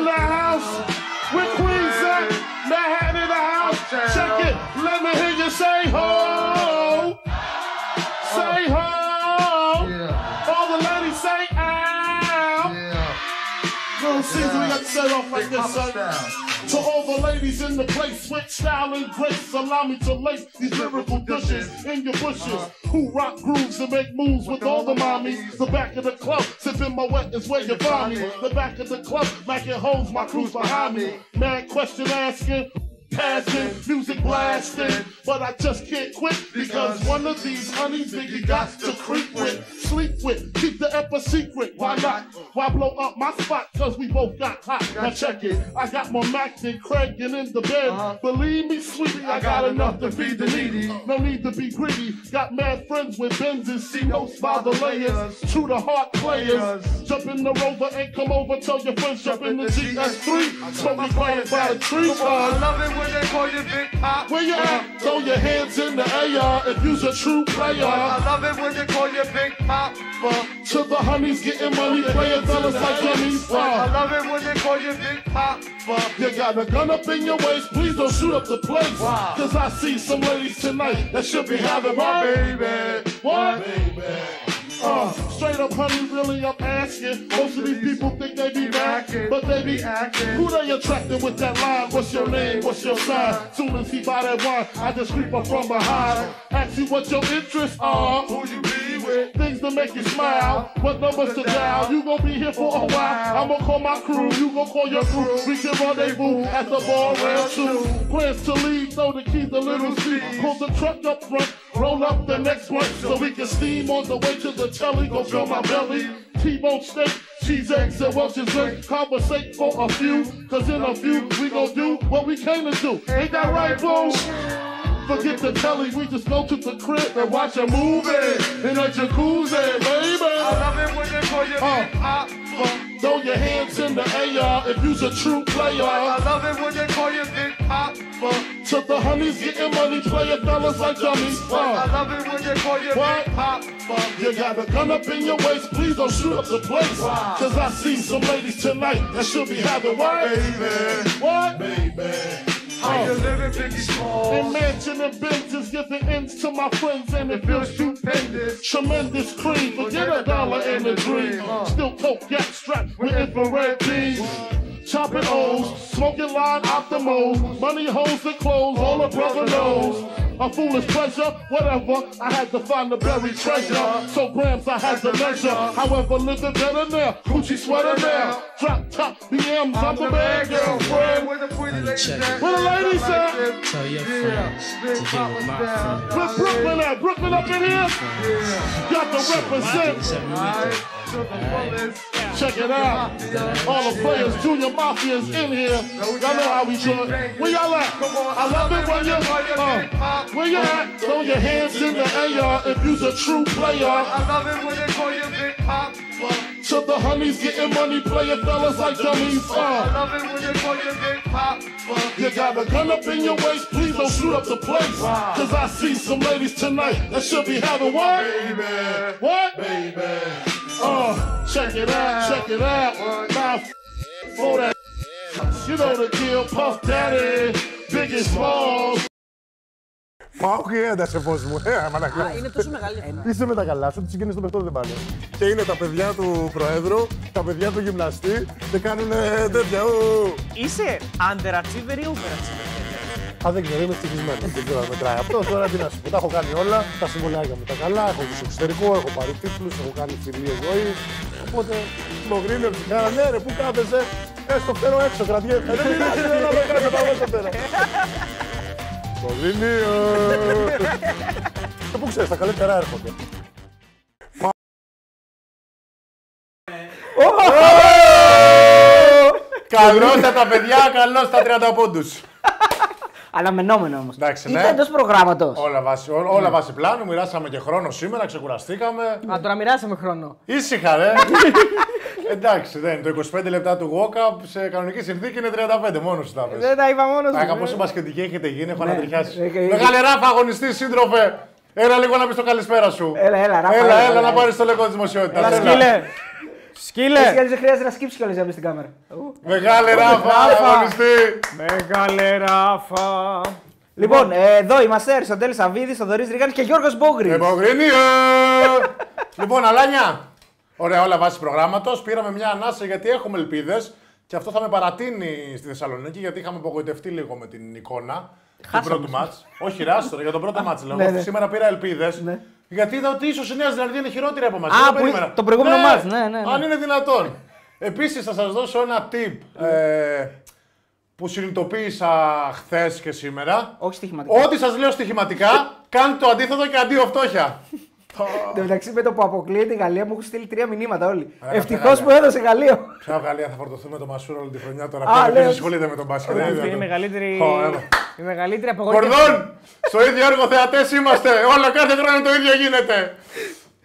in the house with Queen Zach, Manhattan in the house. Check it. Let me hear you say ho. Set off like this, son. To all the ladies in the place, switch style and grace. Allow me to lace these lyrical dishes in your bushes. Uh-huh. Who rock grooves and make moves with all the mommies. The back of the club, sipping my wet is where you find me. The back of the club, like it holds my crew's behind me. Man, question asking. Passing, music blasting, but I just can't quit because one of these honeys that you got to creep with, sleep with, keep the ep a secret. Why not? Why blow up my spot? Cause we both got hot. Now check it. I got more Mac than Craig and in the bed. Uh-huh. Believe me, sweetie, I got enough to feed the needy. No need to be greedy. Got mad friends with Benzes, see notes by the layers. True to heart players. Jump in the rover and come over. Tell your friends jump in the GS3. Smoking quiet by the tree. I love it when they call you Big Pop. Where you at? Throw your hands in the air if you's a true player. I love it when they call you Big Pop. To the honeys getting money, playing fellas like dummies. I Uh, love it when they call you Big Pop. you got a gun up in your waist, please don't shoot up the place. Cause I see some ladies tonight that should be having my baby. What? Uh, straight up, honey, really, I'm asking. Most of these people think they be macking, but they be acting. Who they attracting with that line? What's your name? What's your sign? Soon as he buy that wine, I just creep up from behind. Ask you what your interests are. Who you be Things to make you smile. What numbers to dial? You gon' be here for a while. I'm gonna call my crew. You gon' call your crew. We can rendezvous at the bar round two. Plans to leave, throw the keys a little seat. Pull the truck up front. Roll up the next one so we can steam on the way to the telly. Go fill my belly. T-bone steak, cheese eggs and Welch's drink. Conversate for a few, cause in a few we gon' do what we came to do. Ain't that right, boo? Forget the telly, we just go to the crib and watch a movie in a jacuzzi, baby. I love it when they call you Uh. Big Pop. Throw your hands in the air if you's a true player. I love it when they call you Big Pop. To the honeys getting money, playing fellas like dummies. I Uh, love it when they call you What? Big Pop. You got a gun up in your waist, please don't shoot up the place. Cause I see some ladies tonight that should be having what? Baby. What? Baby. How you Uh, living, Biggie Smalls? and mansion and Benzes giving ends to my friends and it feels stupendous. Tremendous cream, forget a dollar and a dream. Still coke gas strapped with infrared beams. Chopping O's, smoking line optimals, money holes and clothes, all a brother knows. A foolish pleasure, whatever. I had to find the buried treasure. So grams I had to measure. However, living better now. Gucci sweater now. Drop top BMs, I'm the bad girlfriend. Where the pretty ladies at? Where the ladies at? Tell your friends to get with was my friends. Where Brooklyn at? Brooklyn up in here? Got to represent. Alright, to the fullest. Check it out. All the players, junior mafias in here. Y'all know how we do it. Where y'all at? I love it when you, uh, where you at? Throw your hands in the air if you's a true player. I love it when they call you Big Pop. To the honeys getting money, playing fellas like dummies. Uh. I love it when they call you Big Pop. you got a gun up in your waist, please don't shoot up the place. Cause I see some ladies tonight that should be having what? Baby. What? Baby. Uh, check it out, check it out. Now, f- for that. You know the deal, Puff Daddy, Big and Small. Πάω και έντασε φως μου. Ε, μαλακά. Α, είναι τόσο μεγάλη αυτή. Είσαι με τα καλά σου, τις συγγενείς των παιχτών δεν πάνε. Και είναι τα παιδιά του Προέδρου, τα παιδιά του γυμναστή και κάνουν τέτοια. ου. Είσαι underachiever ή overachiever; Α, δεν ξέρω, είμαι ευτυχισμένο. δεν ξέρω αν μετράει αυτό. Τώρα τι να σου πω. Τα έχω κάνει όλα. Τα συμβολιάκια μου τα καλά. Έχω βγει στο εξωτερικό, έχω πάρει τίτλους, έχω κάνει φιλίε ζωή. Οπότε το γκρίνερ του κάρα, ναι, ρε, πού κάθεσαι; Ε, στο φέρω έξω, κρατιέμαι. Ε, Δεν πειράζει, δεν θα το κάνω, θα πάω στο φέρω. Πολύνιο. Και πού ξέρεις, τα καλύτερα έρχονται. Καλώς τα παιδιά, καλώς τα 30 πόντους. Αναμενόμενο όμως. Εντάξει, ναι. Ήταν εντός προγράμματος. Όλα βάση, ό, όλα βάση πλάνου, μοιράσαμε και χρόνο σήμερα, ξεκουραστήκαμε. Α, τώρα μοιράσαμε χρόνο. Ήσυχα, ρε. Εντάξει, δεν είναι. Το 25 λεπτά του walk-up σε κανονική συνθήκη είναι 35, μόνος σου τα πες. Δεν τα είπα μόνος Άκα σου. πόσο μπασκετική έχετε γίνει, έχω ανατριχιάσει. ε, ε, Μεγάλε ράφα, αγωνιστή, σύντροφε. Έλα λίγο να πεις το καλησπέρα σου. Έλα, έλα, Ράφα, Έλα, έλα, έλα, έλα. να πάρεις το λέγω της δημοσιότητας. Έλα, σκύλε. Σκύλε! Έτσι κι αλλιώς δεν χρειάζεται να σκύψεις κιόλας για να μπει στην κάμερα. Μεγάλη ράφα, Ράφα. αγωνιστή. Μεγάλε ράφα. Λοιπόν, ε, εδώ είμαστε, Αριστοτέλης Αβίδη, Θοδωρής Ρίγανης και Γιώργος Μπόγκρη. Εμπογρίνη, ε! λοιπόν, Αλάνια. Ωραία, όλα βάσει προγράμματος. Πήραμε μια ανάσα γιατί έχουμε ελπίδες και αυτό θα με παρατείνει στη Θεσσαλονίκη γιατί είχαμε απογοητευτεί λίγο με την εικόνα του πρώτου μάτς. Όχι, ράστο, για το πρώτο μάτς λέω. Ναι, ναι. Σήμερα πήρα ελπίδες. Ναι. Γιατί είδα ότι ίσως η Νέα Ζηλανδία είναι χειρότερη από εμάς. Α, που είναι- το προηγούμενο μάτς, ναι, ναι, ναι. Αν είναι δυνατόν. Επίσης, θα σας δώσω ένα tip ε, που συνειδητοποίησα χθες και σήμερα. Όχι στοιχηματικά. Ό,τι σας λέω στοιχηματικά, κάντε το αντίθετο και αντίο φτώχεια. Εν τω μεταξύ με το που αποκλείεται η Γαλλία μου έχουν στείλει τρία μηνύματα όλοι. Ωραία, Ευτυχώς Γαλλία. που έδωσε Γαλλίο. Ποια Γαλλία θα φορτωθούμε το Μασούρα όλη τη χρονιά τώρα. Α, Ποιο λέω. ασχολείται με τον μπάσκετ. δεν Αυτή είναι η δυνατόν. μεγαλύτερη. Ω, έλα. Η μεγαλύτερη απογοήτευση. Κορδόν! Στο ίδιο έργο θεατές είμαστε. Όλα κάθε χρόνο το ίδιο γίνεται.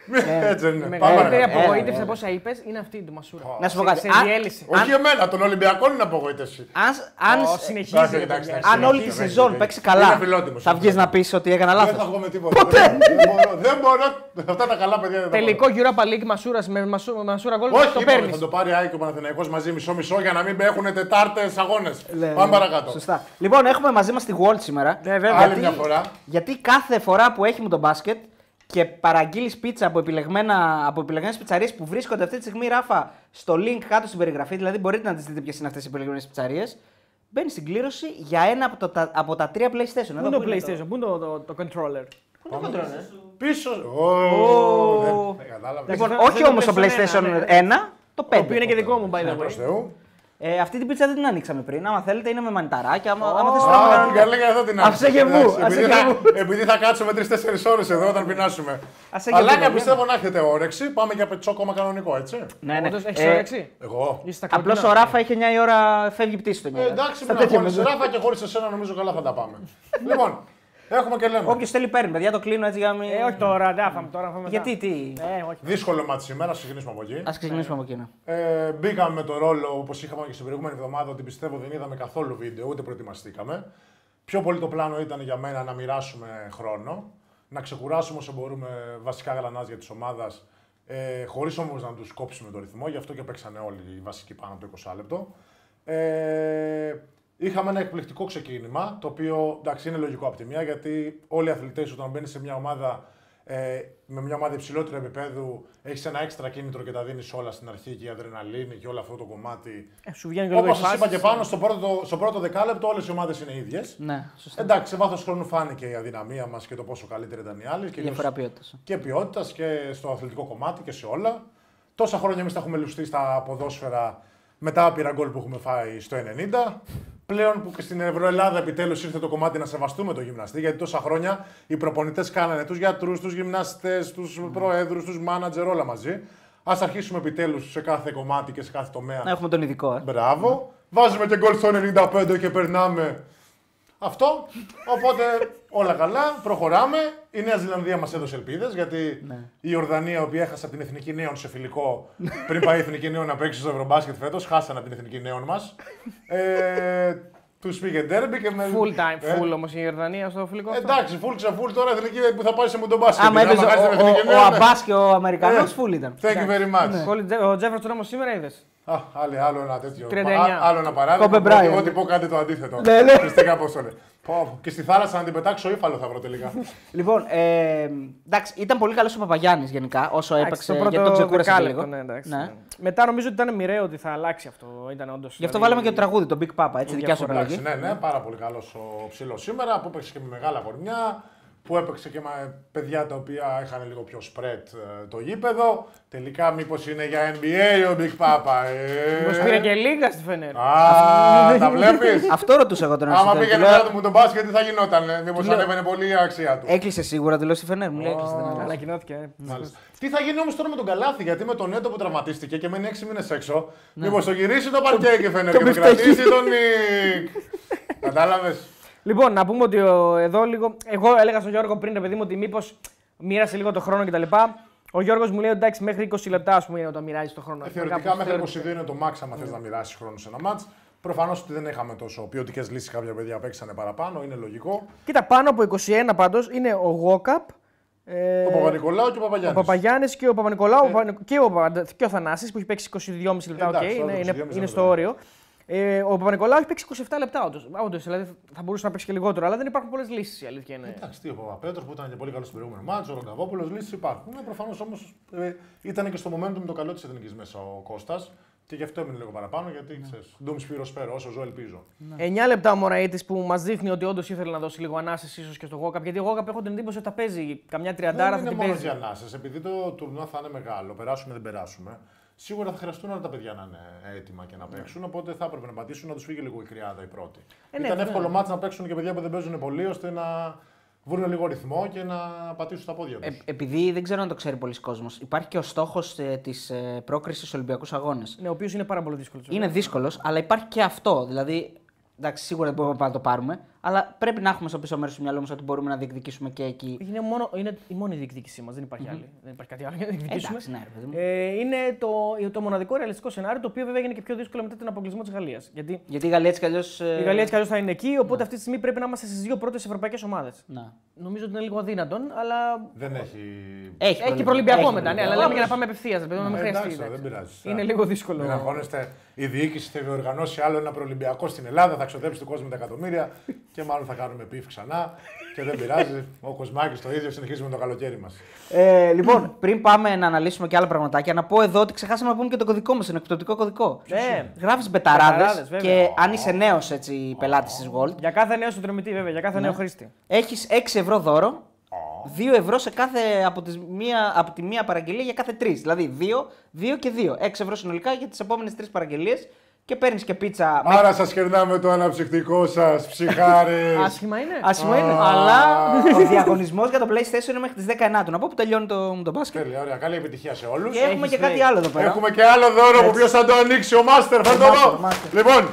Έτσι δεν Η είναι. Πάμε μεγαλύτερη παρακάτω. απογοήτευση από όσα είπες είναι αυτή του Μασούρα. Να σου πω κάτι. Σε Αν- διέλυσε. Όχι εμένα, των Ολυμπιακών είναι απογοήτευση. Αν, αν, Ω, συνεχίζει. Εντάξει, ρε, εντάξει, παιδιά. εντάξει. αν όλη τη Συνεχίζει, σεζόν έχει, παίξει έχει. καλά, Είναι φιλότιμος, θα είναι βγεις να φιλότιμος. πεις ότι έκανα Δεν θα λάθο. βγω με τίποτα. Δεν δεν μπορώ. Δεν μπορώ. Αυτά τα καλά παιδιά δεν τα Τελικό Europa League Μασούρας με Μασού- Μασούρα γκολ μπορώ. Όχι, το είπαμε, παίρνεις. θα το πάρει ΑΕΚ και ο Παναθηναϊκός μαζί μισό-μισό για να μην έχουν Τετάρτες αγώνες. Ναι, Πάμε ναι. παρακάτω. Σωστά. Λοιπόν, έχουμε μαζί μας τη World σήμερα. Ναι, βέβαια. Άλλη μια φορά. Γιατί κάθε φορά που έχει με τον μπάσκετ και παραγγείλεις πίτσα από, επιλεγμένα, από επιλεγμένες πιτσαρίες που βρίσκονται αυτή τη στιγμή, Ράφα, στο link κάτω στην περιγραφή, δηλαδή μπορείτε να τις δείτε ποιες είναι αυτές οι επιλεγμένες πιτσαρίες. Μπαίνει στην κλήρωση για ένα από, το, τα, από τα τρία PlayStation. Πού είναι το PlayStation, πού είναι το, το, το controller; Πίσω. Ω. Ω, δεν- δεν κατάλαβα. Λοιπόν, Αυτό όχι είναι όμως το το PlayStation 1, PlayStation 1, το 5. Το οποίο είναι και δικό μου, by the Προς way. Θεού. Ε, αυτή την πίτσα δεν την ανοίξαμε πριν. Άμα θέλετε, είναι με μανιταράκια. Άμα, άμα θες Α, να- την καλή για εδώ την Άσε άκουσα. και μου, Εντάξει, άσε επειδή και θα- μου. Επειδή θα κάτσουμε 3-4 ώρες εδώ όταν πεινάσουμε. Άσε και Αλλά μου, για παιδιά. πιστεύω να έχετε όρεξη. Πάμε για πετσόκομα κανονικό, έτσι. Ναι, ναι. Όντως, έχεις Ε, όρεξη. Εγώ. Είσαι στα Απλώς κόκκινα. ο Ράφα είχε 9 η ώρα, φεύγει πτήση το 9. Ε, εντάξει, Στα με τέτοια χωρίς μέσα. ράφα και χωρίς εσένα νομίζω καλά θα τα πάμε. λοιπόν, έχουμε και λέμε. Όποιο θέλει παίρνει, παιδιά, το κλείνω έτσι για να μην. Ε, όχι τώρα, δεν θα φάμε τώρα. θα φάμε μετά. Γιατί, τι; Ε, όχι. Δύσκολο μάτι σήμερα, ας ξεκινήσουμε από εκεί. Α ξεκινήσουμε από εκείνο. Ε, μπήκαμε με το ρόλο όπως είχαμε και στην προηγούμενη εβδομάδα ότι πιστεύω δεν είδαμε καθόλου βίντεο, ούτε προετοιμαστήκαμε. Πιο πολύ το πλάνο ήταν για μένα να μοιράσουμε χρόνο, να ξεκουράσουμε όσο μπορούμε βασικά γαλανάζια της ομάδας, ε, χωρίς όμως να τους κόψουμε το ρυθμό, γι' αυτό και παίξανε όλοι οι βασικοί πάνω από το 20 λεπτό. Ε, είχαμε ένα εκπληκτικό ξεκίνημα, το οποίο εντάξει είναι λογικό από τη μία, γιατί όλοι οι αθλητές όταν μπαίνεις σε μια ομάδα ε, με μια ομάδα υψηλότερου επίπεδου, έχεις ένα έξτρα κίνητρο και τα δίνεις όλα στην αρχή και η αδρεναλίνη και όλο αυτό το κομμάτι. Ε, Σου βγαίνει και λίγο Όπως η σας είπα φάση. και πάνω, στο πρώτο, στο πρώτο δεκάλεπτο όλες οι ομάδες είναι ίδιες. Ναι, σωστά. Εντάξει, σε βάθος χρόνου φάνηκε η αδυναμία μας και το πόσο καλύτερη ήταν οι άλλοι. Η διαφορά ποιότητας. Και ποιότητας και στο αθλητικό κομμάτι και σε όλα. Τόσα χρόνια εμείς τα έχουμε λουστεί στα ποδόσφαιρα με τα άπειρα γκολ που έχουμε φάει στο 90. Πλέον που και στην Ευρωελάδα επιτέλους ήρθε το κομμάτι να σεβαστούμε το γυμναστή, γιατί τόσα χρόνια οι προπονητές κάνανε τους γιατρούς, τους γυμναστές, τους προέδρους, τους μάνατζερ, όλα μαζί. Α αρχίσουμε επιτέλους σε κάθε κομμάτι και σε κάθε τομέα Να έχουμε τον ειδικό, ε. Μπράβο. Βάζουμε και γκολ στο 95 και περνάμε. Αυτό. Οπότε όλα καλά. Προχωράμε. Η Νέα Ζηλανδία μας έδωσε ελπίδες γιατί Ναι. η Ορδανία, η οποία έχασε από την Εθνική Νέων σε φιλικό πριν πάει η Εθνική Νέων να παίξει στο Ευρωμπάσκετ φέτος, χάσανε από την Εθνική Νέων μας. Ε, τους πήγε ντέρμπι και με. Full time, Ε, full όμως η Ιορδανία στο φιλικό. αυτό. Εντάξει, full ξαφούλ τώρα εθνική που θα πάει σε μουντομπάσκετ. Άμα Άμα έπαιζε χάσει την ο, Εθνική ο, ο Νέων, ναι. Αμπάς και ο Αμερικανός, Ε. φουλ ήταν. Thank you very much. Γκολ Τζε- Ο Τζέφερτσον όμως σήμερα είδες. Α, άλλη, άλλο ένα τέτοιο. 39. Α, άλλο ένα παράδειγμα. Kobe Bryant. Ό,τι- Ό,τι πω κάτι το αντίθετο. Ναι, ναι. Χριστικά Απόστολε. Πω, πω. Και στη θάλασσα να την πετάξω ύφαλο θα βρω τελικά. Λοιπόν, ε, εντάξει, ήταν πολύ καλός ο Παπαγιάννης γενικά όσο Εντάξει, έπαιξε. το Γιατί τον πρώτο ξεκούρασε και δεκάλεπτο, λίγο. ναι, εντάξει. Ναι. Μετά νομίζω ότι ήταν μοιραίο ότι θα αλλάξει αυτό. Ήταν όντως, Γι' αυτό δηλαδή, βάλαμε και το τραγούδι, το Big Papa, έτσι, Η δικιά σου διαφορά. επιλογή. Εντάξει, ναι, ναι, πάρα πολύ καλός ο ψηλός σήμερα που έπαιξε και με μεγάλα κορμιά. Που έπαιξε και με παιδιά τα οποία είχαν λίγο πιο spread ε, το γήπεδο. Τελικά, μήπως είναι για NBA ο Big Papa. Ε. Μήπως πήρε και λίγα στη Φενέρ. Α, τα βλέπεις; Αυτό ρωτούσα εγώ τον Άμα Αριστοτέλη. πήγαινε Του λέω, πέρα του μου τον μπάσκετ, τι θα γινόταν. Μήπως λέω- ανέβαινε πολύ η αξία του. Έκλεισε σίγουρα, του λέω στη Φενέρ. Μου λέει έκλεισε. δεν Ω, άλλαξε. Ανακοινώθηκε. ε. Μάλιστα. Τι θα γίνει όμως τώρα με τον Καλάθι, γιατί με τον Έντο που τραυματίστηκε και μένει 6 μήνες έξω, Ναι. μήπως το γυρίσει το παρκέ και φαίνεται το και το μπιφτέκι. κρατήσει τον Νικ. Κατάλαβες; Λοιπόν, να πούμε ότι ο- εδώ λίγο. Εγώ έλεγα στον Γιώργο πριν, ρε παιδί μου, ότι μήπως μοίρασε λίγο το χρόνο κτλ. Ο Γιώργος μου λέει ότι εντάξει, μέχρι 20 λεπτά ας πούμε, είναι όταν μοιράζει το χρόνο. Ε, Θεωρητικά Κάπως μέχρι θεωρητικά. 22 είναι το max άμα θες να μοιράσει χρόνο σε ένα ματς. Προφανώς ότι δεν είχαμε τόσο ποιοτικές λύσεις. Κάποια παιδιά παίξανε παραπάνω, είναι λογικό. Κοίτα, πάνω από 21 πάντως είναι ο Walkup, Ε, Ο Παπανικολάου και ο ο Παπαγιάννης. Παπαγιάννη και ο Παπανικολάου ο Παπα- και ο, Παπα- και ο Θανάσης που έχει παίξει 22,5 λεπτά. οκ, Εντάξει, είναι, τώρα είναι, 22,5 είναι στο λεπτά. όριο. Ε, ο Παπανικολάου έχει παίξει 27 λεπτά όντως. Όντως, δηλαδή θα μπορούσε να παίξει και λιγότερο, αλλά δεν υπάρχουν πολλές λύσεις. Η αλήθεια είναι. Εντάξει, τι ο Παπαπέτρος που ήταν και πολύ καλός στο προηγούμενο ματς, ο Ρογκαβόπουλος, λύσεις υπάρχουν. Ε, Προφανώς όμως ε, ήταν και στο momentum το καλό της εθνικής μέσα ο Κώστας και γι' αυτό έμεινε λίγο παραπάνω γιατί ξέρεις. Ντουμ Σπύρο Σπέρο, όσο ζω ελπίζω. 9 λεπτά ο Μωραήτης που μας δείχνει ότι όντως ήθελε να δώσει λίγο ανάσες ίσως και στο Γόκαπ. Γιατί ο Γόκαπ έχω την εντύπωση ότι θα παίζει καμιά τριαντάρα, Δεν θα είναι την μόνο παίζει. για ανάσες, επειδή το τουρνουά θα είναι μεγάλο, περάσουμε δεν περάσουμε. Σίγουρα θα χρειαστούν όλα τα παιδιά να είναι έτοιμα και να παίξουν, οπότε θα έπρεπε να πατήσουν να τους φύγει λίγο η κρυάδα η πρώτη. Ε, ναι, Ήταν βέβαια. εύκολο μάτς να παίξουν και παιδιά που δεν παίζουν πολύ, ώστε να βρουν λίγο ρυθμό και να πατήσουν τα πόδια τους. Ε, επειδή δεν ξέρω αν το ξέρει πολλοί κόσμος, υπάρχει και ο στόχος ε, της ε, πρόκρισης στους Ολυμπιακούς Αγώνες. Ναι, ο οποίος είναι πάρα πολύ δύσκολος. Είναι δύσκολος, αλλά υπάρχει και αυτό. Δηλαδή, εντάξει, σίγουρα δεν μπορούμε να το πάρουμε, αλλά πρέπει να έχουμε στο πίσω μέρος του μυαλού μας ότι μπορούμε να διεκδικήσουμε και εκεί. Είναι, μόνο, είναι η μόνη διεκδίκησή μας, δεν υπάρχει άλλη. Δεν υπάρχει κάτι άλλο για να διεκδικήσουμε. Εντάξει, ναι, ρε παιδί μου. ε, είναι το, το μοναδικό ρεαλιστικό σενάριο, το οποίο βέβαια έγινε και πιο δύσκολο μετά τον αποκλεισμό της Γαλλίας. Γιατί Γιατί η Γαλλία έτσι κι αλλιώς. η Γαλλία έτσι κι αλλιώς θα είναι εκεί, οπότε αυτή τη στιγμή πρέπει να είμαστε στις δύο πρώτες ευρωπαϊκές ομάδες. Να. Νομίζω ότι είναι λίγο αδύνατον, αλλά. Δεν έχει. Έχει, Έχει και προλυμπιακό Έχει μετά, ναι, αλλά προλυμπιακό. λέμε για να πάμε απευθείας, παιδί, να μην Ε, χρειαστεί. εντάξει, εντάξει. δεν πειράζει. Είναι λίγο δύσκολο. Δεν αγχώνεστε. Η διοίκηση θα διοργανώσει άλλο ένα προολυμπιακό στην Ελλάδα, θα ξοδέψει του κόσμου τα εκατομμύρια και μάλλον θα κάνουμε πιφ ξανά. Και δεν πειράζει. Ο Κοσμάκης το ίδιο συνεχίζουμε το καλοκαίρι μας. Ε, λοιπόν, πριν πάμε να αναλύσουμε και άλλα πραγματάκια, να πω εδώ ότι ξεχάσαμε να πούμε και το κωδικό μας, τον εκπτωτικό κωδικό. Ναι. Γράφεις μπεταράδες Μπεταράδες, βέβαια. και αν είσαι νέος πελάτης της Gold, Για κάθε νέο συνδρομητή, βέβαια, για Ναι. κάθε νέο χρήστη. έχεις 6 ευρώ δώρο. 2 ευρώ σε κάθε, από, τις μία, από τη μία παραγγελία για κάθε τρεις. Δηλαδή 2, 2 και 2. 6 ευρώ συνολικά για τις επόμενες τρεις παραγγελίες και παίρνεις και πίτσα. με- Άρα σας κερνάμε το αναψυκτικό σας, ψυχάρε. Άσχημα είναι. Άσχημο είναι, Α. αλλά ο διαγωνισμός για το PlayStation είναι μέχρι τις 19 του. Να πω που τελειώνει το, το μπάσκετ. Τέλεια, ωραία. Καλή επιτυχία σε όλους. Και έχουμε και λέει. κάτι άλλο εδώ πέρα. Έχουμε και άλλο δώρο που ποιος θα το ανοίξει, ο Μάστερ. Θα το Master, δω. Master. Λοιπόν,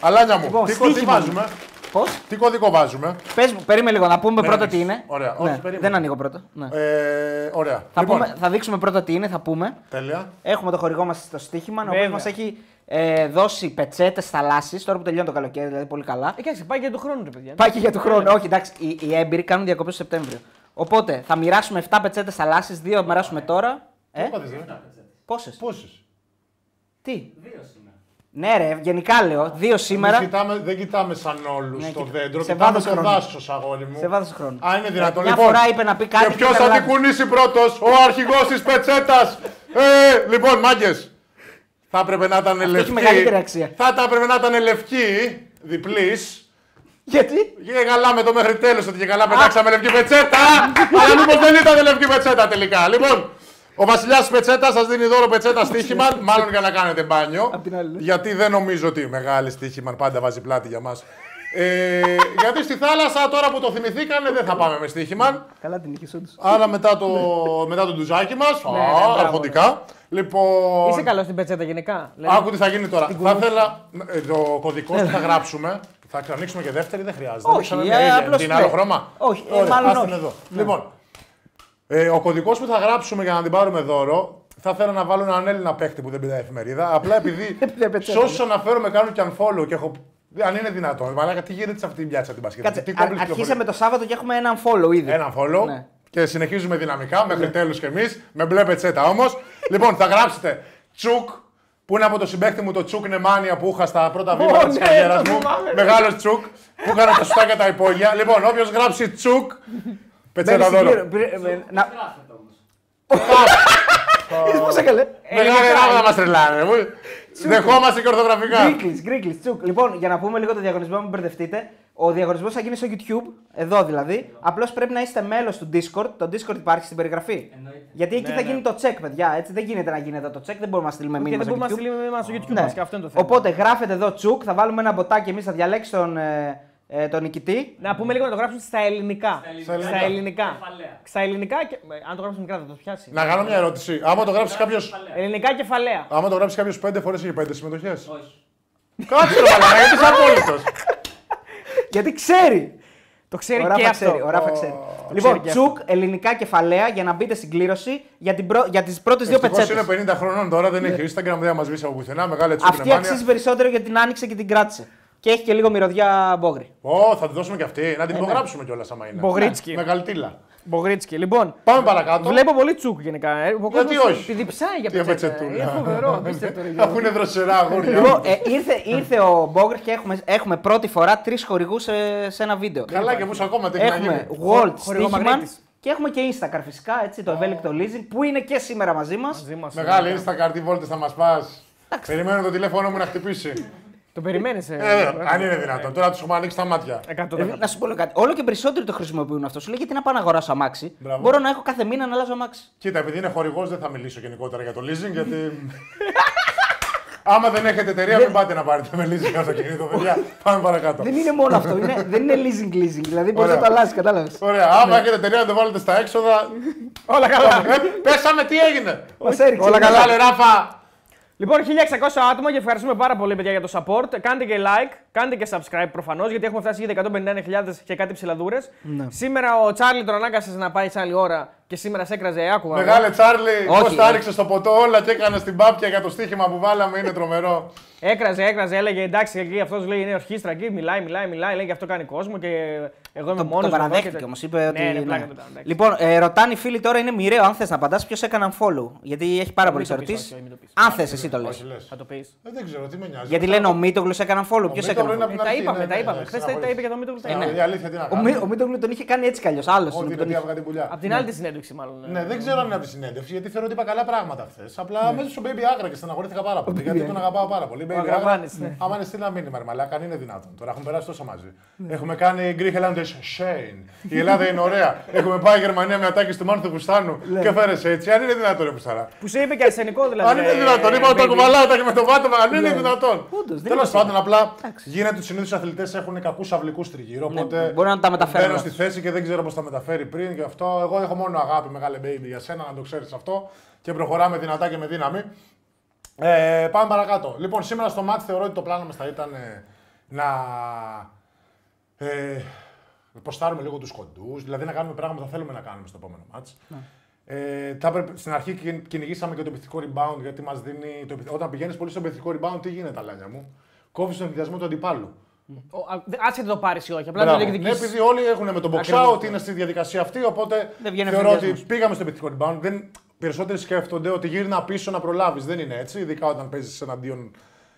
αλάνια μου, Λοιπόν, τι, κωδικό στοίχημα. βάζουμε; Πώς; Τι κωδικό βάζουμε; Πες μου, περίμενε λίγο να πούμε Δεν πρώτα ανοίξεις. τι είναι. Ωραία, Ναι, όχι, περίμενε. δεν ανοίγω πρώτα. Ναι. Ε, ωραία. Θα, λοιπόν, πούμε, θα δείξουμε πρώτα τι είναι, θα πούμε. τέλεια. Έχουμε το χορηγό μας στο στοίχημα, ο οποίος Βέβαια. μας έχει ε, δώσει πετσέτες θαλάσσιες, τώρα που τελειώνει το καλοκαίρι, δηλαδή πολύ καλά. Ε, κοίταξε, πάει για τον χρόνο, ρε παιδιά. Πάει και για του χρόνου. Όχι, εντάξει, οι, οι έμπειροι κάνουν διακοπές το Σεπτέμβριο. Οπότε θα μοιράσουμε 7 πετσέτες θαλάσσιες, 2 θα μοιράσουμε τώρα. Ε, πόσες. Πόσες; Τι; Ναι, ρε, γενικά λέω. Δύο σήμερα. Δεν κοιτάμε, δεν κοιτάμε σαν όλους Ναι, το κοίτα. δέντρο, Σε κοιτάμε βάθος το χρόνου. δάσο, αγόρι μου. Σε βάθος χρόνου. Α, είναι δυνατόν. Μια λοιπόν, φορά είπε να πει κάτι Και και ποιο θα καταλάβει. την κουνήσει πρώτος, ο αρχηγός της πετσέτας. Ε, λοιπόν, μάγκες. Θα έπρεπε να ήταν λευκή. έχει μεγαλύτερη αξία. Θα τα έπρεπε να ήταν λευκή, διπλής. Γιατί; Και γαλάμε το μέχρι τέλος ότι και καλά πετάξαμε λευκή πετσέτα. αλλά μήπως δεν ήταν λευκή πετσέτα τελικά. Λοιπόν, ο βασιλιάς τη πετσέτα σας δίνει δώρο πετσέτα στοίχημα, μάλλον για να κάνετε μπάνιο. Απ' την άλλη, ναι. γιατί δεν νομίζω ότι η μεγάλη στοίχημα πάντα βάζει πλάτη για μας. Ε, γιατί στη θάλασσα τώρα που το θυμηθήκανε δεν θα πάμε με στοίχημα. Καλά την είχε, όντως. Άρα μετά το, μετά το ντουζάκι μας, ναι, μπράβο. αρχοντικά. Λοιπόν, Είσαι καλός στην πετσέτα γενικά. Δηλαδή, άκου τι θα γίνει τώρα. Θα ήθελα ε, το κωδικό που θα γράψουμε. Θα ανοίξουμε και δεύτερη, δεν χρειάζεται. Όχι, Δεν ε, ξανά είναι απλώς Είναι άλλο λέει. χρώμα. Όχι, ε, Ωραία, μάλλον ας την όχι. εδώ. Λοιπόν, ε, ο κωδικός που θα γράψουμε για να την πάρουμε δώρο, θα ήθελα να βάλω έναν Έλληνα παίχτη που δεν πηδάει εφημερίδα. Απλά επειδή δεν πετσέτα, σε όσου αναφέρομαι κάνουν και unfollow και έχω. Αν είναι δυνατόν, μαλάκα, τι γίνεται σε αυτή την πιάτσα την Πασχέτη. Κάτσε, τι α- κόμπλεξ αρχίσαμε το Σάββατο και έχουμε έναν follow ήδη. ένα follow Ναι. και συνεχίζουμε δυναμικά μέχρι τέλους κι εμείς. Με μπλε πετσέτα όμως. λοιπόν, θα γράψετε τσουκ που είναι από το συμπέχτη μου το τσουκ Νεμάνια που είχα στα πρώτα βήματα της ναι, καριέρας το μου. θυμάμαι. Μεγάλος τσουκ που είχα τα σωστά και τα υπόγεια. Λοιπόν, όποιος γράψει τσουκ, πετσέτα Μπαίνεις στην δώρο. πλήρω- πλήρω- ε, να- Είδες πώς έκαλε. Μεγάλη Ελλάδα να μας τρελάνε. Μου. Δεχόμαστε και ορθογραφικά. Γκρίκλις, γκρίκλις, τσουκ. Λοιπόν, για να πούμε λίγο το διαγωνισμό, μην μπερδευτείτε. Ο διαγωνισμός θα γίνει στο YouTube, εδώ δηλαδή. Απλώς πρέπει να είστε μέλος του Discord. Το Discord υπάρχει στην περιγραφή. Γιατί εκεί θα γίνει το check, παιδιά. Έτσι δεν γίνεται να γίνει εδώ το check. Δεν μπορούμε να στείλουμε Και μήνυμα δεν στο μπορούμε να YouTube. στείλουμε εμάς στο YouTube Ναι. μας και αυτό είναι το θέμα. Οπότε γράφετε εδώ τσουκ, θα βάλουμε ένα μποτάκι εμείς, θα διαλέξεις τον, ε, ε, τον νικητή. Να πούμε λίγο να το γράψουμε στα ελληνικά. Στα ελληνικά. Στα ελληνικά. Στα ελληνικά και. ε, Αν το γράψουμε μικρά θα το πιάσει. Να κάνω μια ερώτηση. Άμα το γράψεις κάποιο. Ελληνικά κεφαλαία. Άμα το γράψεις κάποιος πέντε φορές έχει πέντε συμμετοχές; Όχι. Κάτσε ρε μαλάκα, γιατί είσαι απόλυτος. Γιατί ξέρει. Το ξέρει Ο και Ράφα αυτό. ξέρει. Ο Ράφα ξέρει. Το Λοιπόν, ξέρει και αυτό. τσουκ, ελληνικά κεφαλαία για να μπείτε στην κλήρωση για, την προ... για τις πρώτες δύο Ευτυχώς πετσέτες. είναι 50 χρονών τώρα, δεν έχει Instagram, δεν θα μας βρει από πουθενά. Μεγάλη έτσι Αυτή αξίζει περισσότερο γιατί την άνοιξε και την κράτησε. Και έχει και λίγο μυρωδιά μπόγρι. Ω, θα τη δώσουμε και αυτή. Να την ναι. υπογράψουμε κιόλας άμα είναι. Μπογρίτσκι. Μεγαλτήλα. Μπογκρίτσκι. Λοιπόν, Πάμε παρακάτω. βλέπω πολύ τσούκ γενικά. ε. Ο Γιατί κόσμος όχι; Επειδή ψάει για Τι πετσέτα. πετσετούλα. Είναι φοβερό, απίστευτο. ρε Αφού Γιώργο. είναι δροσερά αγόρια. Λοιπόν, ε, ήρθε, ήρθε ο Μπόγκρ και έχουμε, έχουμε πρώτη φορά τρεις χορηγούς σε, σε ένα βίντεο. Καλά και μου ακόμα τι έχει να Έχουμε γίνει. Walt χορηγό Stichman Μαγνήτης. και έχουμε και Instacar φυσικά, έτσι, το ευέλικτο leasing που είναι και σήμερα μαζί μας. Μαζί μας, Μεγάλη ε, Instacart, τι βόλτες θα μας πας. Περιμένω το τηλέφωνο μου να χτυπήσει. Το περιμένεις. Ε, αν είναι δυνατόν. Τώρα τους έχουμε ανοίξει τα μάτια. Να σου πω λίγο κάτι. Όλο και περισσότεροι το χρησιμοποιούν αυτό. Σου λέει γιατί να πάω να αγοράσω αμάξι; Μπράβο. Μπορώ να έχω κάθε μήνα να αλλάζω αμάξι. Κοίτα, επειδή είναι χορηγός δεν θα μιλήσω γενικότερα για το leasing, γιατί... Άμα δεν έχετε εταιρεία, μην πάτε να πάρετε με leasing αυτοκίνητο, παιδιά. Πάμε παρακάτω. Δεν είναι μόνο αυτό. Είναι, δεν είναι leasing leasing. Δηλαδή μπορείς να Ωραία. το αλλάζει, κατάλαβες. Ωραία, άμα έχετε εταιρεία να το βάλετε στα έξοδα. Όλα καλά. Ε, Πέσαμε, τι έγινε; Μας έριξε. Όλα καλά. Μεγάλε Ράφα. Λοιπόν, 1600 άτομα και ευχαριστούμε πάρα πολύ παιδιά για το support. Κάντε και like, κάντε και subscribe προφανώς γιατί έχουμε φτάσει ήδη 151.000 και κάτι ψηλαδούρες. Σήμερα ο Τσάρλι τον ανάγκασες να πάει σε άλλη ώρα και σήμερα σε έκραζε άκουγα. Μεγάλε Τσάρλι, Όχι, πώ τα όχι. ρίξε στο ποτό όλα και έκανες την πάπια για το στοίχημα που βάλαμε, είναι τρομερό. Έκραζε, έκραζε, έλεγε εντάξει, εκεί αυτός λέει είναι ορχήστρα εκεί, μιλάει, μιλάει, μιλάει, λέει και αυτό κάνει κόσμο και εγώ είμαι Το, μόνος το παραδέχτηκε όμως. Είπε ότι. Ναι, ναι, ναι. πλάκα του ήταν, εντάξει. Λοιπόν, ε, ρωτάνε οι φίλοι τώρα είναι μοιραίο αν θες να απαντάς ποιος έκαναν follow. Γιατί έχει πάρα πολλές το πεις, ερωτήσεις. όχι, μην το πεις. Αν θες, εσύ το λε. Όχι, λες. Θα το πεις. Ε, δεν ξέρω, τι με νοιάζει. Γιατί λένε ο Μίτογλου έκαναν follow. Ποιος Μήτογλου έκανε είναι follow. από την Τα αρχή, είπαμε, ναι, τα ναι, είπαμε. ναι, Χθες τα συναχωρείς. είπε για το Μήτρο Ε, ναι, Η αλήθεια τι να Ο, Μί- κάνω. ο Μίτογλου τον είχε κάνει έτσι κι αλλιώς. Άλλος Ότι είναι ότι έβγα την πουλιά. Από την άλλη τη συνέντευξη, μάλλον. Ναι, δεν ξέρω αν είναι από τη συνέντευξη, γιατί θεωρώ ότι είπα καλά πράγματα χθες. Απλά μέσα στο Baby Agra και στεναχωρήθηκα πάρα πολύ. Γιατί τον αγαπάω πάρα πολύ. Baby Agra, αγαπάνεις, ναι. άμα είναι στείλει ένα μήνυμα, ρε μαλάκα, αν είναι δυνατόν. Τώρα έχουμε περάσει τόσα μαζί. Έχουμε κάνει Greek Helllanders Shane. Η Ελλάδα είναι ωραία. Έχουμε πάει Γερμανία με ατάκη του Μάνθου Φουστάνου και φέρεσαι έτσι. Αν είναι δυνατόν, ρε Πουσταρά. Που σε είπε και αρσενικό δηλαδή. Αν είναι ε, δυνατόν, είπα baby. το κουβαλάω τα και με το βάτωμα, αν είναι δυνατόν. Όντως, δεν Τέλος είναι πάντων, απλά γίνεται του συνήθου αθλητές έχουν κακούς αυλικούς τριγύρω. Οπότε μπορεί να τα μεταφέρουν Μπαίνω στη αυτό. θέση και δεν ξέρω πώς τα μεταφέρει πριν. Γι' αυτό εγώ έχω μόνο αγάπη, μεγάλε baby για σένα, να το ξέρεις αυτό. Και προχωράμε δυνατά και με δύναμη. Ε, πάμε παρακάτω. Λοιπόν, σήμερα στο μάτι θεωρώ ότι το πλάνο μας θα ήταν ε, να. Ε, προστάρουμε λίγο τους κοντούς, δηλαδή να κάνουμε πράγματα που θα θέλουμε να κάνουμε στο επόμενο μάτς. Ε, θα έπρεπε- στην αρχή κυ- κυνηγήσαμε και το επιθετικό rebound γιατί μας δίνει. Το, επιθ- όταν πηγαίνεις πολύ στο επιθετικό rebound, τι γίνεται, Αλάνια μου; Κόβεις τον ενδιασμό του αντιπάλου. Ο- α, δε- Άσχετο το πάρεις ή όχι. Απλά το Μπράβο. Ναι, διεκδικήσει. επειδή όλοι έχουν με τον box Ακριβώς. out, είναι στη διαδικασία αυτή, οπότε Δεν βγαίνει θεωρώ ότι ευθυνδιασμός. πήγαμε στο επιθετικό rebound. Δεν, περισσότεροι σκέφτονται ότι γύρνα πίσω να προλάβεις. Δεν είναι έτσι, ειδικά όταν παίζεις εναντίον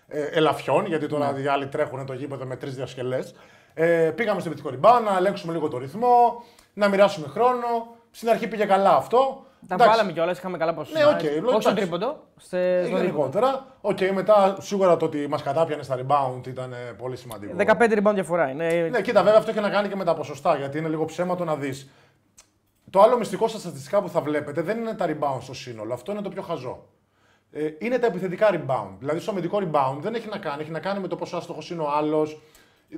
ε, ελαφιών, γιατί τώρα Ναι. οι άλλοι τρέχουν το γήπεδο με τρεις διασκελιές. Ε, πήγαμε στο επιθετικό rebound, να ελέγξουμε λίγο το ρυθμό, να μοιράσουμε χρόνο. Στην αρχή πήγε καλά αυτό. Τα Εντάξει, βάλαμε κιόλας, είχαμε καλά ποσοστά. Ναι, οκ, έτσι. εντάξει. Όχι στο τρίποντο. Σε... στο τρίποντο. Γενικότερα. Οκ, μετά σίγουρα το ότι μας κατάπιανε στα rebound ήταν ε, πολύ σημαντικό. 15 rebound διαφορά είναι. Ναι, κοίτα, βέβαια αυτό έχει να κάνει και με τα ποσοστά, γιατί είναι λίγο ψέμα το να δεις. Το άλλο μυστικό στα στατιστικά που θα βλέπετε δεν είναι τα rebound στο σύνολο. Αυτό είναι το πιο χαζό. Ε, είναι τα επιθετικά rebound. Δηλαδή, στο αμυντικό rebound δεν έχει να κάνει. Έχει να κάνει με το πόσο άστοχος είναι ο άλλος.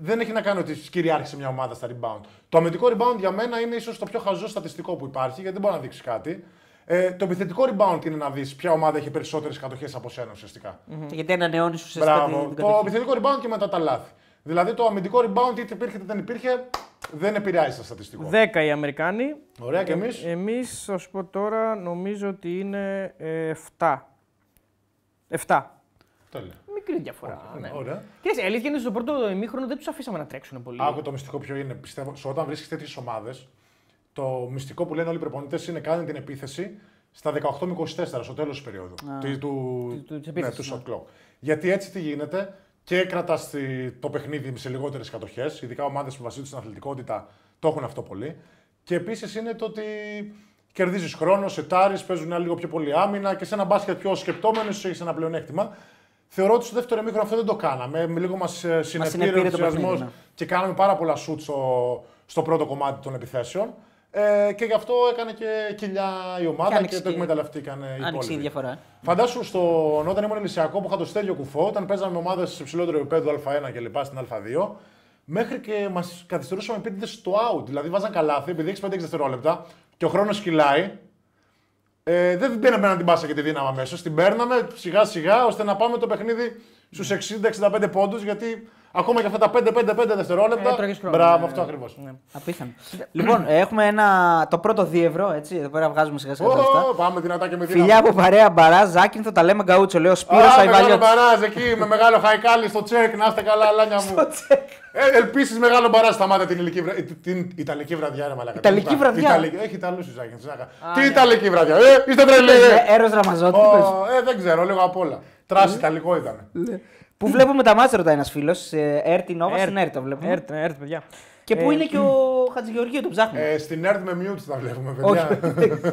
Δεν έχει να κάνει ότι κυριάρχησε μια ομάδα στα rebound. Το αμυντικό rebound για μένα είναι ίσως το πιο χαζό στατιστικό που υπάρχει, γιατί δεν μπορεί να δείξει κάτι. Ε, το επιθετικό rebound είναι να δεις ποια ομάδα έχει περισσότερες κατοχές από σένα ουσιαστικά. Γιατί ανανεώνεις ουσιαστικά Μπράβο. την, την Το κατοχή. επιθετικό rebound και μετά τα λάθη. Δηλαδή το αμυντικό rebound είτε υπήρχε είτε δεν υπήρχε, δεν επηρεάζει το στατιστικό. 10 οι Αμερικάνοι. Ωραία και εμείς; Εμείς, θα σου πω τώρα, νομίζω ότι είναι ε, 7. 7. Τέλεια. Μικρή διαφορά. ναι. Ωραία. Κοίταξε, η αλήθεια είναι ότι στο πρώτο ημίχρονο δεν τους αφήσαμε να τρέξουν πολύ. Άκου το μυστικό ποιο είναι. Πιστεύω, σε όταν βρίσκει τέτοιε ομάδες, το μυστικό που λένε όλοι οι προπονητές είναι κάνει την επίθεση στα 18 με 24 στο τέλος της περίοδου. Του, του, του- της ναι, επίθεσης, του shot clock. Γιατί έτσι τι γίνεται και κρατάς το παιχνίδι σε λιγότερες κατοχές. Ειδικά ομάδες που βασίζονται στην αθλητικότητα το έχουν αυτό πολύ. Και επίσης είναι το ότι κερδίζεις χρόνο, σετάρεις, παίζουν ένα λίγο πιο πολύ άμυνα και σε ένα μπάσκετ πιο σκεπτόμενος έχεις ένα πλεονέκτημα. Θεωρώ ότι στο δεύτερο μήχρονο αυτό δεν το κάναμε. Με λίγο μας συνεπήρε συνεπήρε ο το ενθουσιασμός παιχνίδι, ναι. και κάναμε πάρα πολλά σουτ στο, στο πρώτο κομμάτι των επιθέσεων. Ε, και γι' αυτό έκανε και κοιλιά η ομάδα και, άνοιξε το και- εκμεταλλευτήκαν οι Άνοιξε η υπόλοιποι. διαφορά. ε. Φαντάσου στον όταν ήμουν Ελυσιακό που είχα το Στέλιο Κουφό, όταν παίζαμε με ομάδες σε υψηλότερο επίπεδο Α1 και λοιπά στην Α2, μέχρι και μας καθυστερούσαμε επίτηδες στο out. Δηλαδή βάζαν καλάθι, επειδή έχεις 5-6 δευτερόλεπτα και ο χρόνος κυλάει. Ε, δεν μπαίναμε να την πάσα και τη δύναμη αμέσως. Την παίρναμε σιγά σιγά ώστε να πάμε το παιχνίδι στους 60-65 πόντους. Γιατί Ακόμα και αυτά τα 5-5-5 δευτερόλεπτα. Ε, τρώγεις χρόνο, Μπράβο, ναι, αυτό ναι. ακριβώς. Απίθανο. λοιπόν, έχουμε ένα, το πρώτο δίευρο, έτσι, εδώ πέρα βγάζουμε σιγά σιγά τα λεφτά. Πάμε δυνατά και με δύναμη. Φιλιά από παρέα μπαρά, Ζάκυνθο, τα λέμε γκαούτσο, λέει ο Σπύρος Α, μεγάλο Αϊβαλιώτης. μπαράζ εκεί με μεγάλο χαϊκάλι στο τσεκ. Να είστε καλά, λάνια μου. Ε, Ελπίσεις μεγάλο μπαράζ σταμάτα την, ηλική, βρα- την, την Ιταλική βραδιά, ρε μαλάκα. Ιταλική Τι- βραδιά. Ιταλική- Έχει Ιταλούς η Ζάκη. Τι Ιταλική βραδιά. Ε, είστε τρελοί. ε. Έρος Ραμαζότη, τι πες. Ω, Ε, δεν ξέρω, λίγο απ' όλα. Τρας Ιταλικό ήταν. Που βλέπουμε τα μάτια, ρωτάει ένας φίλος. Έρτη Νόβα, στην Έρτη το βλέπουμε. Έρτ, έρτ, παιδιά. Και πού Ε, είναι και ο Χατζηγεωργίου, τον ψάχνουμε. Ε, στην ΕΡΤ με mute τα βλέπουμε, παιδιά.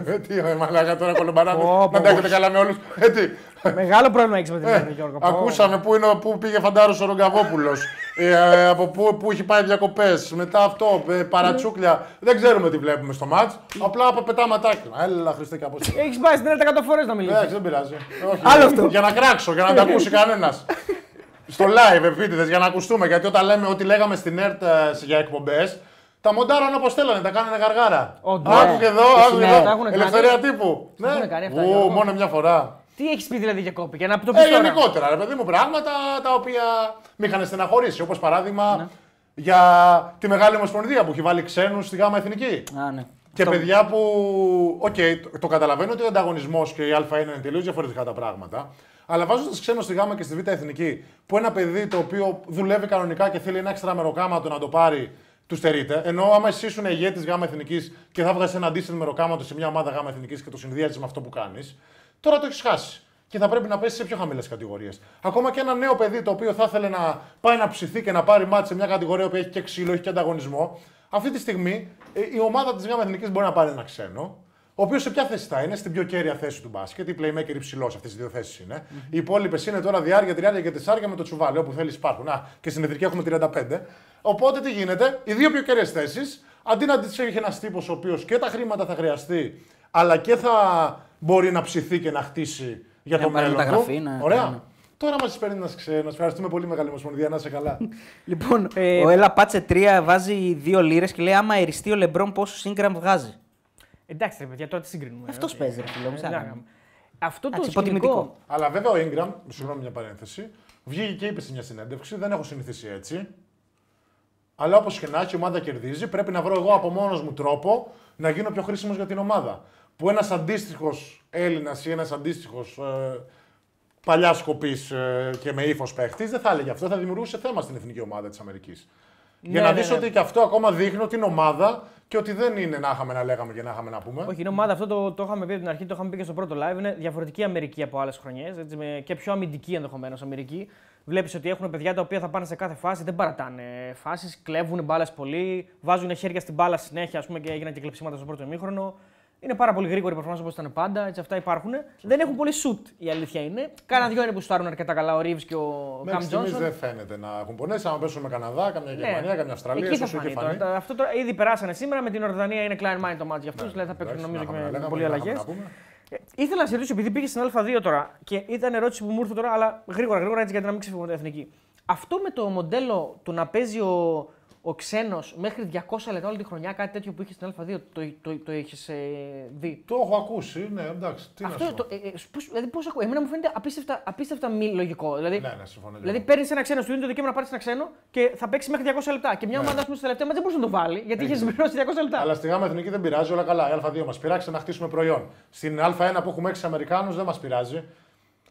Ε, τι, ε, μαλάκα τώρα κολομπαράδε. Πω, πω, Να τα έχετε καλά με όλους. Ε, τι. Μεγάλο πρόβλημα έχεις με την Ε, Έρτ, Γιώργο. Πω. Ακούσαμε πού, είναι, πού πήγε φαντάρος ο Ρογκαβόπουλο. Ε, ε, από πού, πού έχει πάει διακοπές. Μετά αυτό, ε, παρατσούκλια. Δεν ξέρουμε τι βλέπουμε στο μάτς. Απλά από πετάματάκια. Έλα, Χριστέ και Απόστολε. Έχεις πάει στην Έρτ 100 φορές να μιλήσεις. Εντάξει, δεν πειράζει. Όχι, Άλλο αυτό. Για να κράξω, για να τα ακούσει κανένας. Στο live επίτηδες για να ακουστούμε. Γιατί όταν λέμε ό,τι λέγαμε στην ΕΡΤ ε, για εκπομπές, τα μοντάραν όπως θέλανε, τα κάνανε γαργάρα. Όντως. Άκου και εδώ, Και άκου στην και ΕΡΤ εδώ. τα έχουνε κάνει. Ελευθερία τύπου. Ναι. έχουνε κάνει αυτά, Ου, Γιώργο. μόνο μια φορά. Τι έχεις πει δηλαδή για κόπη, για να το πεις Ε, τώρα; γενικότερα, ρε παιδί μου, πράγματα τα οποία με είχαν στεναχωρήσει. Όπως παράδειγμα Ναι. για τη μεγάλη ομοσπονδία που έχει βάλει ξένους στη Γάμα Εθνική. Α, ναι. Και Αυτό- παιδιά που. Οκ, το, το καταλαβαίνω ότι ο ανταγωνισμός και η Α1 είναι τελείως διαφορετικά τα πράγματα. Αλλά βάζοντας ξένο στη Γάμα και στη Β' Εθνική, που ένα παιδί το οποίο δουλεύει κανονικά και θέλει ένα έξτρα μεροκάματο να το πάρει, του στερείται. Ενώ άμα εσύ ήσουν ηγέτης Γάμα Εθνικής και θα βγάζεις ένα αντίστοιχο μεροκάματο σε μια ομάδα Γάμα Εθνικής και το συνδυάζεις με αυτό που κάνεις, τώρα το έχεις χάσει. Και θα πρέπει να πέσεις σε πιο χαμηλές κατηγορίες. Ακόμα και ένα νέο παιδί το οποίο θα ήθελε να πάει να ψηθεί και να πάρει ματς σε μια κατηγορία που έχει και ξύλο, έχει και ανταγωνισμό, αυτή τη στιγμή ε, η ομάδα της ΓΑΜΑ Εθνικής μπορεί να πάρει ένα ξένο, ο οποίος σε ποια θέση θα είναι, στην πιο κέρια θέση του μπάσκετ. Η playmaker υψηλός, αυτές οι δύο θέσεις είναι. Οι υπόλοιπες είναι τώρα διάρκεια, τριάρια και τεσσάρια με το τσουβάλι, όπου θέλεις υπάρχουν. Α, και στην εθνική έχουμε 35. Οπότε τι γίνεται, οι δύο πιο κέρυες θέσεις, αντί να τις έχει ένας τύπος ο οποίος και τα χρήματα θα χρειαστεί, αλλά και θα μπορεί να ψηθεί και να χτίσει για Να το πάρει μέλλον μεταγραφή, του. ναι, Ωραία. ναι. Τώρα μας παίρνει ένα ξένο. Ευχαριστούμε πολύ, Μεγάλη Ομοσπονδία. Να είσαι καλά. Λοιπόν, Ε, ο Έλα Πάτσε 3 βάζει 2 λίρες και λέει: Άμα εριστεί ο Λεμπρόν, πόσο σύγκραμ βγάζει. Εντάξει, ρε παιδιά, τώρα τι συγκρίνουμε. Αυτός Ε, παίζει, ρε φίλε μου. ε, σαν να ναι. κάνουμε. Αυτό το Εντάξει, σκηνικό. υποτιμητικό. Αλλά βέβαια ο Ingram, συγγνώμη μια παρένθεση, βγήκε και είπε σε μια συνέντευξη: Δεν έχω συνηθίσει έτσι. Αλλά όπως και να έχει, η ομάδα κερδίζει. Πρέπει να βρω εγώ από μόνος μου τρόπο να γίνω πιο χρήσιμος για την ομάδα. Που ένας αντίστοιχος Έλληνας ή ένας αντίστοιχος ε, παλιάς σκοπής ε, και με ύφος παίχτης δεν θα έλεγε αυτό. Θα δημιουργούσε θέμα στην εθνική ομάδα της Αμερικής. για Ναι, να ναι, δεις ναι. ότι και αυτό ακόμα δείχνει ότι είναι ομάδα και ότι δεν είναι να είχαμε να λέγαμε και να είχαμε να πούμε. Όχι, είναι ομάδα, αυτό το, το είχαμε πει από την αρχή, το είχαμε πει και στο πρώτο live. Είναι διαφορετική Αμερική από άλλες χρονιές και πιο αμυντική ενδεχομένως Αμερική. Βλέπεις ότι έχουν παιδιά τα οποία θα πάνε σε κάθε φάση, δεν παρατάνε φάσεις, κλέβουν μπάλες πολύ, βάζουν χέρια στην μπάλα συνέχεια ας πούμε, και έγιναν και κλεψίματα στο πρώτο ημίχρονο. Είναι πάρα πολύ γρήγορη η performance όπως ήταν πάντα, έτσι αυτά υπάρχουν. Δεν έχουν πολύ shoot η αλήθεια είναι. Κάνα δυο είναι που στάρουν αρκετά καλά ο Reeves και ο Μέχρι Καμ στιγμής Τζόνσον. δεν φαίνεται να έχουν πονέσει. Αν πέσουν με Καναδά, καμιά Γερμανία, καμιά Αυστραλία, Ναι. Εκεί θα όσο φανεί έχει τώρα. φανεί. Τα- Αυτό τώρα ήδη περάσανε σήμερα με την Ορδανία είναι Klein Mind το μάτι για αυτούς. δηλαδή θα παίξουν Ναι, Εντάξει, νομίζω να και είχαμε να με, με λέγαμε, πολλοί να είχαμε αλλαγέ. να πούμε. Ε, ήθελα να σε ρωτήσω, επειδή πήγες στην Α2 τώρα και ήταν ερώτηση που μου ήρθε τώρα, αλλά γρήγορα, γρήγορα έτσι γιατί να μην ξεφύγουμε την εθνική. Αυτό με το μοντέλο του να παίζει ο, ο ξένος μέχρι 200 λεπτά όλη τη χρονιά, κάτι τέτοιο που είχε στην Α2, το, το, το, το έχει δει; Το έχω ακούσει, ναι, εντάξει. Τι να Αυτό, σου πω. το, ε, ε, πώς, δηλαδή πώς ακούω, εμένα μου φαίνεται απίστευτα, απίστευτα μη λογικό. Δηλαδή, Ναι, ναι, συμφωνώ. Δηλαδή λίγο. παίρνεις ένα ξένο, σου δίνει το δικαίωμα να πάρεις ένα ξένο και θα παίξεις μέχρι 200 λεπτά. Και μια ομάδα, ας πούμε, στο τελευταίο μας δεν μπορούσε να το βάλει γιατί είχες συμπληρώσει 200 λεπτά. Αλλά στη ΓΑΜΑ Εθνική δεν πειράζει, όλα καλά. Η Α2 μας πειράξει να χτίσουμε προϊόν. Στην Α1 που έχουμε 6 Αμερικάνους δεν μας πειράζει.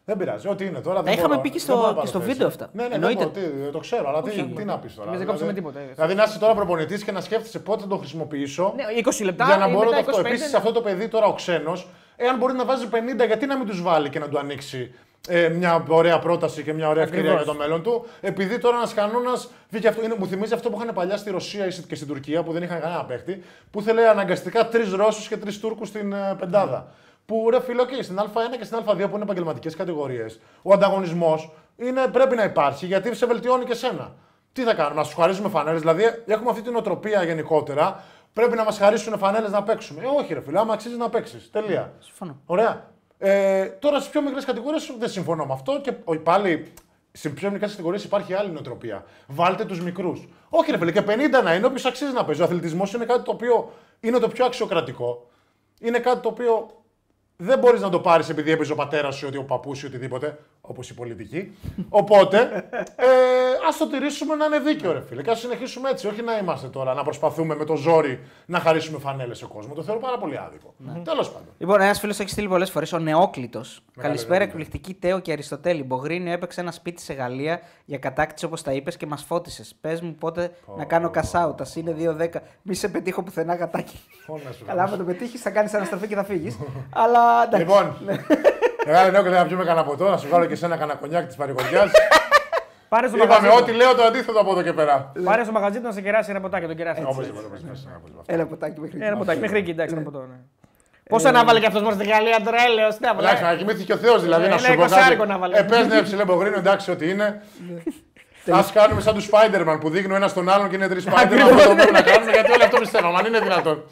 Δεν πειράζει. Ό,τι είναι τώρα. δεν είχαμε μπορώ- πει και δεν στο- μπορώ να και πάρω στο θέση. βίντεο αυτά. Ναι, ναι, Εννοείται. δεν μπορώ, τι, το ξέρω, αλλά τι, Όχι, τι να πεις τώρα. εμείς δεν κόψαμε τίποτα. Δηλαδή να είσαι τώρα προπονητής και να σκέφτεσαι πότε θα το χρησιμοποιήσω. Ναι, 20 λεπτά για να ή μπορώ μετά αυτό. 25, Επίσης ναι. αυτό το παιδί τώρα ο ξένος, εάν μπορεί να βάζει 50, γιατί να μην τους βάλει και να του ανοίξει ε, μια ωραία πρόταση και μια ωραία ευκαιρία Ακριβώς. για το μέλλον του. Επειδή τώρα ένας κανόνας βγήκε αυτό. Είναι, μου θυμίζει αυτό που είχαν παλιά στη Ρωσία ή και στην Τουρκία που δεν είχαν κανένα παίχτη. Που ήθελε αναγκαστικά τρεις Ρώσους και τρεις Τούρκους στην ε, πεντάδα. Που ρε φίλο και στην Α1 και στην Α2 που είναι επαγγελματικές κατηγορίες, ο ανταγωνισμός πρέπει να υπάρχει γιατί σε βελτιώνει και σένα. Τι θα κάνουμε, να σου χαρίζουμε φανέλε. Δηλαδή, έχουμε αυτή την οτροπία γενικότερα. Πρέπει να μας χαρίσουν φανέλε να παίξουμε. Ε, όχι, ρε φίλε, άμα αξίζει να παίξεις. Τελεία. Συμφωνώ. Ωραία. Ε, τώρα στι πιο μικρές κατηγορίες δεν συμφωνώ με αυτό και ο- πάλι στι πιο μικρές κατηγορίες υπάρχει άλλη νοοτροπία. Βάλτε τους μικρούς. Όχι, ρε φίλε, και 50 να είναι όποιος αξίζει να παίζει. Ο αθλητισμός είναι κάτι το οποίο είναι το πιο αξιοκρατικό. Είναι κάτι το οποίο δεν μπορείς να το πάρεις επειδή έπαιζε ο πατέρας σου ή ότι ο παππούς ή οτιδήποτε, όπως η πολιτική. Οπότε, ε, ας το τηρήσουμε να είναι δίκαιο, ρε φίλε. Και ας συνεχίσουμε έτσι. Όχι να είμαστε τώρα να προσπαθούμε με το ζόρι να χαρίσουμε φανέλες σε κόσμο. Το θεωρώ πάρα πολύ άδικο. Τέλος πάντων. Λοιπόν, ένας φίλος έχει στείλει πολλές φορές ο Νεόκλητος. Καλησπέρα, Νεόκλητο. εκπληκτική Τέο και Αριστοτέλη. Μπογρίνιο έπαιξε ένα σπίτι σε Γαλλία για κατάκτηση όπως τα είπες και μας φώτισες. Πες μου πότε να κάνω cash out. Α είναι 2-10. Μη σε πετύχω πουθενά γατάκι. Φώνα σου, Καλά, άμα το πετύχεις, θα κάνεις αναστροφή και θα φύγεις. Αλλά εντάξει. Λοιπόν, μεγάλη νέο και να πιούμε κανένα ποτό, να σου βάλω και σε ένα κανένα κονιάκ της παρηγοριάς. Πάρε στο Είπαμε μαγαζί. ό,τι λέω το αντίθετο από εδώ και πέρα. Πάρε στο μαγαζί του να σε κεράσει ένα ποτάκι, τον κεράσει. Όπως είπα, όπως είπα, όπως είπα. Ένα ποτάκι μέχρι Ένα εκεί. ποτάκι, μέχρι εκεί, εντάξει, ένα ποτό. ναι. Πόσα να βάλε και αυτός μας στη Γαλλία τώρα, έλεος, τι να βάλε. Εντάξει, να κοιμήθηκε ο Θεός δηλαδή Ε, να ένα σου πω εικοσάρικο να βάλε. κάτι. Ε, πες ναι, ψηλέ Μπογρίνο, εντάξει, ό,τι είναι. Α κάνουμε σαν τους Spider-Man που δείχνουν ένα στον άλλον και είναι τρεις Spider-Man. Αυτό το πρέπει να κάνουμε γιατί όλο αυτό πιστεύαμε, αν είναι δυνατόν.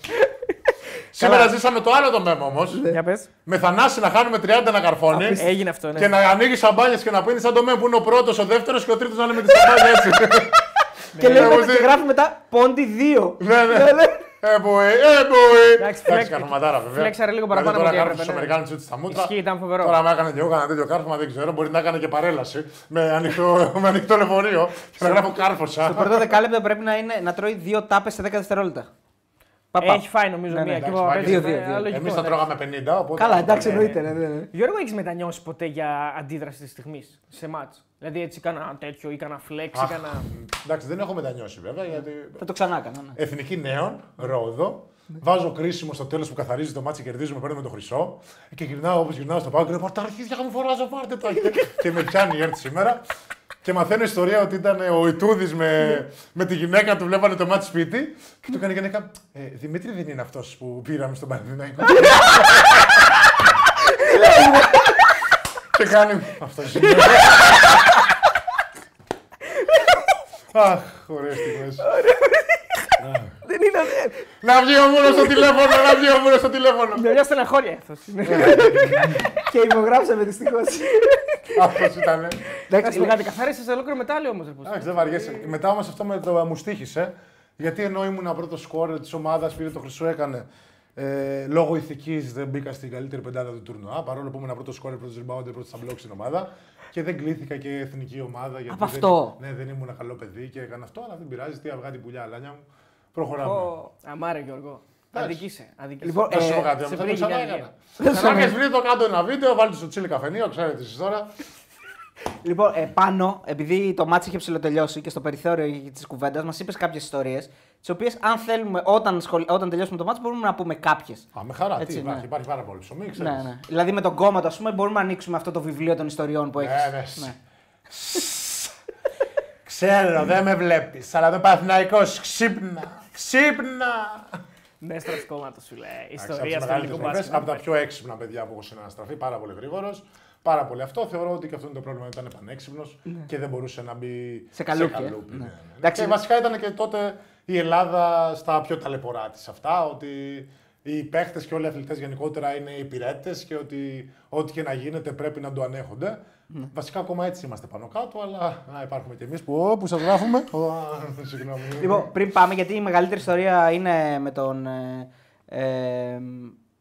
Σήμερα ζήσαμε το άλλο το μέμο όμως. Για πες. Με Θανάση να χάνουμε 30 να καρφώνει. Έγινε αυτό, ναι. Και να ανοίγει σαμπάνιες και να πίνει σαν το μέμο που είναι ο πρώτος, ο δεύτερος και ο τρίτος να είναι με τη σαμπάνια έτσι. Και λέει Όπως μετά και δει- γράφει μετά Πόντι 2. Ναι, ναι. Ε, boy, ε, boy. Εντάξει, Εντάξει, φλεξ- καρφωματάρα βέβαια. φλεξαρε λίγο παραπάνω Δηλαδή, από τώρα ό,τι κάρφωσε έπρεπε, στου ναι. Αμερικάνους έτσι στα μούτρα. Ισχύει, ήταν φοβερό. Τώρα με έκανε και εγώ κανένα τέτοιο κάρφωμα, δεν ξέρω. Μπορεί να έκανε και παρέλαση με ανοιχτό, με ανοιχτό λεωφορείο και να γράφω κάρφωσα. Το πρώτο δεκάλεπτο πρέπει να, είναι, να τρώει δύο τάπες σε 10 δευτερόλεπτα. Παπα. Έχει φάει νομίζω Ναι, ναι, μία. εντάξει, και ο πάει Παπαπέτρης δύο, έφαγε, δύο, δύο. αλλά λογικό, Εμείς τα ναι. τρώγαμε 50, οπότε. Καλά, εντάξει, Ε, εννοείται. ναι, ναι, ναι. Γιώργο, έχεις μετανιώσει ποτέ για αντίδραση της στιγμής σε μάτς; Δηλαδή έτσι έκανα τέτοιο ή έκανα flex ή αχ, έκανα. Εντάξει, δεν έχω μετανιώσει βέβαια γιατί. Θα το ξανά έκανα. Ναι. Εθνική Νέων, Ρόδο. Βάζω κρίσιμο στο τέλος που καθαρίζει το μάτσι, κερδίζουμε, παίρνουμε το χρυσό. Και γυρνάω όπως γυρνάω στο πάγκο και λέω Παρτάρχιδια μου φοράζω, πάρτε το. και με πιάνει η έρτη σήμερα. Και μαθαίνω ιστορία ότι ήταν ο Ιτούδης με, με τη γυναίκα του, βλέπανε το μάτι σπίτι. Και του έκανε η γυναίκα. Ε, Δημήτρη δεν είναι αυτός που πήραμε στον Παναθηναϊκό. και κάνει. Αυτό είναι. Αχ, ωραίες στιγμές. Δεν είναι. Να βγει ο Μούρος στο τηλέφωνο, να βγει ο Μούρος στο τηλέφωνο. Με μια στεναχώρια έθος. και υπογράψαμε δυστυχώς. Αυτός ήταν. Εντάξει, κάτι καθάρισε σε ολόκληρο μετάλλιο όμως. Εντάξει, δεν βαριέσαι. Μετά όμως αυτό με το μου στήχησε. Γιατί ενώ ήμουν πρώτος σκόρ της ομάδας, πήρε το χρυσό, έκανε. Ε, λόγω ηθικής δεν μπήκα στην καλύτερη πεντάδα του τουρνουά. Παρόλο που ήμουν πρώτος σκόρ, πρώτος rebound, πρώτος στα μπλοκ στην ομάδα. Και δεν κλήθηκα και εθνική ομάδα. Γιατί Από δεν, αυτό. Ναι, δεν ήμουν καλό παιδί και έκανα αυτό, αλλά δεν πειράζει. Τι αυγά την πουλιά, αλάνια μου. Προχωράμε. Αμάρε Γιώργο. Εντάξει. Αδικήσε. αδικήσε. Λοιπόν, Να σου ε, πω κάτι, σε αυτό το βρήκε ξανά μια έκανα. ιδέα. Ξανά έχεις βρει το κάτω ένα βίντεο, βάλτε στο τσίλι καφενείο, ξέρετε εσείς τώρα. Λοιπόν, ε, πάνω, επειδή το μάτι είχε ψηλοτελειώσει και στο περιθώριο τη κουβέντα, μας είπες κάποιες ιστορίες, τις οποίες αν θέλουμε όταν, σχολ... όταν τελειώσουμε το μάτι μπορούμε να πούμε κάποιες. Α, με χαρά, Έτσι, τι υπάρχει, ναι. υπάρχει πάρα πολύ ψωμί, ξέρεις. Ναι, ναι. Δηλαδή με τον κόμμα, ας πούμε, μπορούμε να ανοίξουμε αυτό το βιβλίο των ιστοριών που έχεις. Ναι, ναι. Ξέρω, δεν με βλέπεις, αλλά το Παθηναϊκό ξύπνα. Ξύπνα! Μέστρα κόμματο σου λέει. Εντάξει, Ιστορία από τις στο μεγαλύτερες ελληνικό μορφές, μπάσκετ. Από τα πιο έξυπνα παιδιά που έχω συναναστραφεί, πάρα πολύ γρήγορος. Πάρα πολύ αυτό. Θεωρώ ότι και αυτό είναι το πρόβλημα. Ήταν πανέξυπνο και δεν μπορούσε να μπει Σε καλούπι, ε. ναι, Ναι. ναι. Εντάξει, Και βασικά ήταν και τότε η Ελλάδα στα πιο ταλαιπωρά της αυτά. Ότι οι παίχτες και όλοι οι αθλητές γενικότερα είναι υπηρέτες και ότι ό,τι και να γίνεται πρέπει να το ανέχονται. Ναι. Βασικά ακόμα έτσι είμαστε πάνω κάτω, αλλά να υπάρχουμε κι εμείς που, που σας γράφουμε. Ω, α, Συγγνώμη. Λοιπόν, πριν πάμε, γιατί η μεγαλύτερη ιστορία είναι με τον. Ε, ε,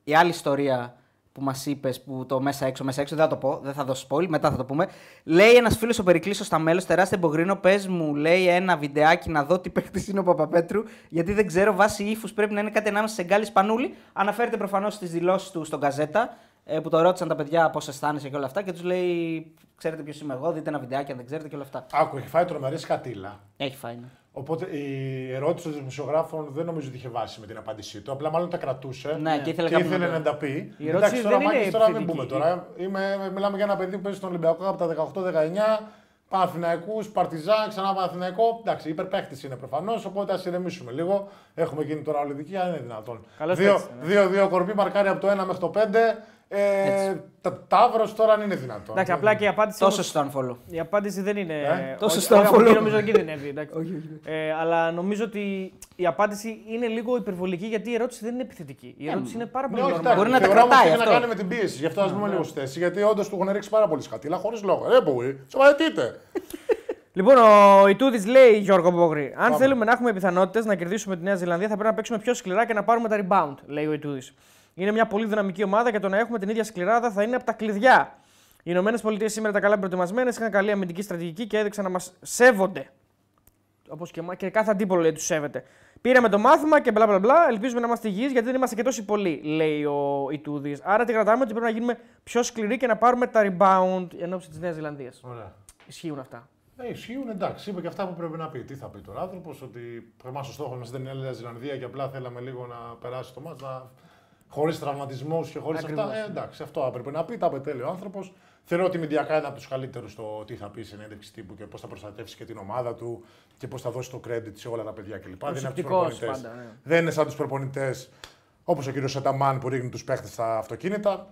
η άλλη ιστορία που μας είπες, που το μέσα έξω, μέσα έξω, δεν θα το πω, δεν θα δώσω spoil, μετά θα το πούμε. Λέει ένας φίλος ο Περικλής ο Σταμέλος, τεράστιο εμπογρίνο, πες μου, λέει ένα βιντεάκι να δω τι παίχτη είναι ο Παπαπέτρου, γιατί δεν ξέρω, βάσει ύφους πρέπει να είναι κάτι ανάμεσα σε Γκάλι Σπανούλη. Αναφέρεται προφανώς στις δηλώσεις του στον Καζέτα, ε, που το ρώτησαν τα παιδιά πώς αισθάνεσαι και όλα αυτά και τους λέει, ξέρετε ποιος είμαι εγώ, δείτε ένα βιντεάκι αν δεν ξέρετε και όλα αυτά. Άκου, έχει φάει τρομερή σκατήλα. Έχει φάει. ναι. Οπότε η ερώτηση των δημοσιογράφων δεν νομίζω ότι είχε βάση με την απάντησή του. Απλά μάλλον τα κρατούσε Ναι, και ήθελε και κάπου ήθελε να το- να τα πει. Η ερώτηση Εντάξει, τώρα, δεν είναι Μάκης, τώρα μην επιθετική. πούμε τώρα. Είμαι, μιλάμε για ένα παιδί που παίζει στον Ολυμπιακό από τα 18-19. Παναθηναϊκού, Παρτιζάν, ξανά Παναθηναϊκό. Εντάξει, υπερπαίχτη είναι προφανώς, οπότε ας ηρεμήσουμε λίγο. Έχουμε γίνει τώρα ολυμπιακή, αν είναι δυνατόν. Καλώς Δύο, έτσι, ναι. δύο, δύο κορμί μαρκάρει από το 1 μέχρι το 5. Ε, τα, Ταύρος τώρα αν είναι δυνατόν. Εντάξει, απλά και η απάντηση. Τόσο όμως- στο unfollow. Η απάντηση δεν είναι. Ε, τόσο όχι- στο όχι, unfollow. αυτή νομίζω δεν κινδυνεύει. εντάξει. Ε, αλλά νομίζω ότι η απάντηση είναι λίγο υπερβολική γιατί η ερώτηση δεν είναι επιθετική. Η ερώτηση είναι πάρα Ναι, πολύ όχι, normal. εντάξει, Μπορεί να τα θεωρώ όμως κρατάει έχει αυτό. να κάνει με την πίεση. Γι' αυτό ας πούμε λίγο στη θέση. Γιατί όντως του έχουν ρίξει πάρα πολύ σκατήλα χωρίς λόγο. Ε, μπορεί. Σοβαρετείτε. Λοιπόν, ο Ιτούδης λέει Γιώργο Μπόγρη. Αν θέλουμε να έχουμε πιθανότητες να κερδίσουμε τη Νέα Ζηλανδία, θα πρέπει να παίξουμε πιο σκληρά και να πάρουμε τα rebound, λέει ο Ιτούδης. Είναι μια πολύ δυναμική ομάδα και το να έχουμε την ίδια σκληράδα θα είναι από τα κλειδιά. Οι Ηνωμένες Πολιτείες σήμερα ήταν καλά προετοιμασμένες, είχαν καλή αμυντική στρατηγική και έδειξαν να μας σέβονται. Όπως και, μα- και κάθε αντίπολο λέει τους σέβεται. Πήραμε το μάθημα και μπλα μπλα μπλα. Ελπίζουμε να είμαστε υγιείς γιατί δεν είμαστε και τόσοι πολλοί, λέει ο Ιτούδης. Άρα τι κρατάμε ότι πρέπει να γίνουμε πιο σκληροί και να πάρουμε τα rebound εν ώψη της Νέας Ζηλανδίας. Ωραία. Ισχύουν αυτά. Ε, ισχύουν, εντάξει, είπε και αυτά που πρέπει να πει. Τι θα πει τώρα άνθρωπος, ότι εμά ο στόχο μας δεν είναι η Νέα Ζηλανδία και απλά θέλαμε λίγο να περάσει το μάτς, να... χωρίς τραυματισμούς και χωρίς αυτά. Ακριβώς. Ε, εντάξει, αυτό έπρεπε να πει. Τα είπε τέλειο άνθρωπος. Θεωρώ ότι μηντιακά είναι από τους καλύτερους στο τι θα πει σε συνέντευξη τύπου και πώς θα προστατεύσει και την ομάδα του και πώς θα δώσει το credit σε όλα τα παιδιά κλπ. Δεν είναι από τους Προσεκτικός προπονητές. πάντα, ναι. Δεν είναι σαν τους προπονητές όπως ο κύριος Σεταμάν που ρίχνει τους παίχτες στα αυτοκίνητα.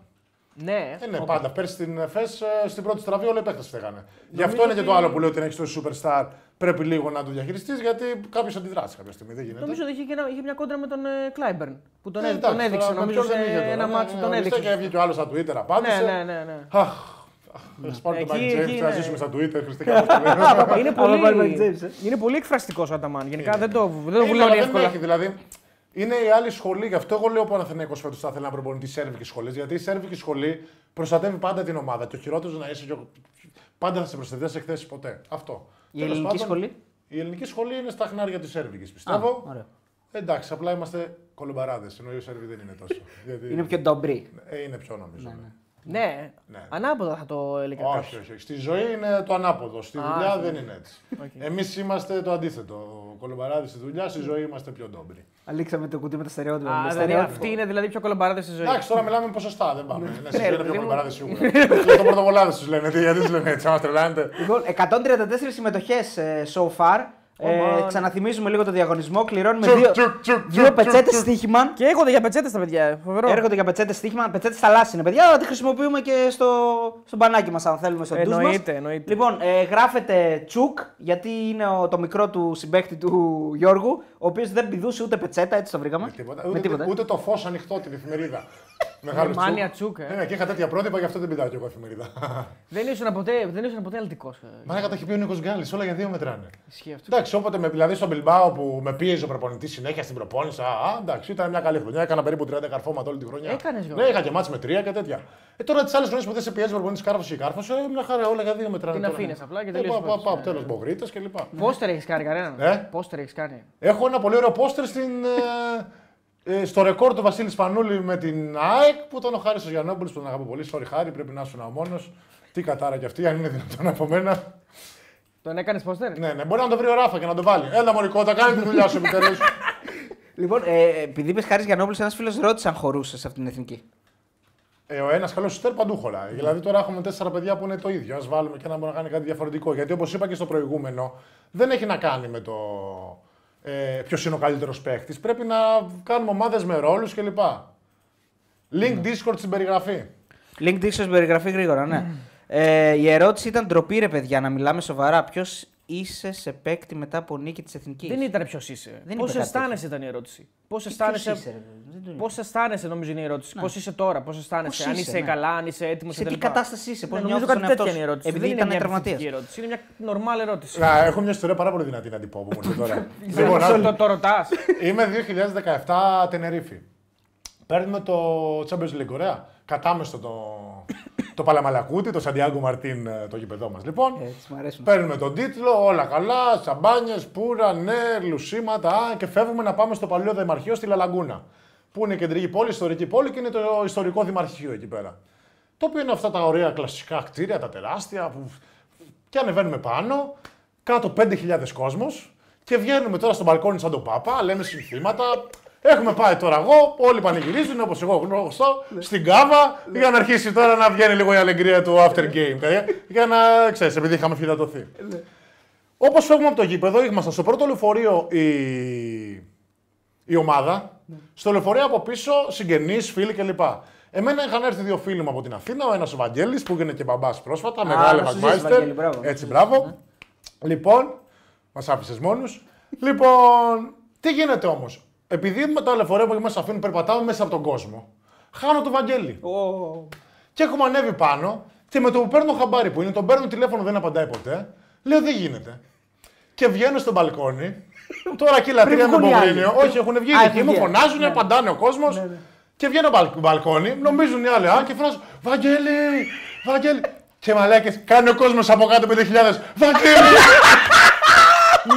Ναι, Ε, ναι, πάντα. Πέρσι στην ΕΦΕΣ ε, στην πρώτη στραβή όλοι οι παίχτες φταίγανε. Γι' αυτό είναι και το άλλο που λέω ότι αν έχει τόσο superstar πρέπει λίγο να το διαχειριστείς γιατί κάποιος αντιδράσει κάποια στιγμή. Δεν γίνεται. Νομίζω ότι είχε, και ένα, είχε μια κόντρα με τον ε, Κλάιμπερν. Που τον, Ε, ε, εντάξει, τον έδειξε, τώρα, με νομίζω, ποιον δεν σε είχε τώρα, ένα ναι, μάτσο ναι, τον ορίστε, έδειξε. Και έβγαινε και ο άλλος στα Twitter, απάντησε. Ναι, ναι, ναι. ναι. Αχ, αχ, πάρω τον Εκεί- Mike James, εκεί θα είναι- ζήσουμε στα Twitter, χρηστικά. πώς το λένε. είναι, Άμα πάρει πολύ, Mike James, ε. είναι πολύ εκφραστικός ο Αταμάν. Γενικά δεν το, δεν το Είναι, βουλώνει αλλά δεν εύκολα. έχει, δηλαδή. Είναι η άλλη σχολή, γι' αυτό εγώ λέω ο Παναθηναϊκός φέτος θα θέλει να προπονητή σέρβικη σχολή. Γιατί η σέρβικη σχολή προστατεύει πάντα την ομάδα. Και ο χειρότερος να είσαι. και ο- Πάντα θα σε προστατεύει, δεν σε εκθέσεις ποτέ. Αυτό. Η Τέλος ελληνική πάντων, σχολή; Η ελληνική σχολή είναι στα χνάρια της Σέρβικης, πιστεύω. Α, ωραία. Εντάξει, απλά είμαστε κολομπαράδε. Ενώ οι Σέρβοι δεν είναι τόσο. Γιατί... Είναι πιο ντομπρί. Ε, είναι πιο νομίζω. ναι. Ναι, Ναι. ανάποδα θα το έλεγε Όχι, κάποιος. όχι, όχι. Στη ζωή είναι το ανάποδο. Στη δουλειά δεν είναι έτσι. Οκ. Εμείς είμαστε το αντίθετο. Ο κολομπαράδε στη δουλειά, στη ζωή είμαστε πιο ντόμπροι. Αλήξαμε το κουτί με τα στερεότυπα. Α, Με δηλαδή στερεότυπα. αυτοί είναι δηλαδή πιο κολομπαράδες στη ζωή. Εντάξει, τώρα μιλάμε ποσοστά, δεν πάμε. Ναι, στη ζωή ρε είναι πιο παιδί μου. κολομπαράδε σίγουρα. Και το πρωτοβολάδες τους λένε. Τι, γιατί τους λένε έτσι, άμα τρελάνετε. Λοιπόν, 134 συμμετοχές so far. Ε, man. ξαναθυμίζουμε λίγο το διαγωνισμό. Κληρώνουμε Τσουκ, δύο, τσουκ, τσουκ, δύο τσουκ, πετσέτες τσουκ. στοίχημα. Και έρχονται για πετσέτες τα παιδιά. Φοβερό. Έρχονται για πετσέτες στοίχημα. Πετσέτες θαλάσσινε, παιδιά. Αλλά τη χρησιμοποιούμε και στο, στο μπανάκι μας, αν θέλουμε, στο ντους μας. Εννοείται, εννοείται. Λοιπόν, ε, γράφετε τσουκ, γιατί είναι ο, το μικρό του συμπέχτη του Γιώργου, ο οποίος δεν πηδούσε ούτε πετσέτα, έτσι το βρήκαμε. Με τίποτα. Με Ούτε, τίποτα. ούτε το φως ανοιχτό την εφημερίδα. Μεγάλο Μάνια τσουκ, ε. Ναι, και είχα τέτοια πρότυπα, γι' αυτό δεν πηδάω κι εγώ εφημερίδα. Δεν ήσουν ποτέ, δεν ήσουν ποτέ αλτικό. Μα τα έχει πει ο Νίκος Γκάλης, όλα για δύο μετράνε. Ισχύει αυτό. Εντάξει, όποτε με, δηλαδή στον Μπιλμπάο που με πίεζε ο προπονητής συνέχεια στην προπόνηση. Α, α, εντάξει, ήταν μια καλή χρονιά. Έκανα περίπου 30 καρφώματα όλη τη χρονιά. Έκανες, Γιώργο. Ναι, είχα και μάτς με τρία και τέτοια. Ε, τώρα τις άλλες χρονιές που δεν σε πιέζει ο προπονητής κάρφωσε ή κάρφωσε, ε, μια χαρά όλα για δύο μετράνε. Την τώρα. αφήνες απλά και Ε, τελείωσε η πα- πα- υπόθεση. πα- Τέλος μπογρίτες κλπ. Πόστερ έχεις κάνει κανέναν. Ε; Πόστερ έχεις κάνει. Έχω ένα πολύ ωραίο πόστερ στην, ε, ε, στο ρεκόρ του Βασίλη Σπανούλη με την ΑΕΚ που τον ο Χάρης Γιαννόπουλο που τον αγαπώ πολύ. Sorry, Χάρη, πρέπει να ήσουν ο μόνος. Τι κατάρα κι αυτή, αν είναι δυνατόν από μένα. Τον έκανες πόστερ; Ναι, ναι, μπορεί να το βρει ο Ράφα και να το βάλει. Έλα, Μωρικότα, κάνει τη δουλειά σου επιτέλους. Λοιπόν, ε, επειδή είπες Χάρης Γιαννόπουλο, ένας φίλος ρώτησε αν χωρούσες σε αυτήν την εθνική. Ε, ο ένας καλός σουτέρ παντού χωράει. Δηλαδή τώρα έχουμε τέσσερα παιδιά που είναι το ίδιο. Α βάλουμε και ένα μπορεί να κάνει κάτι διαφορετικό. Γιατί όπως είπα και στο προηγούμενο, δεν έχει να κάνει με το ε, ποιος είναι ο καλύτερος παίχτη. Πρέπει να κάνουμε ομάδες με ρόλους κλπ. Link Discord στην περιγραφή. Link dictation στην περιγραφή γρήγορα, ναι. ε, η ερώτηση ήταν ντροπή, ρε παιδιά, να μιλάμε σοβαρά. Ποιος είσαι σε παίκτη μετά από νίκη της εθνικής; Δεν ήταν ποιος είσαι. Δεν Πώς είπε κάτι αισθάνεσαι ήταν η ερώτηση. Πώς Ποιος αισθάνεσαι. είσαι, ρε, δεν το Πώς αισθάνεσαι, νομίζω είναι η ερώτηση. Πώς είσαι τώρα, πώς αισθάνεσαι. Πώς αν είσαι, είσαι ναι. καλά, αν είσαι έτοιμος Σε τι κατάσταση είσαι, πώς Ναι, νομίζω νιώθεις κάτι τον τέτοια εαυτό είναι η σου. ερώτηση. Επειδή δεν είναι ήταν μια τραυματίας. επιθετική ερώτηση. Είναι μια νορμάλ ερώτηση. Να, έχω μια ιστορία πάρα πολύ δυνατή να την πω που μου ήρθε τώρα. λοιπόν, το, άκου. το, το ρωτάς. Είμαι 2017 Τενερίφη. Παίρνουμε το Champions League, ωραία. Κατάμεστο το, το Παλαμαλακούτι, το Σαντιάγκο Μαρτίν, ε, το γήπεδό μας. Λοιπόν, Έτσι, μ' αρέσουν. παίρνουμε τον τίτλο, όλα καλά, σαμπάνιες, πουρα, ναι, λουσίματα. Α, και φεύγουμε να πάμε στο παλιό Δημαρχείο στη Λαλαγκούνα. Που είναι η κεντρική πόλη, ιστορική πόλη και είναι το ιστορικό Δημαρχείο εκεί πέρα. Το οποίο είναι αυτά τα ωραία κλασικά κτίρια, τα τεράστια. Που... Και ανεβαίνουμε πάνω, κάτω 5.000 κόσμος και βγαίνουμε τώρα στο μπαλκόνι σαν τον Πάπα, λέμε συνθήματα. Έχουμε πάει τώρα εγώ, όλοι πανηγυρίζουν όπως εγώ γνωστό, στην κάβα για να αρχίσει τώρα να βγαίνει λίγο η αλεγκρία του after game. παιδιά, Για να ξέρεις, επειδή είχαμε φυδατωθεί. Όπως φεύγουμε από το γήπεδο, ήμασταν στο πρώτο λεωφορείο η, η ομάδα, στο λεωφορείο από πίσω συγγενείς, φίλοι κλπ. Εμένα είχαν έρθει δύο φίλοι μου από την Αθήνα, ο ένας ο Βαγγέλης που έγινε και μπαμπάς πρόσφατα, μεγάλο να σου ζήσει, Μακμάιστερ. Βαγγέλη, μπράβο. Έτσι, μπράβο. Λοιπόν, μας άφησες μόνο. Λοιπόν, τι γίνεται όμως; Επειδή με τα λεωφορεία που μα αφήνουν περπατάμε μέσα από τον κόσμο, χάνω το Βαγγέλη. Και έχουμε ανέβει πάνω και με το που παίρνω χαμπάρι που είναι, τον παίρνω τηλέφωνο, δεν απαντάει ποτέ. Λέω δεν γίνεται. Και βγαίνω στο μπαλκόνι. Τώρα εκεί λατρεία με βγουν οι άλλοι. Μπογρίνιο. Όχι, έχουν βγει Α, δικοί έχουν μου, βγει. φωνάζουν, Ναι. απαντάνε ο κόσμος. Και βγαίνω μπαλ- μπαλκόνι, νομίζουν οι άλλοι, α, και φράζω, Βαγγέλη, Βαγγέλη. Και μαλάκες, κάνει ο κόσμος από κάτω 5.000, Βαγγέλη.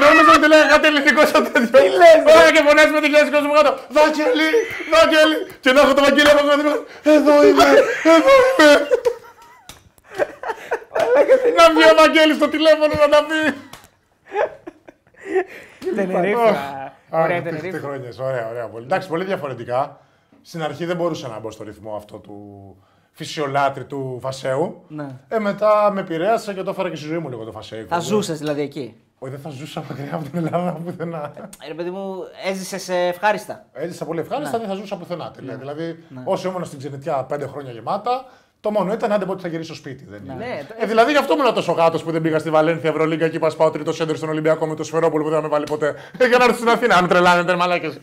Νόμιζα ότι λέγα κάτι ελληνικό σαν τέτοιο. Τι λες, Ωραία και φωνάζει με 5.000 κόσμο κάτω, Βαγγέλη, Βαγγέλη. Και να έχω το Βαγγέλη από κάτω, εδώ είμαι, εδώ είμαι. Να βγει ο Βαγγέλης στο τηλέφωνο να τα πει. Τενερίφα. Ωραία Α, τι- τι Τενερίφα. χρόνιες, ωραία, ωραία. Πολύ. Εντάξει, πολύ διαφορετικά. Στην αρχή δεν μπορούσα να μπω στο ρυθμό αυτό του φυσιολάτρη του Φασέου. Ναι. Ε, μετά με επηρέασε και το έφερα και στη ζωή μου λίγο το Φασέου. Θα ζούσες δηλαδή εκεί; Όχι, δεν θα ζούσα μακριά από την Ελλάδα πουθενά. Ε, Ρε παιδί μου, έζησες ευχάριστα. Έζησα πολύ ευχάριστα, δεν θα ζούσα πουθενά. Ναι. τελεία. Δηλαδή, όσο ήμουν στην ξενιτιά πέντε χρόνια γεμάτα, το μόνο ήταν άντε πότε θα γυρίσω σπίτι. Δεν είναι. Ναι, το- Ε, δηλαδή γι' αυτό ήμουν τόσο γάτος που δεν πήγα στη Βαλένθια Ευρωλίγκα και είπα σπάω τρίτο σέντερ στον Ολυμπιακό με το Σφερόπουλο που δεν θα με βάλει ποτέ. Ε, για να έρθει στην Αθήνα, αν τρελάνετε, μαλάκες.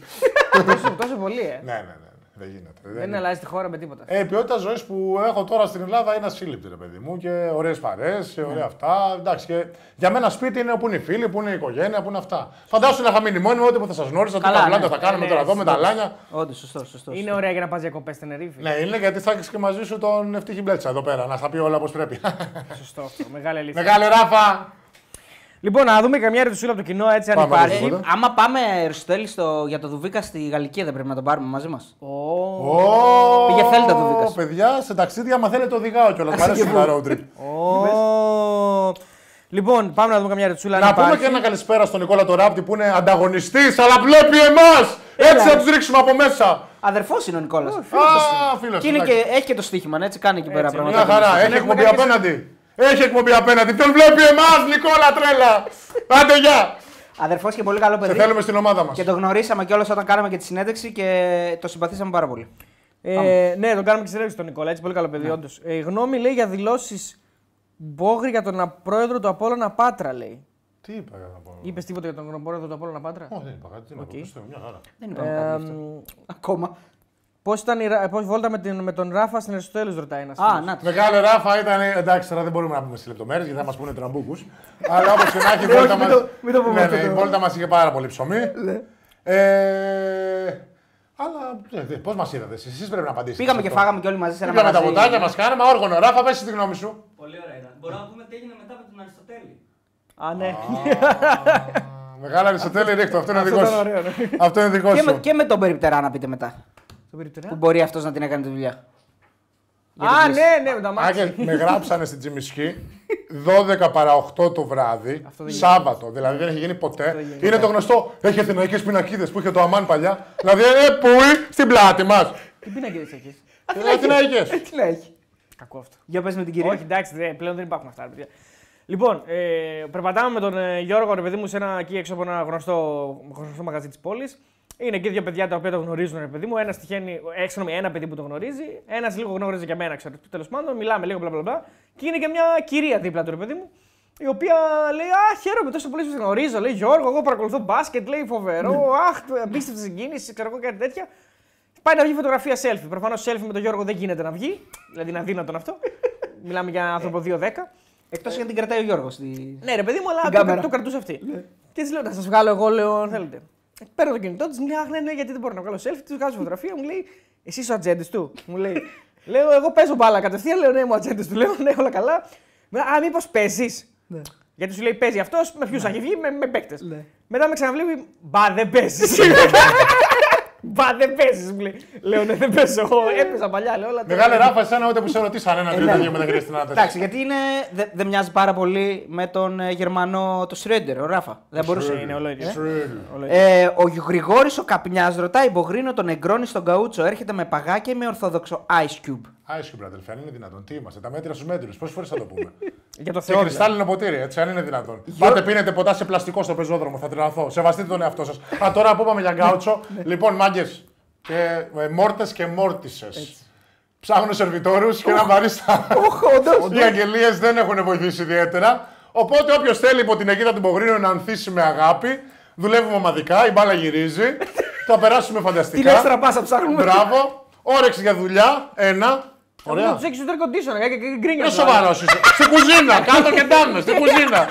τόσο, τόσο πολύ, ε. ναι, ναι, ναι. Δεν γίνεται. Δεν Δεν είναι. αλλάζει τη χώρα με τίποτα. Ε, η ποιότητα ζωής που έχω τώρα στην Ελλάδα είναι ασύλληπτη, ρε παιδί μου, και ωραίες παρέ, ωραία αυτά. Εντάξει, και για μένα σπίτι είναι όπου είναι οι φίλοι, που είναι η οικογένεια, που είναι αυτά. Φαντάσου να είχα μείνει μόνιμο, ό,τι που θα σας γνώρισα, τι Καλά, καβλάντα ναι. θα κάνουμε Ναι, τώρα ναι, εδώ με τα λάνια. Όντως, σωστό, σωστό. Είναι ωραία για να πας διακοπές στην Ερήφη. Ναι, είναι γιατί θα έχεις και μαζί σου τον Ευτύχη Μπλέτσα εδώ πέρα, να στα πει όλα όπως πρέπει. Σωστό αυτό. Μεγάλη αλήθεια. Μεγάλη ράφα! Λοιπόν, να δούμε καμιά ρετουσούλα από το κοινό έτσι αν Πάμε, υπάρχει. λοιπόν. άμα πάμε Αριστοτέλη στο, για το Δουβίκα στη Γαλλική, δεν πρέπει να τον πάρουμε μαζί μας. Ω, Ω, Πήγε θέλτα το Δούκας. Παιδιά, σε ταξίδια μαθαίνετε οδηγάω κιόλας. Μ' αρέσουν τα road trip. ω. Λοιπόν, πάμε να δούμε καμιά ρετσούλα. Να αν πούμε υπάρχει. και ένα καλησπέρα στον Νικόλα το Ράπτη που είναι ανταγωνιστής, αλλά βλέπει εμάς! Έτσι θα τους ρίξουμε από μέσα. Αδερφός είναι ο Νικόλας. Α, φίλος. Και, είναι και έχει και το στοίχημα, ναι, έτσι κάνει εκεί πέρα Έτσι, πράγματα. Μια χαρά, έχει έχουμε εκπομπή κάποιες- απέναντι. Έχει εκπομπή απέναντι. Τον βλέπει εμάς, Νικόλα τρέλα. Άντε, γεια. Αδερφός και πολύ καλό Σε παιδί. θέλουμε στην ομάδα μας. Και το γνωρίσαμε κιόλας όταν κάναμε και τη συνέντευξη και το συμπαθήσαμε πάρα πολύ. Ε, ναι, τον κάνουμε και συνέντευξη τον Νικόλα. Έτσι, πολύ καλό παιδί, όντως. Ε, η γνώμη λέει για δηλώσεις Μπόγρη για τον πρόεδρο του Απόλλωνα Πάτρα, λέει. Τι είπα να πω. Είπες τίποτα για τον πρόεδρο του Απόλλωνα Πάτρα; Όχι, δεν είπα κάτι. Τι να πω. πιστεύω, μια χαρά. Δεν είπαμε κάτι γι' αυτό. Ακόμα. Πώς ήταν η, Ρα- πώς βόλτα με, την, με τον Ράφα στην Αριστοτέλους, ρωτάει ένας. Α, να το. Μεγάλη ράφα ήταν. Εντάξει, τώρα δεν μπορούμε να πούμε σε λεπτομέρειες γιατί θα μας πούνε τραμπούκους. Αλλά όπως και να έχει, η βόλτα όχι, μην μα. το- μην το πούμε Ναι, αυτό ναι, η το- βόλτα μας είχε πάρα πολύ ψωμί. Ε, Αλλά πώς μας είδατε, εσείς; Πρέπει να απαντήσετε. Πήγαμε σε και αυτό. φάγαμε κι όλοι μαζί σε ένα Πήγαμε τα μαγαζί. ποτάκια, μας κάναμε. Όργανο, ράφα, πες τη γνώμη σου. Πολύ ωραία ήταν. Μπορούμε να πούμε τι έγινε μετά με τον Αριστοτέλη. Α, ναι. Μεγάλα Αριστοτέλη, ρίχτω. Αυτό είναι Αυτό δικό ήταν σου. ωραίο, ναι. Αυτό είναι δικό Και με, σου. και με τον περιπτερά να πείτε μετά. Τον Περιπτερά. Που μπορεί αυτός να την έκανε τη δουλειά. Για Α, την κλίση. ναι, ναι, με τα μάτια. Άγγελ, με γράψανε στην Τσιμισκή 12 παρα 8 το βράδυ, Αυτό δεν Σάββατο. Δηλαδή δεν έχει γίνει ποτέ. δεν γίνει Είναι το γνωστό. Έχει αθηναϊκέ πινακίδες που είχε το Αμάν παλιά. δηλαδή, ε, πού στην πλάτη μας. Τι πίνακε έχεις; Αθηναϊκές. Τι να έχεις; Κακό αυτό. Για πες με την κυρία. Όχι, εντάξει, δε, πλέον δεν υπάρχουν αυτά. ρε παιδιά. Λοιπόν, ε, περπατάμε με τον ε, Γιώργο, ρε παιδί μου, σε ένα, εκεί έξω από ένα γνωστό, γνωστό μαγαζί της πόλης. Είναι εκεί δύο παιδιά τα οποία το γνωρίζουν, ρε παιδί μου. Ένας τυχαίνει, ε, συγγνώμη, ένα παιδί που το γνωρίζει. Ένας λίγο γνώριζε και εμένα, ξέρω. Τέλος πάντων, μιλάμε λίγο, μπλα μπλα μπλα. Και είναι και μια κυρία δίπλα του, ρε παιδί μου. Η οποία λέει: Α, χαίρομαι τόσο πολύ που σε γνωρίζω. Λέει Γιώργο, εγώ παρακολουθώ μπάσκετ. Λέει φοβερό. Αχ, απίστευτη συγκίνηση, ξέρω εγώ κάτι τέτοια. Πάει να βγει φωτογραφία selfie. Προφανώς selfie με τον Γιώργο δεν γίνεται να βγει. Δηλαδή είναι αδύνατον αυτό. Μιλάμε για άνθρωπο 2-10. Εκτός αν την κρατάει ο Γιώργος. Στη... Ναι, ρε παιδί μου, αλλά Την το, κάμερα. το κρατούσε αυτή. Και της λέω να σας βγάλω εγώ, λέω, αν θέλετε. Παίρνω το κινητό της, μου λέει Αχ, ναι, ναι, γιατί δεν μπορώ να βγάλω selfie. Τη βγάζω φωτογραφία, μου λέει Εσύ είσαι ο ατζέντης του. Μου λέει Λέω, εγώ παίζω μπάλα κατευθείαν, λέω ναι, είμαι ο ατζέντης του. Λέω, ναι, όλα καλά. Μου λέει, Α, μήπως παίζεις; Γιατί σου λέει παίζει αυτός, με ποιους θα έχει βγει, με, με παίκτες. Ναι. Μετά με ξαναβλέπει, μπα δεν παίζεις. Μπα δεν παίζεις, μου λέει. Λέω, ναι, δεν παίζω. Εγώ έπαιζα παλιά, λέω όλα. τώρα. Μεγάλη ράφα, εσένα ούτε που σε ρωτήσαν ένα τρίτο ναι. δύο με δεν χρειάζεται να τα Εντάξει, γιατί είναι, δεν δεν μοιάζει πάρα πολύ με τον ε, Γερμανό, το Σρέντερ, ο Ράφα. Δεν μπορούσε. Είναι όλο ίδιο. Ε, ο Γρηγόρης ο Καπνιάς ρωτάει: Μπογρίνο τον εγκρώνει στον καούτσο. Έρχεται με παγάκια ή με ορθόδοξο Ice Cube. Άισου, αδελφέ, αν είναι δυνατόν. Τι είμαστε, τα μέτρα στους μέτρους. Πόσες φορές θα το πούμε; Για το Σε Θεό. δηλαδή. κρυστάλλινο ποτήρι, έτσι, αν είναι δυνατόν. Πάτε πίνετε ποτά σε πλαστικό στο πεζόδρομο, θα τρελαθώ. Σεβαστείτε τον εαυτό σας. Α, τώρα που είπαμε για γκάουτσο, λοιπόν, μάγκες. Και ε, μόρτες και μόρτισες. Ψάχνουν σερβιτόρους και ένα μπαρίστα. Οι αγγελίες δεν έχουν βοηθήσει ιδιαίτερα. Οπότε όποιος θέλει υπό την αιγύδα του Μπογρίνου να ανθίσει με αγάπη, δουλεύουμε ομαδικά, η μπάλα γυρίζει. θα περάσουμε Την φανταστικά. έξτρα πάσα ψάχνουμε. Μπράβο. Όρεξη για δουλειά. Ένα. Ωραία. Του έχει το air conditioner και και γκρίνια. Είναι σοβαρός είσαι; Στην κουζίνα, κάτω και τάμε, στην κουζίνα.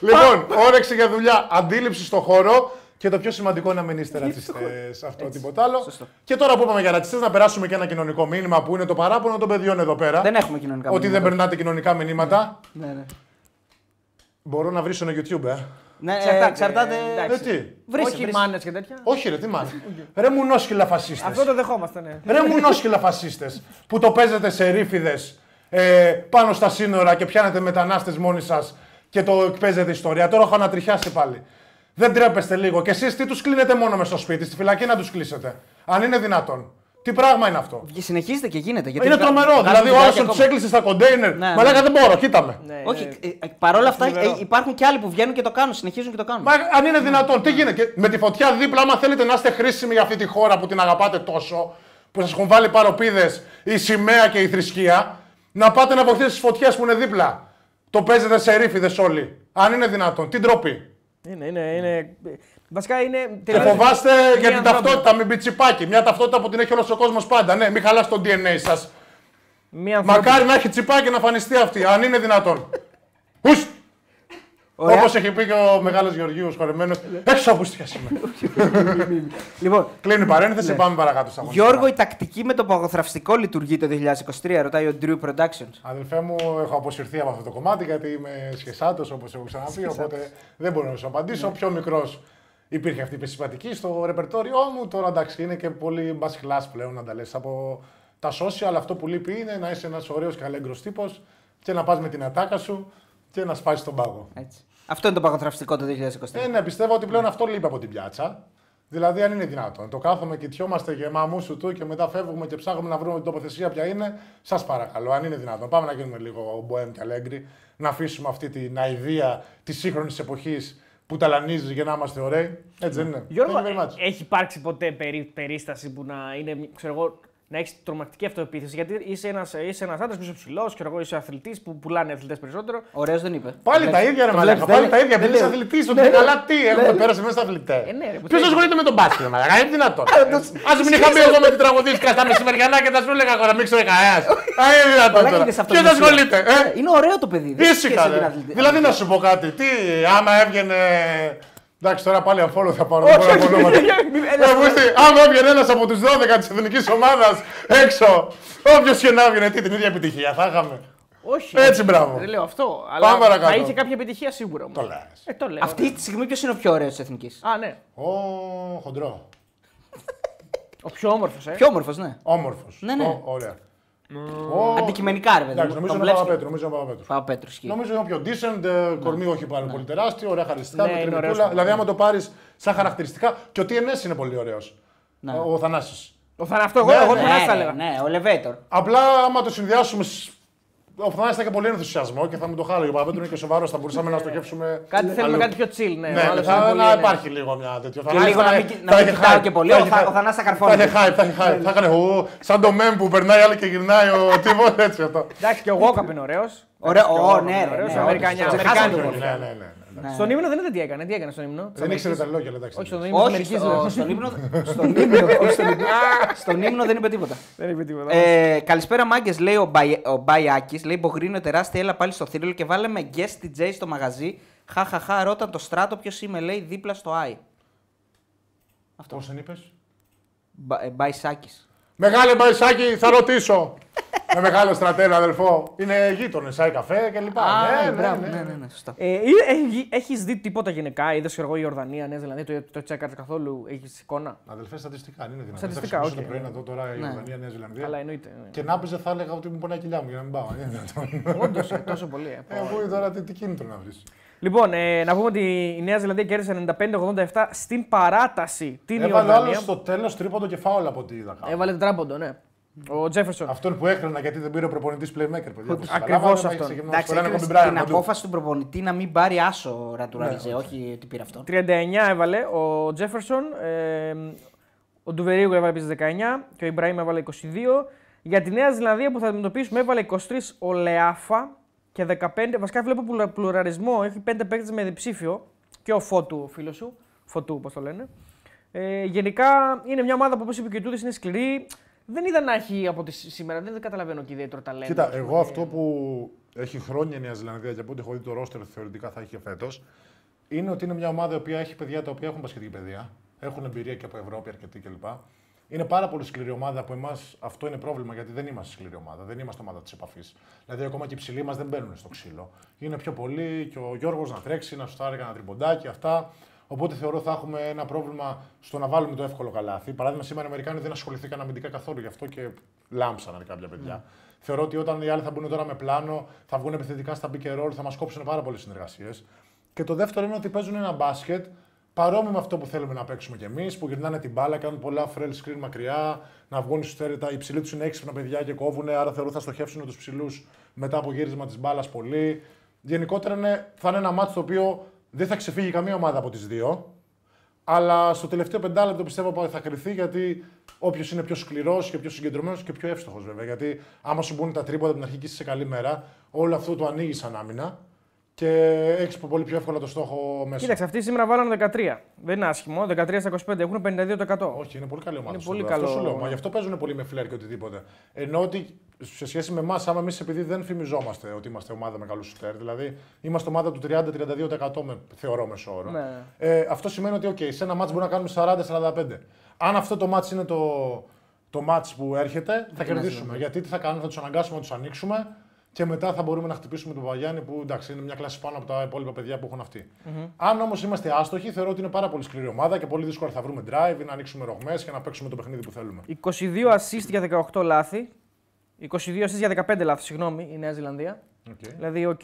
λοιπόν, όρεξη για δουλειά, αντίληψη στο χώρο Και το πιο σημαντικό είναι να μην είστε ρατσιστές. Αυτό τίποτα άλλο. Και τώρα που είπαμε για ρατσιστές, να περάσουμε και ένα κοινωνικό μήνυμα που είναι το παράπονο των παιδιών εδώ πέρα. Δεν έχουμε κοινωνικά Ότι δεν μηνύματα. περνάτε κοινωνικά μηνύματα. Ναι, ναι. Μπορώ να βρίσω ένα YouTube, ε. Ναι, Εξαρτάται, ε, εξαρτάται. ε, Ε, εντάξει. τι. Βρίσκε, Όχι βρίσκε. μάνες και τέτοια. Όχι, ρε, τι μάθει. Ρε μουνόσκυλα φασίστες. Αυτό το δεχόμαστε, ναι. Ρε μουνόσκυλα φασίστες που το παίζετε σε ρήφιδε ε, πάνω στα σύνορα και πιάνετε μετανάστες μόνοι σας και το παίζετε ιστορία. Τώρα έχω ανατριχιάσει πάλι. Δεν τρέπεστε λίγο. Και εσείς τι τους κλείνετε μόνο μες στο σπίτι, στη φυλακή να τους κλείσετε. Αν είναι δυνατόν. Τι πράγμα είναι αυτό; Και συνεχίζεται και γίνεται. γιατί Είναι βγα- τρομερό. βγάζουν Δηλαδή ο άλλος βιντεάκια του ακόμα. έκλεισε στα κοντέινερ. Ναι, Μα ναι. λέγα δεν μπορώ, κοίτα με. Ναι, Όχι, ναι. ε, ε, παρόλα αυτά θλιβερό. ε, υπάρχουν και άλλοι που βγαίνουν και το κάνουν, συνεχίζουν και το κάνουν. Μα αν είναι δυνατόν, τι γίνεται; Και με τη φωτιά δίπλα, άμα θέλετε να είστε χρήσιμοι για αυτή τη χώρα που την αγαπάτε τόσο, που σας έχουν βάλει παροπίδες η σημαία και η θρησκεία, να πάτε να βοηθήσετε τις φωτιές που είναι δίπλα. Το παίζετε σε ρήφιδε όλοι. Αν είναι δυνατόν, τι ντροπή. Είναι, είναι, είναι. Βασικά είναι. Και φοβάστε για την ανθρώπινο. ταυτότητα με μπιτσιπάκι. Μια ταυτότητα που την έχει όλος ο κόσμος πάντα. Ναι, μην χαλάς το DNA σας. Μία ανθρώπινη- Μακάρι να έχει τσιπάκι να φανιστεί αυτή, αν είναι δυνατόν. Ουστ! Ωραία. Όπως έχει πει και ο μεγάλος Γεωργίου χορεμένος, έξω από ουστιά σήμερα. Λοιπόν, Κλείνει η παρένθεση, πάμε παρακάτω στα αγωνιστικά. Γιώργο, η τακτική με το παγοθραυστικό λειτουργεί το 2023, ρωτάει ο Drew Productions. Αδελφέ μου, έχω αποσυρθεί από αυτό το κομμάτι γιατί είμαι σχεσάτος όπως έχω ξαναπεί. Οπότε δεν μπορώ να σου απαντήσω. Πιο μικρός υπήρχε αυτή η επισηματική στο ρεπερτόριό μου. Τώρα εντάξει, είναι και πολύ μπασχλά πλέον να τα λες. Από τα social αυτό που λείπει είναι να είσαι ένας ωραίος και αλέγκρος τύπος και να πας με την ατάκα σου και να σπάσεις τον πάγο. Έτσι. Αυτό είναι το παγοθραυστικό το 2023. Ε, ναι, πιστεύω ότι πλέον αυτό λείπει από την πιάτσα. Δηλαδή, αν είναι δυνατόν. Το κάθομαι, κοιτιόμαστε και μαμούσου του και μετά φεύγουμε και ψάχνουμε να βρούμε την τοποθεσία ποια είναι. Σας παρακαλώ, αν είναι δυνατόν. Πάμε να γίνουμε λίγο μποέμ και αλέγκρι. Να αφήσουμε αυτή την αηδία της σύγχρονης εποχής που ταλανίζεις για να είμαστε ωραίοι. Έτσι δεν είναι. Γιώργο, Thank you very much. ε, έχει υπάρξει ποτέ περί, περίσταση που να είναι, ξέρω εγώ, να έχεις τρομακτική αυτοεπίθεση. Γιατί είσαι ένας είσαι ένας άντρας που είσαι ψηλός, ξέρω εγώ, είσαι αθλητής που πουλάνε αθλητές περισσότερο. Ωραίος δεν είπε. Πάλι τα ίδια ρε το μαλάκα. βλέπεις, Πάλι δεν- τα ίδια. δεν Επειδή είσαι λέω. αθλητής, ότι Ναι, ναι. καλά τι έχουμε Ναι. πέρασε μέσα στα αθλητές. Ε, ναι, ρε, Ποιος που- ασχολείται με τον μπάσκετ, μαλάκα. Είναι δυνατόν. Α μην είχα πει εγώ με την τραγουδίστρια στα μεσημεριανά και τα σου έλεγα εγώ να μην ξέρω κανένα. Α είναι δυνατόν. Μαλάκα τώρα. είδες αυτό Ποιος το ασχολείται, ε; Ε, Είναι ωραίο το παιδί. δεν έχει Ήσυχα, σχέση με την ρε. αθλητική. Δηλαδή να σου πω κάτι. Τι, άμα έβγαινε. Εντάξει, τώρα πάλι αμφόλο θα πάρω. δεν μπορώ να πω ονόματα. Ε, βουστή, Άμα έβγαινε ένας από τους 12 της εθνικής ομάδας έξω, όποιος και να έβγαινε, τι την ίδια επιτυχία θα είχαμε. Όχι. Έτσι, μπράβο. Δεν λέω αυτό. Πάμε Αλλά παρακάτω. θα είχε κάποια επιτυχία σίγουρα. όμως. Το λες. Ε, το λέω. Αυτή τη στιγμή ποιος είναι ο πιο ωραίος της εθνικής; Α, ναι. Ω, χοντρό. Ο πιο όμορφος, ε. Πιο όμορφος, ναι. Όμορφος. Ναι, ναι. Ωραία. Αντικειμενικά, ρε παιδί. Εντάξει, μου. νομίζω Τον είναι ο βλέπεις και- Παπαπέτρου. Νομίζω είναι ο Παπαπέτρου. Παπαπέτρου, ισχύει. Νομίζω είναι πιο decent, ε, κορμί όχι πάρα πολύ τεράστιο, ωραία χαριστικά, Ναι, με είναι κρεμιτούλα. ωραίος. Δηλαδή, άμα το πάρεις σαν χαρακτηριστικά. Και ο TNS είναι πολύ ωραίος. Ναι. Ο, ο Θανάσης. Ο θα αυτό, εγώ, Ναι, εγώ ναι, τον Ναι, Άστα ναι, έλεγα. ναι, ο Elevator. Απλά άμα το συνδυάσουμε. Σ- Ο Θανάσης θα είχε πολύ ενθουσιασμό και θα μου το χάλαγε. Ο Παπαπέτρου είναι και σοβαρός, θα μπορούσαμε να στοχεύσουμε. Κάτι θέλουμε αλλού. κάτι πιο chill, ναι. Ναι, Ο άλλος θα, είναι πολύ, να ναι. υπάρχει λίγο μια τέτοια. Και λίγο να μην, κι- να μην κοιτάω και πολύ. Ο, Θα- ο Θανάσης θα Θα καρφώνει. είχε hype, θα είχε hype. Θα έκανε ου, σαν το μέμ που περνάει άλλη και γυρνάει ο τύπο έτσι αυτό. Εντάξει, και ο Γόκαπ είναι ωραίος. Ωραίο, ω, ναι, ρε, ωραίος, ναι, Αμερικανιά- όντως, το Αμερικάνικος. ξεχάσαμε Ναι, το ναι, ναι. Ναι. Ναι. Στον ύμνο δεν είδε τι έκανε. Τι έκανε στον ύμνο; Δεν ήξερε τα λόγια, εντάξει. Όχι, στον ύμνο τη Όχι, Αμερική. στο, στον ύμνο, στον ύμνο, όχι στον ύμνο. Στον ύμνο δεν είπε τίποτα. Δεν είπε τίποτα. Ε, καλησπέρα, μάγκες, λέει ο, Μπαϊ, ο Μπαϊάκης. Λέει: Μπογρίνο τεράστια, έλα πάλι στο θηρίο και βάλε με guest DJ στο μαγαζί. Χαχαχά, ρώταν το στράτο ποιος είμαι, λέει δίπλα στο Άι. Πώς τον είπες; Μπα- ε, Μπαϊσάκης. Μεγάλε Μπαϊσάκη, θα ρωτήσω. Με μεγάλο στρατέρα, αδελφό. Είναι γείτονες, σάι καφέ κλπ. Α, Ναι, ναι, μπράβο, ναι, ναι, ναι. ναι, ναι, σωστά. Ε, Έχεις δει τίποτα γενικά, είδες εγώ Ιορδανία, Νέα Ζηλανδία, το, το τσέκαρε καθόλου, έχεις εικόνα; Αδελφέ, στατιστικά είναι δυνατόν. Στατιστικά, Θα οκ. ξυπνήσω το πρωί να δω τώρα Ναι. Ιορδανία, Νέα Ζηλανδία. Αλλά εννοείται. Και να έπαιζε θα έλεγα ότι μου πονάει η κοιλιά μου για να μην πάω. Είναι δυνατόν. Όντως, τόσο πολύ. ε. Ε, αφού τώρα τι, τι κίνητρο να βρεις. Λοιπόν, ε, να πούμε ότι η Νέα Ζηλανδία κέρδισε 95-87 στην παράταση την Έβαλε άλλος Ιορδανία. στο τέλος τρίποντο και φάουλ από ό,τι είδα. κάπου. Έβαλε τετράποντο, ναι. Ο Τζέφερσον. Αυτόν που έκρανα γιατί δεν πήρε ο προπονητής playmaker. Παιδιά, όπως Ακριβώς καταλάβατε, αυτόν. έχει γυμνώσει Εντάξει, φορά, είναι έκρινες Kobe Bryant την παντού. απόφαση του προπονητή να μην πάρει άσο Ναι, ρατουράλιζε, όχι ότι πήρε αυτό. 39 έβαλε ο Τζέφερσον. Ε, ο Ντουβερίγκο έβαλε επίσης 19 και ο Ιμπραήμ έβαλε 22. Για τη Νέα Ζηλανδία που θα αντιμετωπίσουμε έβαλε 23 ο Λεάφα και 15. Βασικά βλέπω πουλα- πλουραρισμό. Έχει 5 παίκτες με διψήφιο και ο Φώτου, ο φίλος σου. Φωτού, όπως το λένε. Ε, γενικά είναι μια ομάδα που όπως είπε και ο Τούδης, είναι σκληρή. Δεν είδα να έχει από τη σ- σήμερα, δεν καταλαβαίνω και ιδιαίτερο ταλέντο. Κοίτα, ας πούμε. εγώ αυτό που έχει χρόνια η Νέα Ζηλανδία και από ό,τι έχω δει το ρόστερ θεωρητικά θα έχει φέτος, είναι ότι είναι μια ομάδα η οποία έχει παιδιά τα οποία έχουν πασχετική παιδεία, έχουν εμπειρία και από Ευρώπη αρκετή κλπ. Είναι πάρα πολύ σκληρή ομάδα που εμάς αυτό είναι πρόβλημα γιατί δεν είμαστε σκληρή ομάδα. Δεν είμαστε ομάδα της επαφής. Δηλαδή, ακόμα και οι ψηλοί μας δεν μπαίνουν στο ξύλο. Είναι πιο πολύ και ο Γιώργος να τρέξει, να σουτάρει ένα τριμποντάκι, αυτά. Οπότε θεωρώ θα έχουμε ένα πρόβλημα στο να βάλουμε το εύκολο καλάθι. Παράδειγμα, σήμερα οι Αμερικάνοι δεν ασχοληθήκαν αμυντικά καθόλου γι' αυτό και λάμψαν κάποια παιδιά. Θεωρώ ότι όταν οι άλλοι θα μπουν τώρα με πλάνο, θα βγουν επιθετικά στα pick and roll, θα μας κόψουν πάρα πολλές συνεργασίες. Και το δεύτερο είναι ότι παίζουν ένα μπάσκετ παρόμοιο με αυτό που θέλουμε να παίξουμε κι εμείς, που γυρνάνε την μπάλα, κάνουν πολλά frail screen μακριά, να βγουν στους θέρετα. Οι ψηλοί τους είναι έξυπνα παιδιά και κόβουν, άρα θεωρώ θα στοχεύσουν τους ψηλούς μετά από γύρισμα της μπάλας πολύ. Γενικότερα είναι, θα είναι ένα μάτσο το οποίο δεν θα ξεφύγει καμία ομάδα από τις δύο. Αλλά στο τελευταίο πεντάλεπτο πιστεύω ότι θα κρυθεί γιατί όποιος είναι πιο σκληρός και πιο συγκεντρωμένος και πιο εύστοχος βέβαια. Γιατί άμα σου μπουν τα τρίποτα από την αρχή και είσαι σε καλή μέρα, όλο αυτό το ανοίγεις σαν άμυνα και έχεις πολύ πιο εύκολα το στόχο μέσα. Κοίταξε, αυτοί σήμερα βάλανε 13. Δεν είναι άσχημο. 13 στα 25 έχουν 52%. Όχι, είναι πολύ καλή ομάδα. Είναι στο πολύ βέβαια. Αυτό καλό. σου λέω. Μα γι' αυτό παίζουν πολύ με φλερ και οτιδήποτε. Ενώ ότι σε σχέση με εμάς, άμα εμείς επειδή δεν φημιζόμαστε ότι είμαστε ομάδα με καλούς σουτέρ, δηλαδή είμαστε ομάδα του 30-32% με, θεωρώ μέσο όρο. Ναι. Ε, αυτό σημαίνει ότι okay, σε ένα μάτς μπορούμε να κάνουμε 40-45. Αν αυτό το μάτς είναι το, το μάτς που έρχεται, θα κερδίσουμε. Γιατί τι θα κάνουμε, θα τους αναγκάσουμε να τους ανοίξουμε και μετά θα μπορούμε να χτυπήσουμε τον Παγιάννη που εντάξει είναι μια κλάση πάνω από τα υπόλοιπα παιδιά που έχουν αυτοί. Αν όμως είμαστε άστοχοι, θεωρώ ότι είναι πάρα πολύ σκληρή ομάδα και πολύ δύσκολα θα βρούμε drive ή να ανοίξουμε ρογμές και να παίξουμε το παιχνίδι που θέλουμε. 22 assist για 18 λάθη. 22 assist για 15 λάθη, συγγνώμη, η Νέα Ζηλανδία. Okay. Δηλαδή, οκ.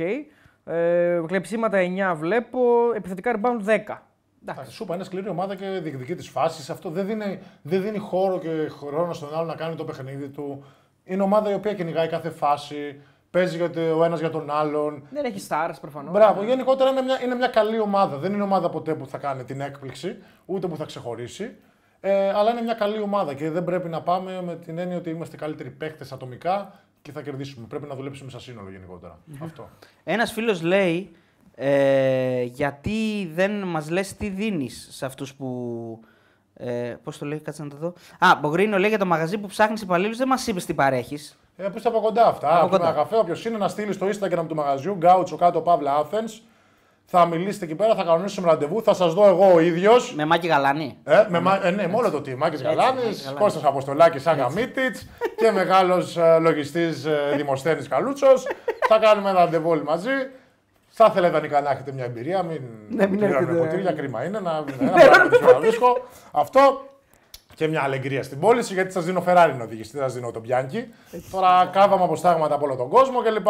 Ε, κλεψίματα 9 βλέπω, επιθετικά rebound 10. Εντάξει, σου είπα, είναι σκληρή ομάδα και διεκδικεί τις φάσεις. Αυτό δεν δίνει, δεν δίνει χώρο και χρόνο στον άλλο να κάνει το παιχνίδι του. Είναι ομάδα η οποία κυνηγάει κάθε φάση, παίζει για το, ο ένας για τον άλλον. Δεν έχει stars προφανώς. Μπράβο, γενικότερα είναι μια, είναι μια καλή ομάδα. Δεν είναι ομάδα ποτέ που θα κάνει την έκπληξη, ούτε που θα ξεχωρίσει. Ε, αλλά είναι μια καλή ομάδα και δεν πρέπει να πάμε με την έννοια ότι είμαστε καλύτεροι παίχτε ατομικά και θα κερδίσουμε. Πρέπει να δουλέψουμε σαν σύνολο γενικότερα. Αυτό. Ένας φίλος λέει ε, γιατί δεν μας λες τι δίνεις σε αυτούς που. Ε, Πώς το λέει, κάτσε να το δω. Α, Μπογρίνο λέει για το μαγαζί που ψάχνεις υπαλλήλους, δεν μας είπες τι παρέχεις. Ε, πού από κοντά αυτά. Από Από κοντά. ένα καφέ, όποιος είναι να στείλει στο Instagram του μαγαζιού, γκάουτσο κάτω παύλα Athens. Θα μιλήσετε εκεί πέρα, θα κανονίσουμε ραντεβού, θα σας δω εγώ ο ίδιος. Με μάκι γαλάνη. Ε, με, μα- ε, ναι, με όλο το team. Μάκης Γαλάνης, Μάκης Γαλάνης. Κώστας Αποστολάκης Αγαμίτιτς και μεγάλος ε, λογιστής ε, Δημοσθένης Καλούτσος. θα κάνουμε ένα ραντεβού όλοι μαζί. Θα ήθελα ιδανικά να έχετε μια εμπειρία, μην Ναι, μην πληρώνουμε έρχεται. ποτήρια, κρίμα είναι να μην ένα πράγμα που να βρίσκω. Αυτό και μια αλεγκρία στην πώληση, γιατί σας δίνω Ferrari να οδηγήσει, δεν σας δίνω τον Bianchi. Τώρα κάβαμε αποστάγματα από όλο τον κόσμο κλπ.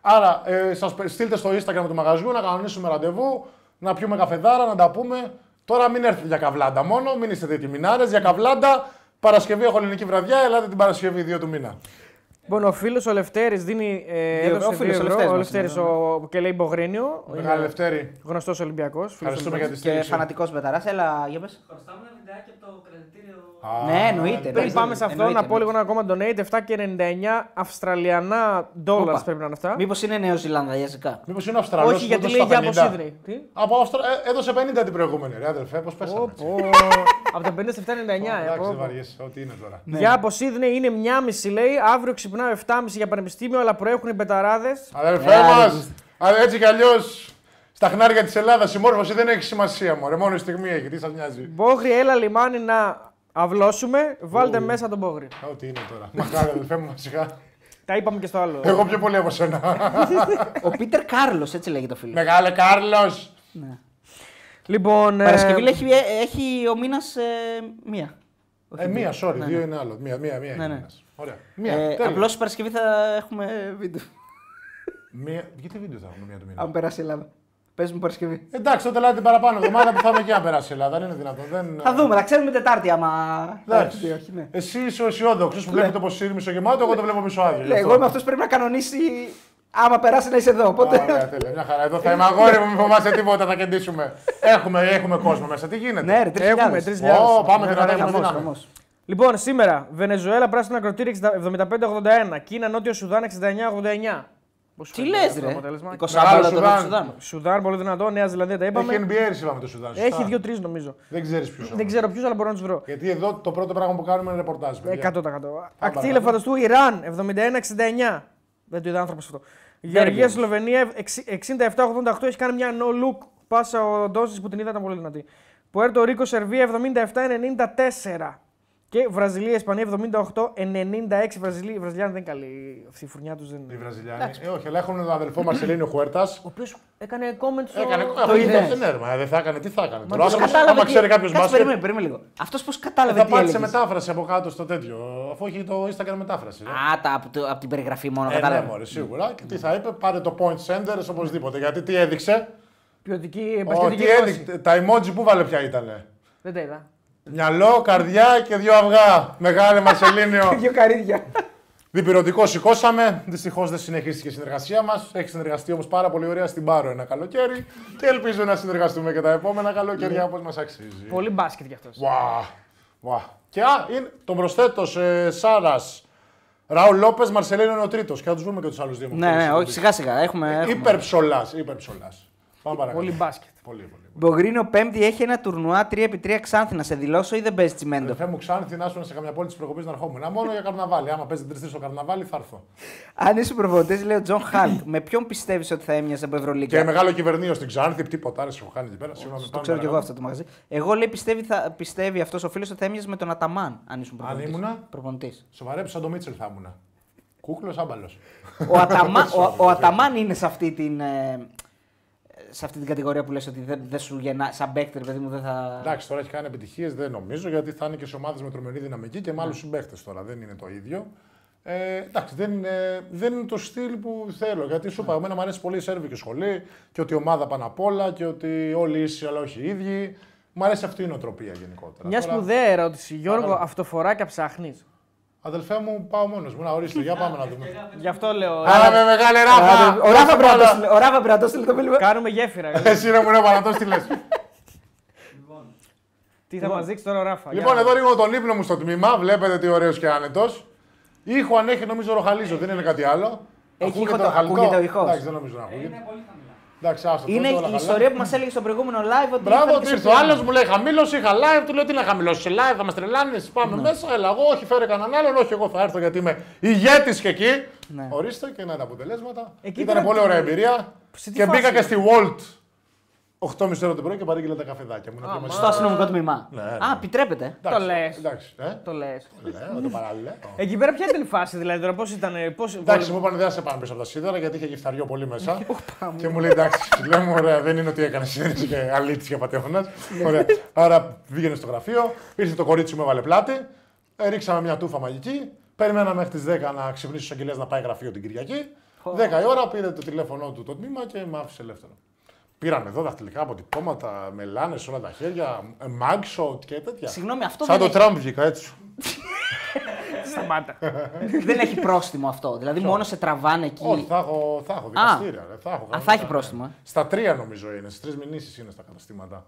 Άρα, ε, σας πε- στείλτε στο Instagram του μαγαζιού να κανονίσουμε ραντεβού, να πιούμε καφεδάρα, να τα πούμε. Τώρα μην έρθετε για καβλάντα μόνο, μην είστε έτοιμινάρε για καβλάντα. Παρασκευή έχω ελληνική βραδιά, ελάτε την Παρασκευή 2 του μήνα. Λοιπόν, ο φίλος ο Λευτέρης δίνει. Ε, Δύο- έδωσε ο φίλος δύο ο ευρώ. Λευτέρης Ο μας Λευτέρης είναι, ο... και λέει Μπογρίνιο. Μεγάλη Λευτέρη. Γνωστός Ολυμπιακός. Ευχαριστούμε για τη Και στήριξη. φανατικός μεταράς. Έλα, για πες. Χρωστάμε ένα βιντεάκι από το κρατητήριο. Α, Ναι, εννοείται. Πριν εννοείται. πάμε σε αυτό, Εννοείται, να πω λίγο εννοείται. ένα ακόμα donate. 7 και 99 Αυστραλιανά dollars Όπα. πρέπει να είναι αυτά. Μήπως είναι νεοζηλανδιαζικά. Μήπως είναι Αυστραλός Όχι, που γιατί έδωσε λέει τα για 50. αποσύδρη. Τι; Από Αυστρα... ε, έδωσε 50 την προηγούμενη, ρε αδελφέ, πώς πέσαμε. έτσι. Ω, Από τα 50 στα 7,99. ε, Εντάξει, πω, δεν πω. βαριέσαι, ό,τι είναι τώρα. Για από Σίδνεϊ είναι μία μισή λέει. Αύριο ξυπνάω 7.30 για πανεπιστήμιο, αλλά προέχουν οι μπεταράδες. Αδελφέ Ε, μας, άρε, έτσι κι αλλιώς στα χνάρια της Ελλάδας η μόρφωση δεν έχει σημασία. Μωρέ. Μόνο η στιγμή έχει. Τι σας νοιάζει. Μπόγρι, έλα λιμάνι να αυλώσουμε. Βάλτε μέσα τον Μπόγρι. Ό,τι είναι τώρα. Μακάρι, αδελφέ μου, σιγά. Τα είπαμε και στο άλλο. Εγώ πιο πολύ από σένα. Ο Πίτερ Κάρλος, έτσι λέγεται ο φίλος. Μεγάλε Κάρλος. Λοιπόν. ε, Παρασκευή λέει, έχει, έχει ο μήνας μία. Όχι Ε, δύο. μία, sorry, Ναι, δύο ναι. είναι άλλο. Μία, μία, μία. Ναι, είναι ναι. ένας. Ωραία. Μία. Ε, τέλεια. Απλώς Παρασκευή θα έχουμε βίντεο. Μία... Γιατί βίντεο θα έχουμε μία του μήνα; Αν περάσει η Ελλάδα. Πες μου Παρασκευή. Εντάξει, τότε λέτε την παραπάνω εβδομάδα που θα είμαι εκεί αν περάσει η Ελλάδα. Δεν είναι δυνατόν. Δεν... Θα δούμε, θα ξέρουμε Τετάρτη άμα. θα Εντάξει. έρθει ή όχι, ναι. Εσύ είσαι ο αισιόδοξος που βλέπει το ποσίρι μισογεμάτο, εγώ το βλέπω μισοάδιο. Λέει, εγώ είμαι αυτός που πρέπει να κανονίσει άμα περάσει να είσαι εδώ. Οπότε. Ωραία, τέλεια. Μια χαρά. Εδώ θα είμαι αγόρι μου, μην φοβάσαι τίποτα, θα κεντήσουμε. Έχουμε, έχουμε κόσμο μέσα. Τι γίνεται; ναι, ρε, 3.000. Έχουμε 3.000. Ω, πάμε Ναι, δυνατά, ναι, έχουμε Χαμός, δύναμη. χαμός. Λοιπόν, σήμερα Βενεζουέλα πράσινο ακροτήρι 75-81. Κίνα Νότιο Σουδάν 69-89. Πώς Τι φαίνεται λες, αυτό το ρε; αποτέλεσμα; 20 Μεγάλο μπάλα το Σουδάν. Νότιο Σουδάν. Σουδάν πολύ δυνατό, Νέα Ζηλανδία τα Έχει είπαμε. NBA είπαμε το Σουδάν. σωστά. Έχει δύο-τρεις νομίζω. Δεν ξέρεις ποιος. Δεν ξέρω ποιου, αλλά μπορώ να τους βρω. Γιατί εδώ το πρώτο πράγμα που κάνουμε είναι ρεπορτάζ. παιδιά. 100%. παρακάτω. Ακτήλε φανταστού Ιράν 71-69. Δεν το είδε άνθρωπος αυτό. Γεωργία όμως. Σλοβενία 67-88 έχει κάνει μια no look Πάσα ο Ντόση που την είδα ήταν πολύ δυνατή. Πουέρτο Ρίκο Σερβία 77-94. Και Βραζιλία Ισπανία 78-96. Βραζιλία, οι Βραζιλιάνοι δεν είναι καλοί. Αυτή η φουρνιά τους δεν Οι είναι. Βραζιλιάνοι. Ε, όχι, αλλά έχουν τον αδελφό Μαρσελίνο Χουέρτας. Ο οποίος έκανε comment στο. Έκανε Το είδες. Ναι, ρε, μα δεν θα έκανε, τι θα έκανε. Τώρα, Πώς άμα- κατάλαβε άμα τι- ξέρει κάποιος Κάτσε, μπάσκετ. Περίμενε, περίμενε λίγο. Αυτός πώς κατάλαβε Θα τι πάρει σε έλεγες. μετάφραση από κάτω στο τέτοιο. Αφού έχει το Instagram μετάφραση. ρε. Α, τα, από, το- από την περιγραφή μόνο Ε, ναι, κατάλαβε. μωρέ, σίγουρα. Και τι θα είπε, πάρε το point sender οπωσδήποτε. Γιατί τι έδειξε; Ποιοτική Ο, μπασκετική τι γνώση. έδειξε. Τα emoji που βάλε ποια ήτανε; Δεν τα είδα. Μυαλό, καρδιά και δύο αυγά. Μεγάλε Μαρσελίνιο. Δύο καρύδια. Διπυρωτικό σηκώσαμε. Δυστυχώς δεν συνεχίστηκε η συνεργασία μας. Έχει συνεργαστεί όμως πάρα πολύ ωραία στην Πάρο ένα καλοκαίρι. Και ελπίζω να συνεργαστούμε και τα επόμενα καλοκαίρια όπως μας αξίζει. Πολύ μπάσκετ κι αυτός. Βουά, βουά. Και α, είναι, τον προσθέτω σε Σάρας. Ραου Λόπες, Μαρσελίνο είναι ο τρίτος. Και θα τους βρούμε και τους άλλους δύο. Ναι, ναι, όχι, σιγά σιγά. Έχουμε. έχουμε. Υπερψολά. Υπερψολά. Πάμε παρακάτω. Πολύ μπάσκετ. Πολύ, πολύ. Μπογκρίνο Πέμπτη έχει ένα τουρνουά 3x3 Ξάνθη να σε δηλώσω ή δεν παίζεις τσιμέντο. Αδερφέ μου, ξάνθη να ήσουν σε καμιά πόλη της προκοπής να ερχόμουν. Μόνο για καρναβάλι. Άμα παίζει τρει-τρει στο καρναβάλι, θα έρθω. Αν είσαι προπονητής, λέει ο Τζον Χάλτ, με ποιον πιστεύεις ότι θα έμοιαζε από Και Ευρωλίγκα. μεγάλο κυβερνείο στην Ξάνθη, τίποτα άλλο έχω κάνει εκεί πέρα. Συγγνώμη, Το πάμε ξέρω κι εγώ παρακάτω. αυτό το μαγαζί. Εγώ λέει πιστεύει, θα, πιστεύει αυτός ο φίλος ότι θα έμοιαζε με τον Αταμάν, αν ήσουν προπονητής. ήμουνα; Προπονητής. Σοβαρέψει σαν το Μίτσελ θα ήμουν. Κούκλος άμπαλος. Ο, Αταμά, ο, ο Αταμάν είναι σε αυτή την. ε, σε αυτή την κατηγορία που λες ότι δεν, δεν σου γεννά, σαν παίκτερ, παιδί μου, δεν θα. Εντάξει, τώρα έχει κάνει επιτυχίες, δεν νομίζω, γιατί θα είναι και σε ομάδες με τρομερή δυναμική και με Ναι. άλλου συμπαίχτε τώρα. Δεν είναι το ίδιο. Ε, εντάξει, δεν είναι, δεν είναι το στυλ που θέλω. Γιατί σου είπα, εμένα μου αρέσει πολύ η Σέρβικη σχολή και ότι η ομάδα πάνω απ' όλα και ότι όλοι ίσοι αλλά όχι οι ίδιοι. Μου αρέσει αυτή η νοοτροπία γενικότερα. Μια Τώρα, σπουδαία ερώτηση. Γιώργο, Παρακαλώ. αυτοφοράκια ψάχνεις. Αδελφέ μου, πάω μόνος μου. Να ορίστε, για πάμε να δούμε. Γι' αυτό λέω. Άρα με μεγάλη ράφα! Ο Ράβα πρέπει να το στείλει- ο Ράβα πρέπει να το στείλει το μήνυμα. Κάνουμε γέφυρα. Εσύ ρε μου ρε Πανατός, τι λες. Τι θα μας δείξει τώρα ο Ράφα. Λοιπόν, Για να- εδώ ρίχνω τον ύπνο μου στο τμήμα. Βλέπετε τι ωραίος και άνετος. Ήχο αν έχει, νομίζω ροχαλίζω, δεν είναι κάτι άλλο. Έχει Ακούγεται ήχο το- ροχαλικό; ακούγεται ο ήχος. Εντάξει, δεν νομίζω να ακούγεται. Είναι πολύ χαμηλά. Εντάξει, άστο. Είναι τότε όλα η καλά. ιστορία που μας έλεγε στο προηγούμενο live ότι. Μπράβο, ήρθαν ότι και σε ήρθε ο πλάνο. άλλος μου λέει χαμήλωση, είχα live. Του λέω τι να χαμηλώσει σε live, θα μας τρελάνεις. Πάμε Ναι. μέσα, έλα εγώ, όχι φέρε κανέναν άλλον, όχι εγώ θα έρθω γιατί είμαι ηγέτης και εκεί. Ναι. Ορίστε και να τα αποτελέσματα. Εκεί Ήταν τώρα πολύ τι- ωραία εμπειρία. σε τι Και φάση μπήκα και είναι; στη Walt 8.30 ώρα το πρωί και παρήγγειλα τα καφεδάκια μου. να πιω μαζί. Στο αστυνομικό τμήμα. Ναι, Α, ναι. επιτρέπεται. Εντάξει, Το λες. Εντάξει, ε. Το λες. Λέω, το παράλληλο. Εκεί πέρα ποια ήταν η φάση, δηλαδή τώρα πώς ήταν. Πώς... Εντάξει, μου είπαν δεν θα σε πάμε πίσω από τα σίδερα γιατί είχε γυφταριό πολύ μέσα. και μου λέει εντάξει, λέω μου ωραία, δεν είναι ότι έκανε συνέντευξη και αλήτης και πατέφωνας. ωραία. Άρα πήγαινε στο γραφείο, ήρθε το κορίτσι μου, έβαλε πλάτη, ε, ρίξαμε μια τούφα μαγική. Περιμέναμε μέχρι τις 10 να ξυπνήσει ο εισαγγελέας να πάει γραφείο την Κυριακή. 10 η ώρα πήρε το τηλέφωνό του το τμήμα και με άφησε ελεύθερο. Πήραμε εδώ δαχτυλικά αποτυπώματα, μελάνες όλα τα χέρια, ε, mugshot και τέτοια. Συγγνώμη, αυτό Σαν δεν το έχει, Τραμπ βγήκα έτσι. Σταμάτα. δεν έχει πρόστιμο αυτό. Δηλαδή μόνο σε τραβάνε εκεί. Όχι, θα έχω, θα έχω δικαστήρια. ρε, θα, έχω, Α, θα κανονικά, έχει ναι. πρόστιμο, ε. Στα τρία νομίζω είναι. Στις τρεις μηνύσεις είναι στα καταστήματα.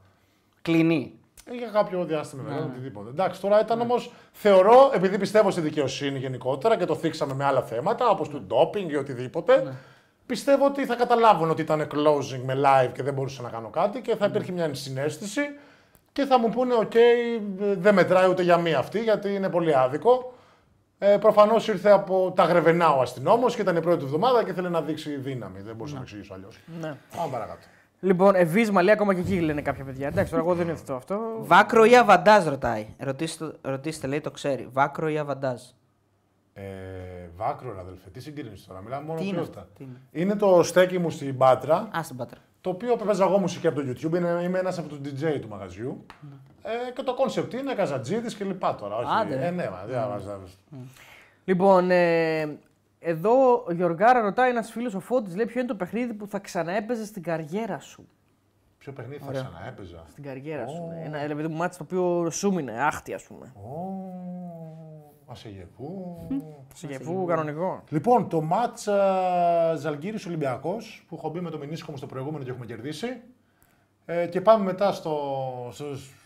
Κλείνει. Ε, Για κάποιο διάστημα, Ναι. βέβαια, οτιδήποτε. Εντάξει, τώρα ήταν όμως, θεωρώ, επειδή πιστεύω στη δικαιοσύνη γενικότερα και το θίξαμε με άλλα θέματα, όπως του ντόπινγκ ή οτιδήποτε, Ναι. Πιστεύω ότι θα καταλάβουν ότι ήταν closing με live και δεν μπορούσα να κάνω κάτι και θα Ναι. υπήρχε μια ενσυναίσθηση και θα μου πούνε: Οκ, δεν μετράει ούτε για μία αυτή, γιατί είναι πολύ άδικο. Ε, Προφανώς ήρθε από τα Γρεβενά ο αστυνόμος και ήταν η πρώτη του εβδομάδα και ήθελε να δείξει δύναμη. Δεν μπορούσα να το εξηγήσω αλλιώς. Ναι. Πάμε παρακάτω. Λοιπόν, ευίσμα λέει ακόμα και εκεί λένε κάποια παιδιά. Εντάξει, τώρα εγώ δεν είναι αυτό. Βάκρο ή αβαντάζ ρωτάει. Ρωτήστε, ρωτήστε, λέει, το ξέρει. Βάκρο ή αβαντάζ. Ε, βάκρο, ρε αδελφέ, τι συγκρίνεις τώρα. Μιλάμε μόνο Τι είναι ποιότητα. αυτό, τι είναι; Είναι το στέκι μου στην Πάτρα, Α, στην Πάτρα. το οποίο παίζα εγώ μουσική από το YouTube. Είναι, είμαι ένας από τους DJ του μαγαζιού. Ε, και το concept είναι Καζαντζίδης και λοιπά τώρα. Όχι, Άντε. ε, ναι, μα, δεν βάζα- Λοιπόν, ε, εδώ ο Γιωργάρα ρωτάει ένας φίλος ο Φώτης, λέει ποιο είναι το παιχνίδι που θα ξαναέπαιζες στην καριέρα σου; Ποιο παιχνίδι θα ξαναέπαιζα; Στην καριέρα σου. ναι. Ένα ρε παιδί μου ματς το οποίο σου μείνε, άχτι ας πούμε. Ω, Ασεγεβού. Σε γεφού κανονικό. Λοιπόν, το μάτς Ζαλγκύρης Ολυμπιακός που έχω μπει με το μηνίσκο μου στο προηγούμενο και έχουμε κερδίσει. Ε, και πάμε μετά στο, στο,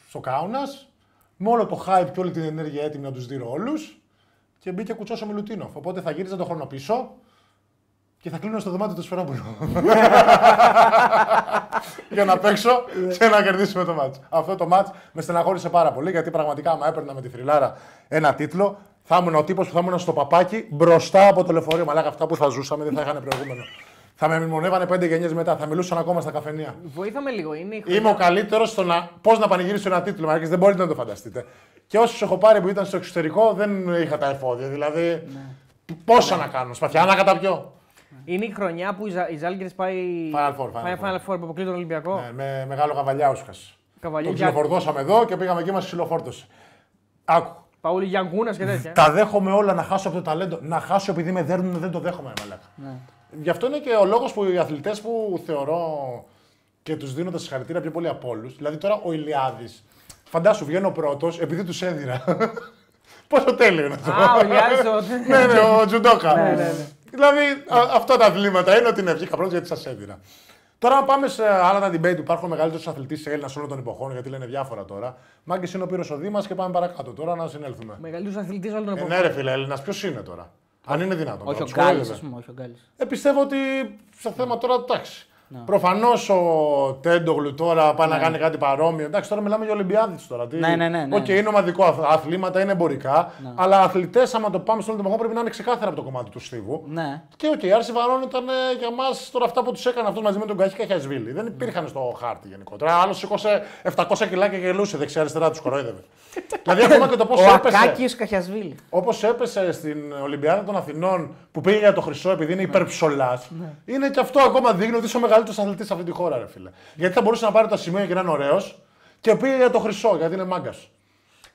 στο Κάουνας με όλο το hype και όλη την ενέργεια έτοιμη να τους δίνω όλους και μπήκε κουτσός ο Μιλουτίνοφ. Οπότε θα γύριζα το χρόνο πίσω και θα κλείνω στο δωμάτιο του Σφερόπουλου. για να παίξω και να κερδίσουμε το μάτς. Αυτό το μάτς με στεναχώρησε πάρα πολύ γιατί πραγματικά άμα έπαιρνα με τη θρυλάρα ένα τίτλο θα ήμουν ο τύπος που θα ήμουν στο παπάκι μπροστά από το λεωφορείο. Μαλάκα αυτά που θα ζούσαμε δεν θα είχαν προηγούμενο. Θα Θα με μνημονεύανε πέντε γενιές μετά, θα μιλούσαν ακόμα στα καφενεία. Βοήθαμε λίγο. Είναι η χρονιά- Είμαι ο καλύτερος στο να. Πώς να πανηγυρίσω ένα τίτλο, Μαράκη, δεν μπορείτε να το φανταστείτε. Και όσους έχω πάρει που ήταν στο εξωτερικό δεν είχα τα εφόδια. Δηλαδή, πόσα να κάνω, σπαθιά να καταπιώ. Είναι η χρονιά που η, Ζα... η Ζάλγκη πάει. Final Four, Final πάει Four. Final Four που αποκλεί τον Ολυμπιακό. Ναι, με μεγάλο καβαλιάουσκα. Καβαλιέ, Τον για... ξυλοφορτώσαμε εδώ και πήγαμε εκεί μας ξυλοφόρτωσε. Άκου. Παούλη Γιανκούνα και τέτοια. Τα δέχομαι όλα να χάσω από το ταλέντο. Να χάσω επειδή με δέρνουν δεν το δέχομαι, ρε μαλάκα. Ναι. Γι' αυτό είναι και ο λόγος που οι αθλητές που θεωρώ και τους δίνω τα συγχαρητήρια πιο πολύ από όλους. Δηλαδή τώρα ο Ηλιάδης. Φαντάσου, βγαίνω πρώτος επειδή τους έδινα. Πόσο τέλειο είναι αυτό. Α, ο Ηλιάδης ο- ναι, ναι, ο Τζουντόκα. Ναι, ναι, ναι. Δηλαδή α- αυτά τα αθλήματα είναι ότι είναι βγήκα πρώτο γιατί σας έδινα. Τώρα, αν πάμε σε άλλα τα debate που υπάρχουν μεγαλύτερος αθλητής Έλληνας όλων των εποχών, γιατί λένε διάφορα τώρα. Μάγκε είναι ο Πύρρος ο Δήμας και πάμε παρακάτω. Τώρα να συνέλθουμε. Μεγαλύτερος αθλητής όλων των Ε, εποχών. ναι, ρε φίλε, Έλληνας, ποιος είναι τώρα; Αν είναι δυνατόν. Όχι τώρα, ο τους Γκάλης, κοροϊδεύε. ας πούμε. Όχι ο Γκάλης. Ε, πιστεύω ότι σε θέμα τώρα εντάξει. Προφανώς ο Τέντογλου τώρα πάει να κάνει κάτι παρόμοιο. Εντάξει, τώρα μιλάμε για Ολυμπιάδες τώρα. Τι... Ναι, ναι, ναι, ναι. Οκ, είναι ομαδικό αθ- αθλήματα, είναι εμπορικά. Αλλά αθλητές, άμα το πάμε στο όλων των εποχών, πρέπει να είναι ξεκάθαρα από το κομμάτι του στίβου. Ναι. Και οκ, η Άρση Βαρών ήταν ε, για μας τώρα αυτά που τους έκανε αυτό μαζί με τον Καχή Καχιασβίλη. Δεν υπήρχαν στο χάρτη γενικότερα. Άλλος σήκωσε 700 κιλά και γελούσε δεξιά-αριστερά, τους κορόιδευε. δηλαδή ακόμα και το πώς Ο έπεσε. Ακάκης Καχιασβίλη. Όπως έπεσε στην Ολυμπιάδα των Αθηνών που πήγε για το χρυσό επειδή είναι υπερψολάς, είναι και αυτό ακόμα δείχνει ότι είσαι ο μεγαλύτερος αθλητής σε αυτή τη χώρα, ρε φίλε. Γιατί θα μπορούσε να πάρει τα σημεία και να είναι ωραίος και πήγε για το χρυσό γιατί είναι μάγκας.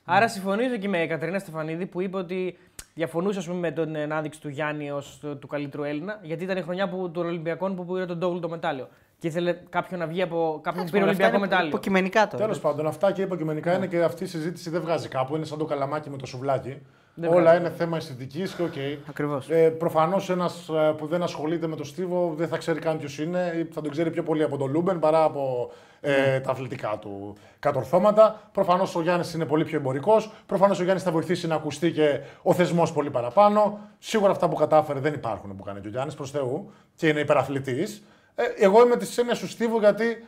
Άρα συμφωνήσω και με η Κατερίνα Στεφανίδη που είπε ότι διαφωνούσε ας πούμε, με την ανάδειξη του Γιάννη ως του καλύτερου Έλληνα, γιατί ήταν η χρονιά που, των Ολυμπιακών που πήρε ο Τεντόγλου το μετάλλιο. Και ήθελε κάποιον να βγει από κάποιον που πήρε Όλα αυτά Ολυμπιακό είναι μετάλλιο. Υποκειμενικά τώρα. Τέλος πάντων, αυτά και υποκειμενικά είναι και αυτή η συζήτηση δεν βγάζει κάπου. Είναι σαν το καλαμάκι με το σουβλάκι. Δεν Όλα βγάζει. είναι θέμα αισθητικής και οκ. Ακριβώς. Ε, Προφανώς ένας που δεν ασχολείται με το Στίβο δεν θα ξέρει καν ποιος είναι. ή Θα τον ξέρει πιο πολύ από τον Λούμπεν παρά από ε, τα αθλητικά του κατορθώματα. Προφανώς ο Γιάννης είναι πολύ πιο εμπορικός. Προφανώς ο Γιάννης θα βοηθήσει να ακουστεί και ο θεσμός πολύ παραπάνω. Σίγουρα αυτά που κατάφερε δεν υπάρχουν που κάνει και ο Γιάννης προς Θεού και είναι υπεραθλητής. Ε, εγώ είμαι της έννοιας του Στίβου γιατί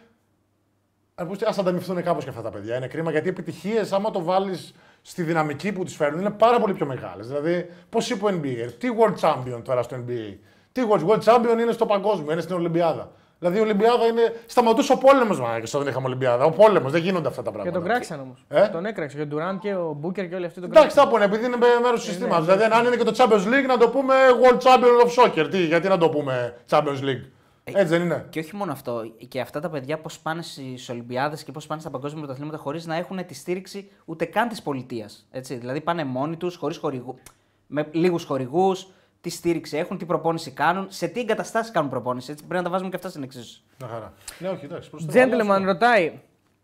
Α ανταμυφθούν κάπως και αυτά τα παιδιά. Είναι κρίμα γιατί οι επιτυχίες, άμα το βάλεις στη δυναμική που του φέρνουν, είναι πάρα πολύ πιο μεγάλες. Δηλαδή, πώς είπε ο NBA, τι World Champion τώρα στο NBA. Τι World, World Champion είναι στο παγκόσμιο, είναι στην Ολυμπιάδα. Δηλαδή η Ολυμπιάδα είναι. Σταματούσε ο πόλεμος, μα και όταν είχαμε Ολυμπιάδα. Ο πόλεμος, δεν γίνονται αυτά τα Και πράγματα. τον κράξαν όμως. Ε; Τον έκραξε. Και ο Ντουράντ και ο Μπούκερ και όλοι αυτοί τον Εντάξει, κράξαν. θα πούνε, επειδή είναι μέρος του συστήματος. Δηλαδή, αν είναι και το Champions League, να το πούμε World Champion of Soccer. Τι, γιατί να το πούμε Champions League; Έτσι δεν είναι. Και όχι μόνο αυτό, και αυτά τα παιδιά πώς πάνε στις Ολυμπιάδες και πώς πάνε στα παγκόσμια πρωταθλήματα χωρίς να έχουν τη στήριξη ούτε καν της πολιτείας. Δηλαδή πάνε μόνοι τους, χωρίς χορηγού, με λίγους χορηγούς, τι στήριξη έχουν, τι προπόνηση κάνουν, σε τι εγκαταστάσεις κάνουν προπόνηση. Έτσι, πρέπει να τα βάζουμε και αυτά στην εξίσωση. Μια χαρά. Ναι, όχι, εντάξει. προς το παρόν, Gentleman ρωτάει.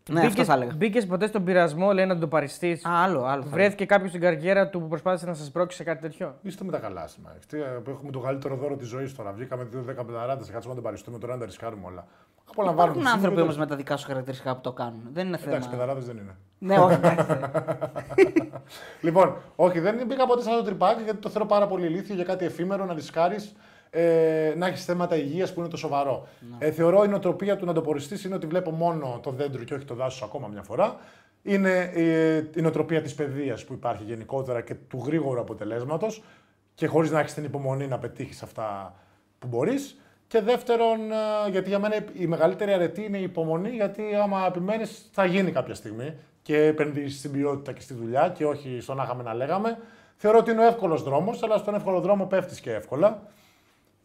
Ναι, αυτός θα έλεγα. Μπήκες ποτέ στον πειρασμό, λέει, να το παριστεί. Α, άλλο, άλλο. θα Βρέθηκε κάποιος στην καριέρα του που προσπάθησε να σας πρόξει σε κάτι τέτοιο; Είστε με τα καλά σήμερα. Τι, ε, που Έχουμε το καλύτερο δώρο της ζωής τώρα. Βγήκαμε δύο δέκα πενταράδε, θα κάτσουμε να το παριστούμε τώρα να τα ρισκάρουμε όλα. Απολαμβάνουμε. Υπάρχουν τη άνθρωποι στιγμή, όμως με τα δικά σου χαρακτηριστικά που το κάνουν. Δεν είναι θέμα. Εντάξει, πενταράδε δεν είναι. Ναι, όχι. εντάξει. Λοιπόν, όχι, δεν μπήκα ποτέ σε αυτό το τρυπάκι γιατί το θέλω πάρα πολύ ηλίθιο για κάτι εφήμερο να ρισκάρεις. Ε, να έχεις θέματα υγείας που είναι το σοβαρό. Ε, θεωρώ η νοοτροπία του να το ποριστεί είναι ότι βλέπω μόνο το δέντρο και όχι το δάσος ακόμα μια φορά. Είναι ε, η νοοτροπία της παιδείας που υπάρχει γενικότερα και του γρήγορου αποτελέσματος και χωρίς να έχεις την υπομονή να πετύχεις αυτά που μπορείς. Και δεύτερον, ε, γιατί για μένα η μεγαλύτερη αρετή είναι η υπομονή, γιατί άμα επιμένεις θα γίνει κάποια στιγμή και επενδύσει στην ποιότητα και στη δουλειά και όχι στο να είχαμε να λέγαμε. Θεωρώ ότι είναι ο εύκολος δρόμος, αλλά στον εύκολο δρόμο πέφτεις και εύκολα.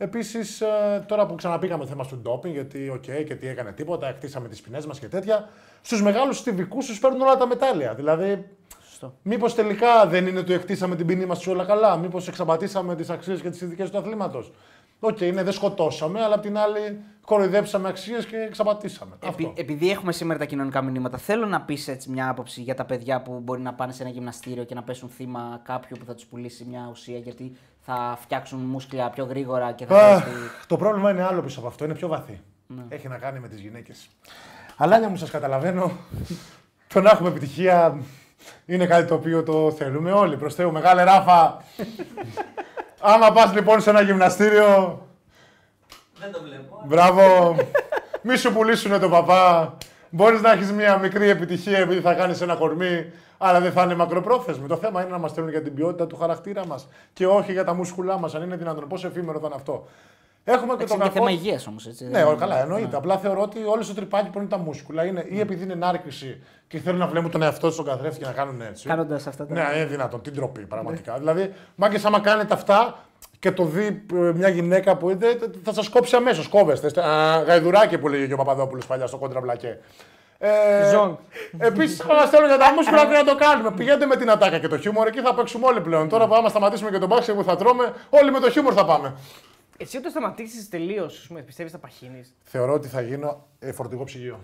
Επίσης, τώρα που ξαναπήκαμε θέμα του ντόπινγκ, γιατί οκ, και τι έκανε τίποτα, εκτίσαμε τις ποινές μας και τέτοια. Στους μεγάλους στιβικούς παίρνουν όλα τα μετάλλια. Δηλαδή, μήπως τελικά δεν είναι ότι εκτίσαμε την ποινή μας και όλα καλά, μήπως εξαπατήσαμε τις αξίες και τις ηθικές του αθλήματος. Οκ, ναι, δεν σκοτώσαμε, αλλά απ' την άλλη κοροϊδέψαμε αξίες και εξαπατήσαμε. Επει- Αυτό. επειδή έχουμε σήμερα τα κοινωνικά μηνύματα, θέλω να πεις έτσι μια άποψη για τα παιδιά που μπορεί να πάνε σε ένα γυμναστήριο και να πέσουν θύμα κάποιου που θα τους πουλήσει μια ουσία γιατί θα φτιάξουν μούσκλια πιο γρήγορα και θα Αχ, πέσει. το πρόβλημα είναι άλλο πίσω από αυτό, είναι πιο βαθύ. Έχει να κάνει με τις γυναίκες. Αλλά για μου σας καταλαβαίνω, το να έχουμε επιτυχία είναι κάτι το οποίο το θέλουμε όλοι. Προς Θεού, μεγάλε ράφα. Άμα πας λοιπόν σε ένα γυμναστήριο, Δεν το βλέπω. μπράβο, μη σου πουλήσουνε τον παπά. Μπορείς να έχεις μια μικρή επιτυχία επειδή θα κάνεις ένα κορμί, αλλά δεν θα είναι μακροπρόθεσμη. Το θέμα είναι να μας θέλουν για την ποιότητα του χαρακτήρα μας και όχι για τα μουσκουλά μας, αν είναι δυνατόν. Πόσο εφήμερο ήταν αυτό. Έχουμε και Εντάξει, το είναι και κακό. θέμα υγείας όμως. Ναι, όλα καλά, εννοείται. Απλά θεωρώ ότι όλο το τρυπάκι που είναι τα μούσκουλα είναι ή επειδή είναι ενάρκηση και θέλουν να βλέπουν τον εαυτό τους στον καθρέφτη και να κάνουν έτσι. Κάνοντας αυτά τα. Ναι, είναι δυνατόν. Την τροπή, πραγματικά. δηλαδή, μάγκε, άμα κάνετε αυτά και το δει ε, μια γυναίκα που είναι, θα σας κόψει αμέσως. Κόβεστε. Α, γαϊδουράκι που λέγει και ο Παπαδόπουλος παλιά στο κόντρα μπλακέ. Ε, Ζωνγκ. Επίσης, άμα στέλνουν για τα μούσκουλα πρέπει να το κάνουμε. Πηγαίνετε με την ατάκα και το χιούμορ, εκεί θα παίξουμε όλοι πλέον. Τώρα που άμα σταματήσουμε και τον μπάξι που θα τρώμε, όλοι με το χιούμορ θα πάμε. Εσύ όταν σταματήσεις τελείως, πιστεύεις θα παχύνεις. Θεωρώ ότι θα γίνω ε, φορτηγό ψυγείο.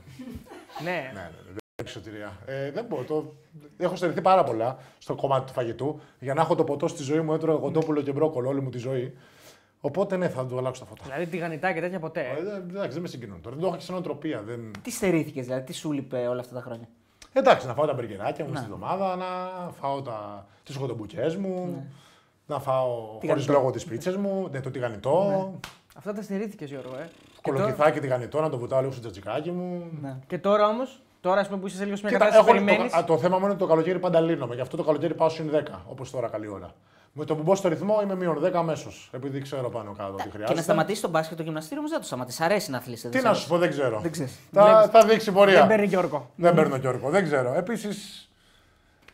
Ναι. Ναι, ναι, ναι, δεν έχει σωτηρία. Ε, δεν μπορώ. Το... Έχω στερηθεί πάρα πολλά στο κομμάτι του φαγητού. Για να έχω το ποτό στη ζωή μου, έτρωγα κοντόπουλο και μπρόκολο όλη μου τη ζωή. Οπότε ναι, θα του αλλάξω τα φώτα. Δηλαδή τηγανιτά και τέτοια ποτέ. Ε, δεν- εντάξει, δεν με συγκινούν τώρα. Δεν το έχω και σε νοοτροπία. Δεν... Τι στερήθηκες, δηλαδή, τι σου είπε όλα αυτά τα χρόνια; Εντάξει, να φάω τα μπεργκεράκια μου στην εβδομάδα, να φάω τα... τις σκοτομπουκέ μου, να φάω χωρίς Τηγανιτό. λόγο τις πίτσες μου, ναι, το τηγανιτό. Αυτά τα στερήθηκες, Γιώργο. Ε. Και, τώρα, Κολοκυθάκι τηγανιτό, να το βουτάω λίγο στο τζατζικάκι μου. και τώρα όμως, τώρα ας πούμε, που είσαι σε λίγο σε μια Κοίτα, κατάσταση που έχω, περιμένει. το, α, το θέμα μου είναι ότι το καλοκαίρι πάντα λύνομαι. Γι' αυτό το καλοκαίρι πάω συν 10, όπως τώρα καλή ώρα. Με το που μπω στο ρυθμό είμαι μείον 10 αμέσως. Επειδή ξέρω πάνω κάτω τι χρειάζεται. Και να σταματήσει τον μπάσκετ το γυμναστήριο όμως δεν το σταματήσει. Αρέσει να αθλήσει. Τι να σου πω, δεν ξέρω. Δεν ξέρεις. Θα, θα δείξει πορεία. Δεν παίρνει Γιώργο. Δεν παίρνω Γιώργο, δεν ξέρω. Επίσης,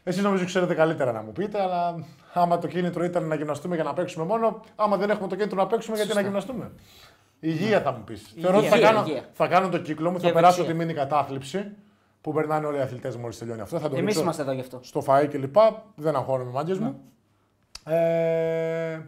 εσείς νομίζω ξέρετε καλύτερα να μου πείτε, αλλά άμα το κίνητρο ήταν να γυμναστούμε για να παίξουμε μόνο, άμα δεν έχουμε το κίνητρο να παίξουμε, γιατί να γυμναστούμε; Υγεία θα μου πεις. Θεωρώ ότι θα Υγεία, κάνω, υγεία. θα κάνω το κύκλο μου, Και θα περάσω ευεξία. τη μήνυ κατάθλιψη που περνάνε όλοι οι αθλητές μόλις τελειώνει αυτό. Θα το Εμείς ρίξω είμαστε εδώ γι' αυτό. στο φαΐ και λοιπά. Δεν αγχώνομαι μάγκες μου. Ε,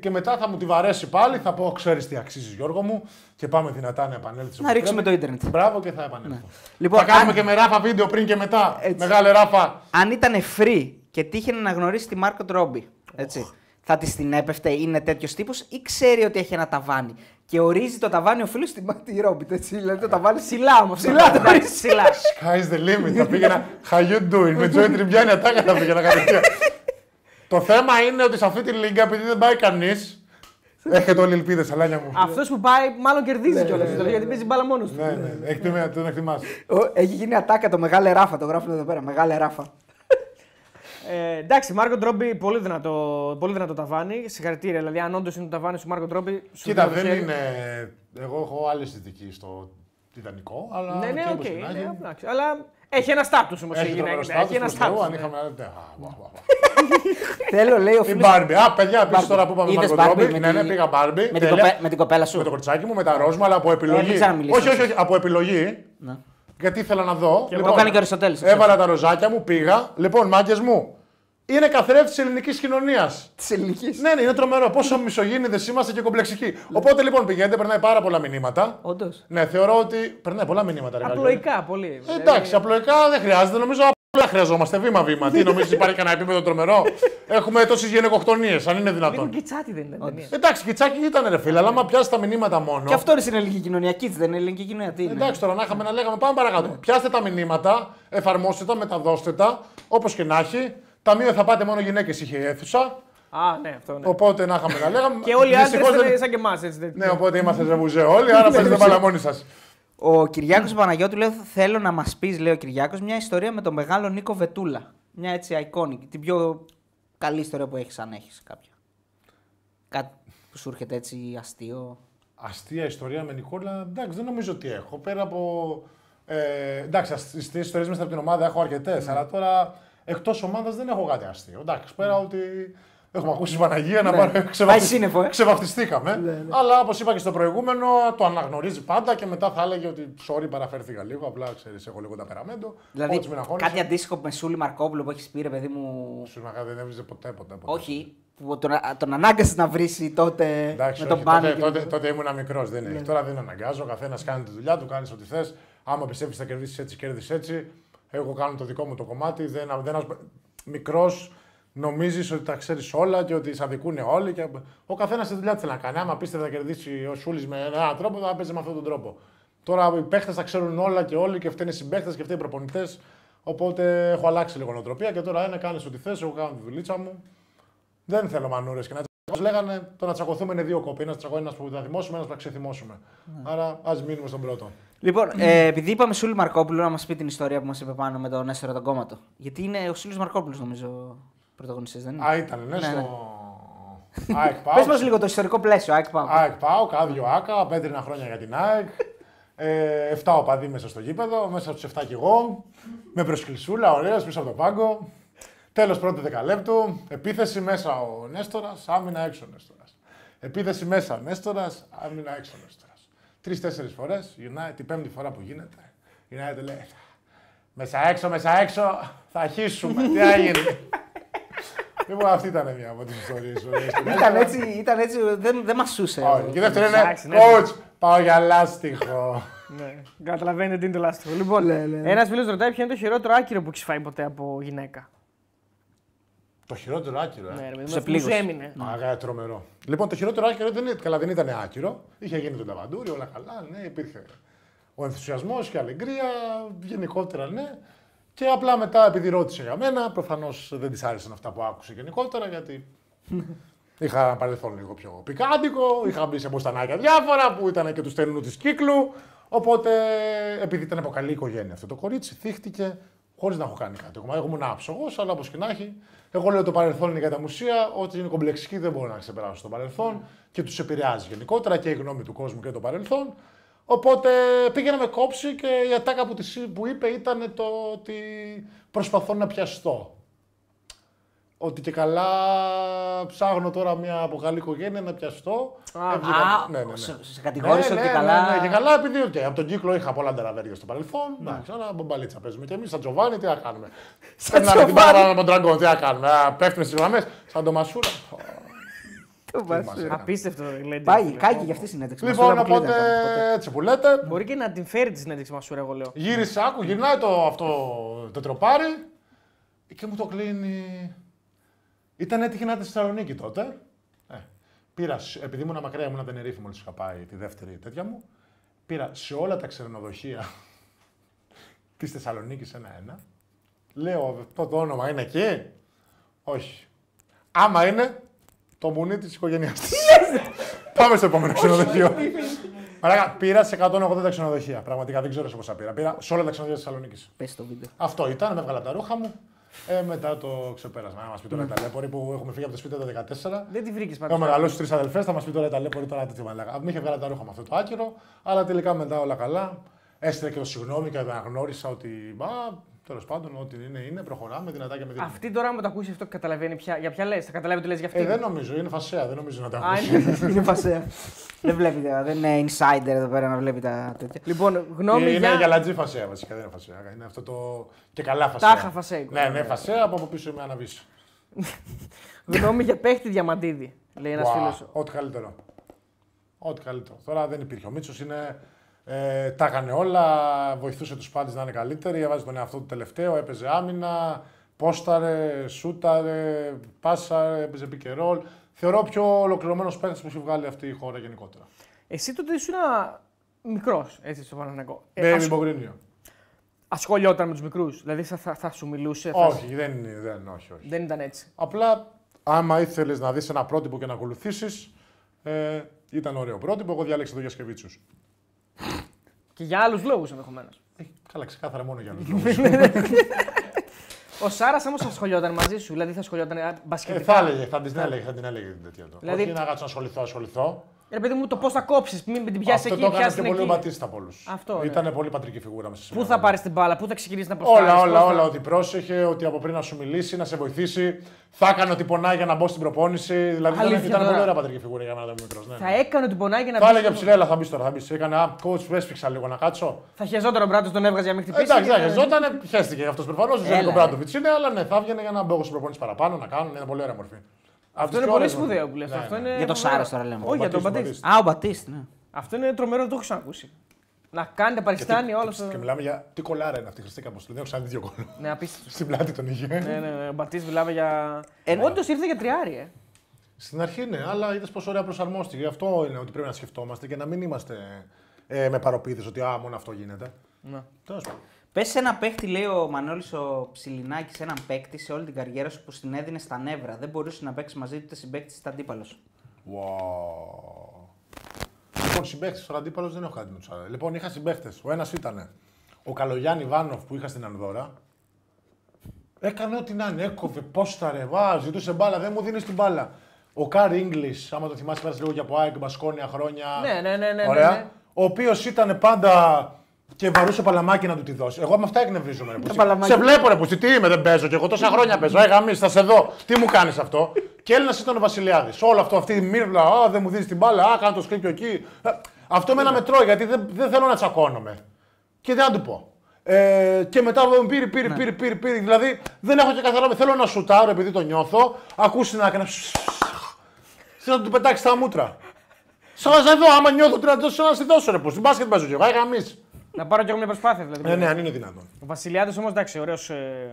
και μετά θα μου τη βαρέσει πάλι, θα πω: Ξέρεις τι αξίζει, Γιώργο μου, και πάμε δυνατά να επανέλθει. Να ρίξουμε το ίντερνετ. Μπράβο και θα επανέλθω. Λοιπόν, θα κάνουμε αν- και με ράφα βίντεο πριν και μετά. Έτσι. Μεγάλη ράφα. Αν ήταν free και τύχαινε να γνωρίσει τη Μάρκο Τρόμπι, έτσι, θα τη την έπεφτε, είναι τέτοιος τύπος ή ξέρει ότι έχει ένα ταβάνι. Και ορίζει το ταβάνι ο φίλο στη Μάρκο Ρόμπι. Έτσι, δηλαδή το ταβάνι Ψηλά όμως. Ψηλά το ορίζει. Ψηλά. Sky's the limit. θα πήγαινα. How you doing? Με Τζόι Τριμπιάνι ατάκα θα πήγαινα κατευθείαν. Το θέμα είναι ότι σε αυτή τη λίγκα, επειδή δεν πάει κανείς. Έχετε όλοι ελπίδες, αλάνια μου. Αυτός που πάει, μάλλον κερδίζει κιόλας. Γιατί παίζει μπάλα μόνος του. Ναι, ναι, εκτιμά, τον εκτιμάς. Ο- Έχει γίνει ατάκα το μεγάλο ράφα, το γράφουν εδώ πέρα. Μεγάλο ράφα. Ε, εντάξει, Μάργκοτ Ρόμπι, πολύ δυνατό, πολύ δυνατό ταβάνι. Συγχαρητήρια. Δηλαδή, αν όντως είναι το ταβάνι σου Μάργκοτ Ρόμπι, σου Κοίτα, δίνω το δεν χέρι. είναι. Εγώ έχω άλλη αισθητική στο Τιτανικό, αλλά. Ναι, ναι, και οκ. όπως την άλλη, ναι, εντάξει. Αλλά έχει ένα στάτους όμως η Έχει γυναίκα. τρομερό ναι, Έχει στάτους, ένα προς Θεού, στάτους. αν είχαμε. ναι, α, βα, βα, βα. Θέλω, λέει ο Η φίλο. Μπάρμπι. Α, παιδιά, επίσης Barbie. τώρα που είπαμε Είδες Μάρκο Barbie Τρόμπι. με Ναι, τη- ναι, πήγα Μπάρμπι. Με την, κοπέ, με την κοπέλα σου. Με το κοριτσάκι μου, με τα ροζ μου, αλλά από επιλογή. μην ξαναμιλήσω. όχι, όχι, όχι, από επιλογή. Ναι. Γιατί ήθελα να δω. εγώ. Το κάνει και ο Αριστοτέλης, Έβαλα τα ροζάκια μου, πήγα. Λοιπόν, μάγκες μου. Είναι καθρέφτη της ελληνικής κοινωνίας. Της ελληνικής. Ναι, ναι, είναι τρομερό. Πόσο μισογίνηδε είμαστε και κομπλεξικοί. Οπότε λοιπόν πηγαίνετε, περνάει πάρα πολλά μηνύματα. Όντως. Ναι, θεωρώ ότι. Περνάει πολλά μηνύματα, ρε Γαλλιώτη. Απλοϊκά πολύ. Ε, Εντάξει, απλοϊκά δεν χρειάζεται. Νομίζω απλά χρειαζόμαστε βήμα-βήμα. Τι νομίζεις, υπάρχει κανένα επίπεδο τρομερό; Έχουμε τόσες γυναικοκτονίε, αν είναι Λίγο δυνατόν. κιτσάτι δεν ήταν. ταινία. Εντάξει, κοιτσάκι ήταν ρε φίλε, αλλά άμα πιάσει τα μηνύματα μόνο. Και αυτό είναι στην ελληνική κοινωνία. Kids δεν είναι ελληνική κοινωνία. Τι είναι; Εντάξει τώρα να είχαμε να λέγαμε πάμε παρακάτω. Πιάστε τα μηνύματα, εφαρμόστε τα, μεταδώστε τα, όπως και να έχει. Ταμείο θα πάτε μόνο γυναίκες είχε η αίθουσα. Α, ναι, αυτό ναι. Οπότε να είχαμε να λέγαμε. Και όλοι οι άντρες Δυστυχώς δεν- ήταν σαν και εμάς. έτσι. δεν- Ναι, οπότε είμαστε ρεβουζέ όλοι, άρα παίζετε μπάλα μόνοι σας. Ο Κυριάκος Παναγιώτου λέει: Θέλω να μας πεις, λέει ο Κυριάκος, μια ιστορία με τον μεγάλο Νίκο Βετούλα. Μια έτσι iconic. Την πιο καλή ιστορία που έχεις, αν έχεις κάποια. Κάτι που σου έρχεται έτσι αστείο. Αστεία ιστορία με Νικόλα, εντάξει, δεν νομίζω ότι έχω. Πέρα από. Ε, εντάξει, αστείε ιστορίες μέσα από την ομάδα έχω αρκετές, αλλά τώρα εκτός ομάδας δεν έχω κάτι αστείο. Εντάξει, πέρα ότι έχουμε ακούσει Παναγία να πάρουμε. Πάει σύννεφο, ε. Ξεβαφτιστήκαμε. Αλλά όπως είπα και στο προηγούμενο, το αναγνωρίζει πάντα και μετά θα έλεγε ότι sorry, παραφέρθηκα λίγο. Απλά ξέρεις, έχω λίγο ταπεραμέντο. Δηλαδή, Όντως, μην αγχώνεσαι. κάτι αντίστοιχο με Σούλη Μαρκόπουλο που έχεις πει, ρε παιδί μου. Σου είπα, δεν έβριζε ποτέ, ποτέ. ποτέ. Όχι, που τον, τον ανάγκασες να βρει τότε Εντάξει, με τον όχι, πάνη. τότε, και τότε, το- τότε ήμουν μικρός. Δεν έχει. Τώρα δεν αναγκάζω. Ο καθένας κάνει τη δουλειά του, κάνεις ό,τι θες. Άμα πιστεύεις θα κερδίσεις έτσι, κέρδισε έτσι. Εγώ κάνω το δικό μου το κομμάτι. Δεν, δεν, μικρός νομίζεις ότι τα ξέρεις όλα και ότι σε αδικούν όλοι. Και... Ο καθένας τη δουλειά του θέλει να κάνει. Άμα πίστευε θα κερδίσει ο Σούλης με έναν τρόπο, θα παίζει με αυτόν τον τρόπο. Τώρα οι παίχτες τα ξέρουν όλα και όλοι και φταίνε οι συμπαίχτες και φταίνε οι προπονητές. Οπότε έχω αλλάξει λίγο νοοτροπία και τώρα ένα κάνεις ό,τι θες. Εγώ κάνω τη δουλίτσα μου. Δεν θέλω μανούρες και να Όπως λέγανε, το να τσακωθούμε είναι δύο κόποι. Ένας τσακώ, ένας που θα θυμώσουμε, ένας που θα ξεθυμώσουμε. Άρα ας μείνουμε στον πρώτο. Λοιπόν, ε, επειδή είπαμε Σούλη Μαρκόπουλο να μας πει την ιστορία που μας είπε πάνω με τον Έσσερα τον κόμματο. Γιατί είναι ο Σούλης Μαρκόπουλος, νομίζω, πρωταγωνιστής, δεν είναι; Α, ήταν, ναι, Ναι, στο. ναι. ΑΕΚ πάω. Πες μας λίγο το ιστορικό πλαίσιο, ΑΕΚ πάω. ΑΕΚ πάω, κάδιο άκα, πέτρινα χρόνια για την ΑΕΚ. Ε, 7 οπαδοί μέσα στο γήπεδο, μέσα από τους 7 κι εγώ. Με προσκλησούλα, ωραίος πίσω από το πάγκο. Τέλος πρώτο δεκαλέπτου. Επίθεση μέσα ο Νέστορας, άμυνα έξω ο Νέστορας. Επίθεση μέσα ο Νέστορας, άμυνα έξω ο Νέστορας. Τρει-τέσσερι φορές γυρνάει την πέμπτη φορά που γίνεται. Γυρνάει και λέει: Μέσα έξω, μέσα έξω, θα αρχίσουμε. Τι έγινε. Λοιπόν, αυτή ήταν μια από τις ιστορίες. Ήταν έτσι, ήταν έτσι δεν, δεν μασούσε. Όχι. Και δεύτερο είναι, Εντάξει, ναι. coach, πάω για λάστιχο. Ναι. Καταλαβαίνετε τι είναι το λάστιχο. Λοιπόν, ένας φίλος ρωτάει ποιο είναι το χειρότερο άκυρο που έχεις φάει ποτέ από γυναίκα. Το χειρότερο άκυρο, ε. Ναι, ρε, παιδί μου, Σε αυτό που σου πλήγωσε. έμεινε. Αγά, τρομερό. Λοιπόν, το χειρότερο άκυρο δεν, είναι- καλά, δεν ήταν άκυρο. Είχε γίνει το ταβαντούρι, όλα καλά, ναι, υπήρχε ο ενθουσιασμός και η αλεγκρία, γενικότερα ναι. Και απλά μετά, επειδή ρώτησε για μένα, προφανώς δεν της άρεσαν αυτά που άκουσε γενικότερα, γιατί είχα ένα παρελθόν λίγο πιο πικάντικο, είχα μπει σε μποστανάκια διάφορα που ήταν και τους στέλνου της κύκλου. Οπότε, επειδή ήταν από καλή οικογένεια αυτό το κορίτσι, θύχτηκε χωρίς να έχω κάνει κάτι. Εγώ, εγώ ήμουν άψογος, αλλά όπως και να έχει. Εγώ λέω το παρελθόν είναι για τα μουσεία, ότι είναι κομπλεξική δεν μπορώ να ξεπεράσω το παρελθόν και τους επηρεάζει γενικότερα και η γνώμη του κόσμου και το παρελθόν. Οπότε πήγε να με κόψει και η ατάκα που, της, που είπε ήταν το ότι προσπαθώ να πιαστώ. Ότι και καλά ψάχνω τώρα μια από καλή οικογένεια να πιαστώ. Α, Έβγαινα- Α, ναι, ναι, ναι. σε, σε κατηγόρησε Ναι, ότι ναι, καλά. Ναι, ναι, και καλά, επειδή okay, από τον κύκλο είχα πολλά ντεραβέρια στο παρελθόν. Ναι. Εντάξει, ένα μπομπαλίτσα παίζουμε και εμείς, σαν Τζοβάνι, τι να κάνουμε. Σαν την πάρα με τον τραγκόν, τι να κάνουμε. Α, Πέφτουμε στις γραμμές, σαν το Μασούρα. Το βάζει. Μασούρα. Απίστευτο legend. Πάει, φίλε. κάκι για αυτή η συνέντευξη. Λοιπόν, Μας το οπότε λέμε ποτέ. έτσι που λέτε, Μπορεί και να την φέρει τη συνέντευξη Μασούρα, εγώ λέω. γύρισε, άκου, γυρνάει το, αυτό το τροπάρι και μου το κλείνει. Ήταν έτυχε να ήταν στη Θεσσαλονίκη τότε. Ε, πήρα, σ- επειδή ήμουν μακριά, ήμουν Τενερίφη μόλις είχα πάει τη δεύτερη τέτοια μου. Πήρα σε όλα τα ξενοδοχεία της Θεσσαλονίκης ένα-ένα. Λέω, αυτό το όνομα είναι εκεί; Όχι. Άμα είναι, το μουνί της οικογένειά της. Πάμε στο επόμενο ξενοδοχείο. Μαλάκα, πήρα σε 180 ξενοδοχεία. Πραγματικά δεν ξέρω σε πόσα πήρα. Πήρα σε όλα τα ξενοδοχεία της Θεσσαλονίκης. Πες το βίντεο. Αυτό ήταν, με έβγαλα τα ρούχα μου. Ε, μετά το ξεπέρασμα. Να μας πει τώρα η ταλέπορη που έχουμε φύγει από το σπίτι το 14. Δεν τη βρήκες Έχω πάντως. μεγαλώσει τρεις αδελφές, θα μας πει τώρα η ταλέπορη τώρα τέτοια μαλάκα. Με είχε βγάλει τα ρούχα με αυτό το άκυρο, αλλά τελικά μετά όλα καλά. Έστειλε και το συγγνώμη και αναγνώρισα ότι. Μα, τέλος πάντων, ό,τι είναι, είναι, προχωράμε δυνατά και με δύναμη. Αυτή τώρα, άμα το ακούσεις αυτό, καταλαβαίνει πια, για ποια λες. Θα καταλάβει τι λες για αυτή. Ε, δεν νομίζω, είναι φασαία, δεν νομίζω να τα Α, ακούσεις. είναι- Είναι φασέα. δεν βλέπει, ε, δεν είναι insider εδώ πέρα να βλέπει τα τέτοια. Λοιπόν, γνώμη Είναι για. γαλατζή φασαία βασικά, δεν είναι φασαία. Είναι αυτό το. και καλά φασαία. Τάχα φασέικο. Ναι, ναι, φασαία από από πίσω είμαι αναβίσω. Γνώμη για παίχτη διαμαντίδη. Λέει ένας Ουα, φίλος. Ό,τι καλύτερο. Ό,τι καλύτερο. Τώρα δεν υπήρχε. Ο Μίτσος είναι. Ε, τα έκανε όλα, βοηθούσε τους πάντες να είναι καλύτεροι, έβαζε τον εαυτό του τελευταίο, έπαιζε άμυνα, πόσταρε, σούταρε, πάσαρε, έπαιζε pick and roll. Θεωρώ πιο ολοκληρωμένος παίκτης που έχει βγάλει αυτή η χώρα γενικότερα. Εσύ τότε ήσουν μικρός, έτσι στο Παναγενικό. Ε, Baby ασ- Μπογκρίνιο. ασχολιόταν με τους μικρούς. Δηλαδή θα, θα, θα σου μιλούσε. θα- Όχι, δεν είναι, δεν, όχι, όχι. Δεν ήταν έτσι. Απλά, άμα ήθελες να δεις ένα πρότυπο και να ακολουθήσεις, ε, ήταν ωραίο πρότυπο. Εγώ διάλεξα το Γιασκεβίτσιου. Και για άλλους λόγους ενδεχομένως. Ε, καλά, ξεκάθαρα μόνο για άλλους Ο Σάρας όμως ασχολιόταν μαζί σου, δηλαδή θα ασχολιόταν ε, Ε, μπασκετικά. θα έλεγε, θα την έλεγε, θα την έλεγε την τέτοια του. Δηλαδή- Όχι να κάτσω να ασχοληθώ, ασχοληθώ. Ρε παιδί μου, το πώς θα κόψεις, μην την πιάσεις Αυτό εκεί, το έκανε πιάσεις και την πολύ ο εκεί. Μπατίστα από όλους. Αυτό, ναι. Ήταν πολύ πατρική φιγούρα μέσα σε Πού θα πάρεις την μπάλα, πού θα ξεκινήσεις να Όλα, αποστάρει. όλα, όλα. Ότι πρόσεχε, ότι από πριν να σου μιλήσει, να σε βοηθήσει. Θα έκανε ότι πονάει για να μπω στην προπόνηση. Δηλαδή ήταν, Αλήθεια ήταν τώρα. πολύ ωραία πατρική φιγούρα για μένα το μικρός. Ναι. Θα έκανε ότι πονάει για να Θα μπει έλεγε στο- ψηλά, έλα, θα μπεις τώρα, θα μπεις. Έκανε, α, coach, σου έσφιξα λίγο να κάτσω. Θα χεζόταν ο μπράτο, τον έβγαζε για να μην χτυπήσει. Εντάξει, και- εντάξει, ζώτανε, χαίστηκε αυτός προφανώς. Ο Έλα, Ζέλικο ε. Μπράντοβιτς είναι, αλλά ναι, θα έβγαινε για να μπω στην προπόνηση παραπάνω, να κάνω. Είναι πολύ ωραία μορφή. Αυτό είναι πολύ σπουδαίο που λες. Ναι, Αυτό ναι. είναι Για το φοβερό. Σάρα τώρα λέμε. Όχι, για τον Μπατίστας, Μπατίστα. Α, ο Μπατίστ, ναι. Αυτό είναι τρομερό, δεν το έχω ξανακούσει. Να κάνετε παριστάνει όλο Και το. μιλάμε για τι κολάρα είναι αυτή η χρηστή καποστολή. Δεν έχω ξαναδεί δύο κόλλο. Ναι, απίστευτο. Στην πλάτη τον είχε. ναι, ναι, ναι. Ο Μπατίστα μιλάμε για. Ε, ναι. Όντως ήρθε για τριάρι, ε. Στην αρχή ναι, αλλά είδες πόσο ωραία προσαρμόστηκε. Γι' αυτό είναι ότι πρέπει να σκεφτόμαστε και να μην είμαστε ε, με παροπίδες ότι α, μόνο αυτό γίνεται. Ναι. Τέλος πάντων. Πες σε ένα παίχτη, λέει ο Μανώλης ο Ψιλινάκης, σε έναν παίκτη σε όλη την καριέρα σου που στην έδινε στα νεύρα. Δεν μπορούσε να παίξει μαζί του ούτε συμπαίκτης είτε αντίπαλος. Wow. Λοιπόν, συμπαίχτε τώρα αντίπαλος δεν έχω κάτι με τους άλλου. Λοιπόν, είχα συμπαίχτε. Ο ένας ήταν ο Καλογιάννη Βάνοφ που είχα στην Ανδώρα. Έκανε ό,τι να είναι, έκοβε, πόσταρε, βά, ζητούσε μπάλα, δεν μου δίνεις την μπάλα. Ο Κάρ Ίγκλης, άμα το θυμάσαι, πέρασε λίγο και από ΑΕΚ, Μπασκόνια χρόνια. Ναι, ναι, ναι, ναι, Ωραία. ναι, ναι. Ο οποίος ήταν πάντα και βαρούσε παλαμάκι να του τη δώσει. Εγώ με αυτά εκνευρίζομαι. ρε πούστη. παλαμάκι. Σε βλέπω ρε πούστη, τι είμαι, δεν παίζω και εγώ τόσα χρόνια παίζω. Ε, γαμίς, θα σε δω. Τι μου κάνεις αυτό; και Έλληνας ήταν ο Βασιλιάδης. Όλο αυτό, αυτή η μύρλα, α, δεν μου δίνεις την μπάλα, α, κάνω το σκρίπιο εκεί. Ε, αυτό με ένα μετρό γιατί δεν, δεν θέλω να τσακώνομαι. Και δεν να του πω. Ε, και μετά μου πήρε, πήρε, Ναι. πήρε, πήρε, πήρε. Δηλαδή δεν έχω και καθαρό. Θέλω να σουτάρω επειδή το νιώθω. Ακούσει να έκανε. Θέλω να του πετάξει τα μούτρα. Σαν εδώ, άμα νιώθω ότι να δώσω να στη δώσω ρε πως. Στην μπάσκετ παίζω και εγώ, ε, γαμίς. Να πάρω κι εγώ μια προσπάθεια δηλαδή. Ε, ναι, αν είναι δυνατόν. Ο Βασιλιάδης όμως εντάξει, ωραίος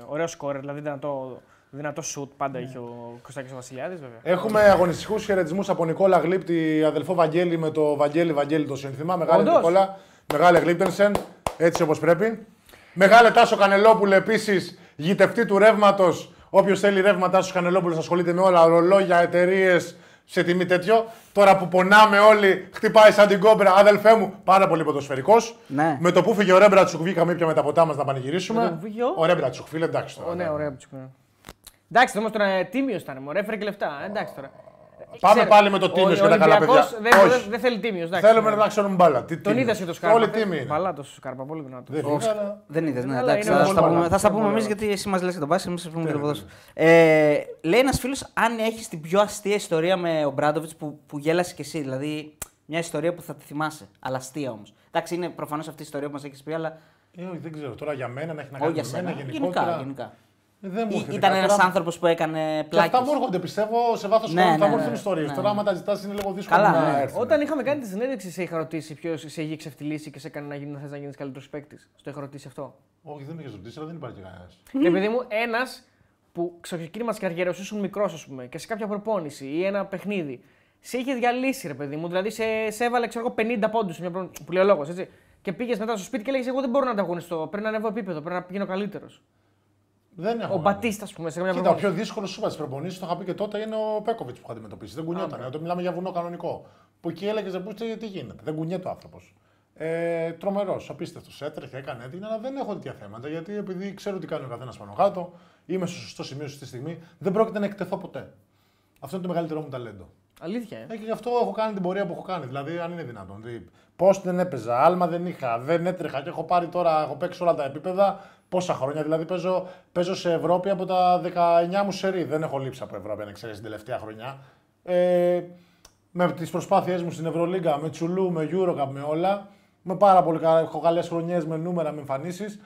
ωραίος σκόρερ, δηλαδή δυνατό, δυνατό σουτ πάντα είχε ο Κωστάκης ο Βασιλιάδης βέβαια. Έχουμε αγωνιστικούς χαιρετισμούς από Νικόλα Γλύπτη, αδελφό Βαγγέλη με το Βαγγέλη Βαγγέλη το σύνθημα. Μεγάλη Όντως. Νικόλα, μεγάλη Γλύπτενσεν, έτσι όπως πρέπει. Μεγάλε Τάσο Κανελόπουλο επίσης, γητευτή του ρεύματος. Όποιος θέλει ρεύμα, Τάσος Κανελόπουλος ασχολείται με όλα, ρολόγια, εταιρείες, σε τιμή τέτοιο. Τώρα που πονάμε όλοι, χτυπάει σαν την κόμπρα, αδελφέ μου, πάρα πολύ ποδοσφαιρικός. Ναι. Με το που φύγε ο Ρέμπρατσουκ, βγήκαμε πια με τα ποτά μας να πανηγυρίσουμε. Με το που φύγε ο- Ο Ρέμπρατσουκ, φίλε, εντάξει τώρα. Ω, ναι, ναι. ωραία που Εντάξει, όμως τώρα τίμιος ήταν, μου έφερε και λεφτά. ε, Εντάξει τώρα. Πάμε Ξέρω, πάλι με το ο- τίμιος ο και τα καλά Ολυμπιακός παιδιά. Δεν, Όχι. δεν, δεν θέλει τίμιος. Θέλουμε να ξέρουμε μπάλα. Τι Τον τίμιος. είδες το Σκάρπα. Όλοι τίμοι είναι. Παλάτο Σκάρπα, πολύ δυνατό. Δεν είναι, αλλά- Δεν είδες, ναι, Αλλά εντάξει. είναι Θα, πολύ στα καλά. πούμε, θα στα Είναι πούμε πολύ εμείς καλά. γιατί εσύ μας λες για τον μπάσκετ, εμείς θα πούμε για το Ναι, ναι, ποδόσφαιρο. Ε, λέει ένας φίλος αν έχεις την πιο αστεία ιστορία με ο Μπράντοβιτς που, που γέλασε κι εσύ. Δηλαδή μια ιστορία που θα τη θυμάσαι. Αλλά αστεία όμως. Εντάξει, είναι προφανώς αυτή η ιστορία που μας έχεις πει, αλλά Ε, όχι, δεν ξέρω. Τώρα για μένα να έχει να όχι κάνει για με μένα σένα. γενικότερα. Γενικά. γενικά. Ε, Δεν μου Ή- έρχεται Ήταν κάτι. ένας Τώρα- άνθρωπος που έκανε Και πλάκες. αυτά μου έρχονται, πιστεύω, σε βάθος Ναι, χρόνου. Θα ναι, μου έρθουν ναι, ιστορίες. ναι, Τώρα, ναι. άμα τα ζητάς, είναι λίγο δύσκολο Καλά, να ναι. έρθουν. Όταν είχαμε κάνει τη συνέντευξη, σε είχα ρωτήσει ποιο σε είχε ξεφτυλίσει και σε έκανε να, γίνει, να θες να γίνεις καλύτερος παίκτης. Στο είχα ρωτήσει αυτό. Όχι, δεν με έχει ρωτήσει, αλλά δεν υπάρχει κανένας. Και παιδί μου, ένας που στο ξεκίνημα της καριέρας σου ήσουν μικρός, ας πούμε, και σε κάποια προπόνηση ή ένα παιχνίδι, σε είχε διαλύσει, ρε παιδί μου. Δηλαδή, σε, σε έβαλε, ξέρω εγώ, 50 πόντους σε μια προ... που λέει ο λόγος, έτσι. Και πήγες μετά στο σπίτι και λέγε: Εγώ δεν μπορώ να ανταγωνιστώ. Πρέπει να ανέβω επίπεδο, πρέπει να γίνω καλύτερος. Δεν έχω. Ο Μπατίστας, ας πούμε, σε μια Κοίτα, ο προπόνηση. πιο δύσκολος σου είπα τη προπονήσεις, το είχα πει και τότε, είναι ο Πέκοβιτς που είχα αντιμετωπίσει. Δεν κουνιόταν. Εδώ μιλάμε για βουνό κανονικό. Που εκεί έλεγες που τι, τι γίνεται. Δεν κουνιέται ο άνθρωπος. Ε, Τρομερός, απίστευτος. Έτρεχε, έκανε έτοιμο, αλλά δεν έχω τέτοια θέματα. Γιατί επειδή ξέρω τι κάνει ο καθένας πάνω κάτω, είμαι στο σωστό σημείο στη στιγμή, δεν πρόκειται να εκτεθώ ποτέ. Αυτό είναι το μεγαλύτερό μου ταλέντο. Αλήθεια, ε. Ε, και γι' αυτό έχω κάνει την πορεία που έχω κάνει. Δηλαδή, αν είναι δυνατόν. Δηλαδή, Πώς δεν έπαιζα, άλμα δεν είχα, δεν έτρεχα και έχω πάρει τώρα, έχω παίξει όλα τα επίπεδα. Πόσα χρόνια, δηλαδή παίζω, παίζω σε Ευρώπη από τα 19 μου σερή. Δεν έχω λείψει από Ευρώπη, αν εξαιρέσεις την τελευταία χρονιά. Ε, με τις προσπάθειές μου στην Ευρωλίγκα, με Τσουλού, με Eurocup, με όλα. Με πάρα πολύ καλά, έχω καλές χρονιές με νούμερα, με εμφανίσεις.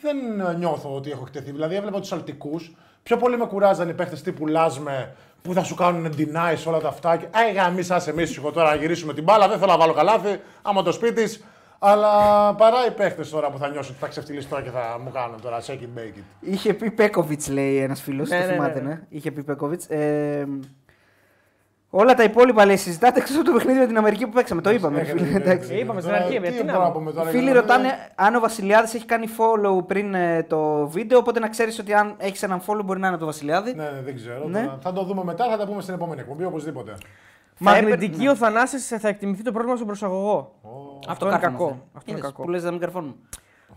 Δεν νιώθω ότι έχω εκτεθεί. Δηλαδή, έβλεπα τους Αλτικούς. Πιο πολύ με κουράζαν οι παίχτες τύπου Λάσμε που θα σου κάνουν deny σε όλα τα αυτά. Και «Άι, γαμί σας εμείς εγώ τώρα να γυρίσουμε την μπάλα. Δεν θέλω να βάλω καλάθι. Άμα το σπίτις. Αλλά παρά οι παίχτες τώρα που θα νιώσουν ότι θα ξεφτυλίσει τώρα και θα μου κάνουν τώρα shake it, bake it. Είχε πει Πέκοβιτς, λέει ένας φίλος. Ναι, το ναι, θυμάται, ναι. ναι. Είχε πει Πέκοβιτς. Ε, όλα τα υπόλοιπα λέει συζητάτε εκτός από το παιχνίδι με την Αμερική που παίξαμε. Το είπαμε. Έχετε φίλε, δίκιο, εντάξει. έχετε Είπαμε δίκιο. στην αρχή, Τώρα, τι τι να μπορώ να πω. πούμε Οι τώρα, φίλοι γιατί- ρωτάνε αν ο Βασιλιάδης έχει κάνει follow πριν ε, το βίντεο. Οπότε να ξέρεις ότι αν έχεις έναν follow μπορεί να είναι από το Βασιλιάδη. Ναι, ναι, δεν ξέρω. Ναι. Τώρα. Θα το δούμε μετά, θα τα πούμε στην επόμενη εκπομπή οπωσδήποτε. Μαγνητική ο Θανάσης θα εκτιμηθεί το πρόβλημα στον προσαγωγό. Αυτό είναι κάρφωμα, κακό. θε. Αυτό είναι Είδες, κακό. Που λες να μην καρφώνουμε.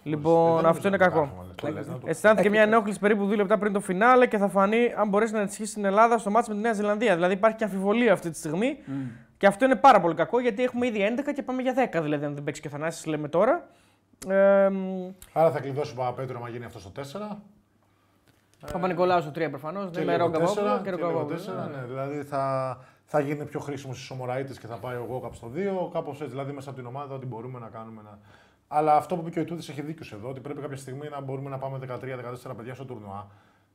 Λοιπόν, Δεν αυτό είναι νομίζω κακό. να το κάνουμε, το λες, να το- Αισθάνεται και μια ενόχληση περίπου δύο λεπτά πριν το φινάλε και θα φανεί αν μπορέσει να ενισχύσει την Ελλάδα στο μάτσο με τη Νέα Ζηλανδία. Δηλαδή υπάρχει και αμφιβολία αυτή τη στιγμή. Και αυτό είναι πάρα πολύ κακό γιατί έχουμε ήδη 11 και πάμε για 10. Δηλαδή, αν δεν παίξει και ο Θανάσης, λέμε τώρα. Ε, μ, Άρα θα κλειδώσει ο Παπαπέτρο να γίνει αυτό στο 4. Παπα-Νικολάου στο 3 προφανώς. Και Ναι, με λίγο Ρόγκα τέσσερα, Βόβουλο και και λίγο Ρόγκα τέσσερα, ναι. Δηλαδή θα, θα γίνει πιο χρήσιμο στις Ομοραήτε και θα πάει ο Γόκαπ στο 2. Κάπως έτσι. Δηλαδή μέσα από την ομάδα ό,τι μπορούμε να κάνουμε. Να... Αλλά αυτό που είπε και ο Ιτούδης έχει δίκιο σε εδώ, ότι πρέπει κάποια στιγμή να μπορούμε να πάμε 13-14 παιδιά στο τουρνουά.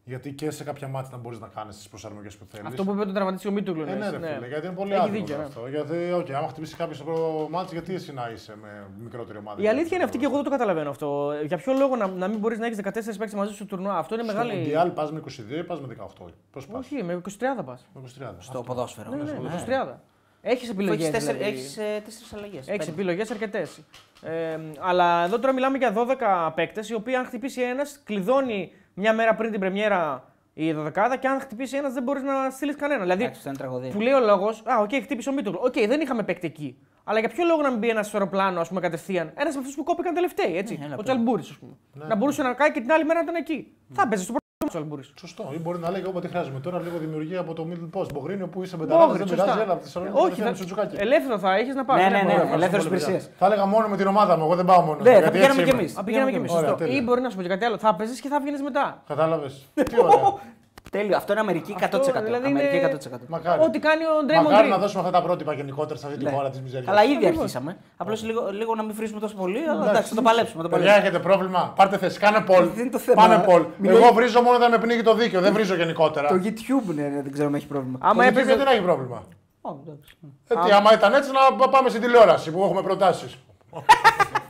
Γιατί και σε κάποια μάτια να μπορείς να κάνεις τις προσαρμογές που θέλεις. Αυτό που είπε τον τραυματίσει ο Μίτουγλου. Ε, ναι, ρε, φίλε, γιατί είναι πολύ Έχει άδικο δίκιο, ναι. αυτό. Γιατί, okay, άμα χτυπήσει κάποιος στο πρώτο μάτι, γιατί εσύ να είσαι με μικρότερη ομάδα. Η αλήθεια είναι αυτή και εγώ δεν το καταλαβαίνω αυτό. Για ποιο λόγο να, να μην μπορείς να έχεις 14 παίξει μαζί σου στο τουρνουά. Αυτό είναι Στο μεγάλη. Μουντιάλ πας με 22 ή πας με 18. Πώς πας; Όχι, με 23 πας. Με 23. Στο ποδόσφαιρο. Ναι, ναι, Ναι. με 23. Έχεις επιλογές. Έχεις Δηλαδή. τέσσερις αλλαγές. Έχεις επιλογές αρκετές. Ε, αλλά εδώ τώρα μιλάμε για 12 παίκτες, οι οποίοι αν χτυπήσει ένας, κλειδώνει μια μέρα πριν την πρεμιέρα η 12 και αν χτυπήσει ένας, δεν μπορείς να στείλεις κανένα. Δηλαδή, Αυτό είναι τραγωδία. που λέει ο λόγος, Α, οκ, χτύπησε ο Μίτογλου. Οκ, δεν είχαμε παίκτη εκεί. Αλλά για ποιο λόγο να μην μπει ένας στο αεροπλάνο, ας πούμε, κατευθείαν; Ένας από αυτούς που κόπηκαν τελευταίοι, έτσι. Ναι, έλα, ο πέρα. Τσαλμπούρη, ας πούμε. να μπορούσε να κάει και την άλλη μέρα να ήταν εκεί. Θα παίζει στο πρώτο Αλμπούρης. Σωστό. Ή μπορεί να λέει όποτε χρειάζομαι τώρα λίγο δημιουργία από το middle post. Μπογρίνιο που είσαι πενταράδε, δεν Μπόγρη, πειράζει, σωστά. έλα από τη Θεσσαλονίκη. Όχι, κατευθείαν θα... στο Τζουκάκι. ελεύθερο θα έχεις να πάρεις. Ναι, ναι, ναι. Ευχαριστώ ελεύθερες πολύ, παιδιά. υπηρεσίες. Θα έλεγα μόνο με την ομάδα μου, εγώ δεν πάω μόνο. Ναι, θα πηγαίναμε κι εμείς. Α, πήγαμε και εμείς. Ωραία, τέλεια. Ή μπορεί να σου πω και κάτι άλλο. Θα παίζεις και θα βγαίνεις μετά. Κατάλαβες. Τι ωραία. Τέλειο. Αυτό είναι Αμερική 100%. Αυτό, δηλαδή Αμερική είναι- 100%. Μακάρι. Ό,τι κάνει ο Ντρέμον Μακάρι να Green. δώσουμε αυτά τα πρότυπα γενικότερα σε αυτή τη χώρα της μιζέριας. Καλά, ήδη Ακριβώς. αρχίσαμε. Απλώς λίγο, λίγο να μην βρίσουμε τόσο πολύ, αλλά εντάξει, θα το παλέψουμε. θα Το Παιδιά, παλέψουμε. έχετε πρόβλημα. Πάρτε θέση. Κάνε πολ. Δεν είναι το θέμα. Πάνε πολ. Μιλάει- Εγώ βρίζω μόνο όταν με πνίγει το δίκαιο. Δεν βρίζω γενικότερα. Το YouTube ναι, ναι, δεν ξέρω αν έχει πρόβλημα. Άμα Το έπαιζε. YouTube δεν έχει πρόβλημα; Ω, εντάξει. Ε, τι, άμα ήταν έτσι, να πάμε στην τηλεόραση που έχουμε προτάσεις.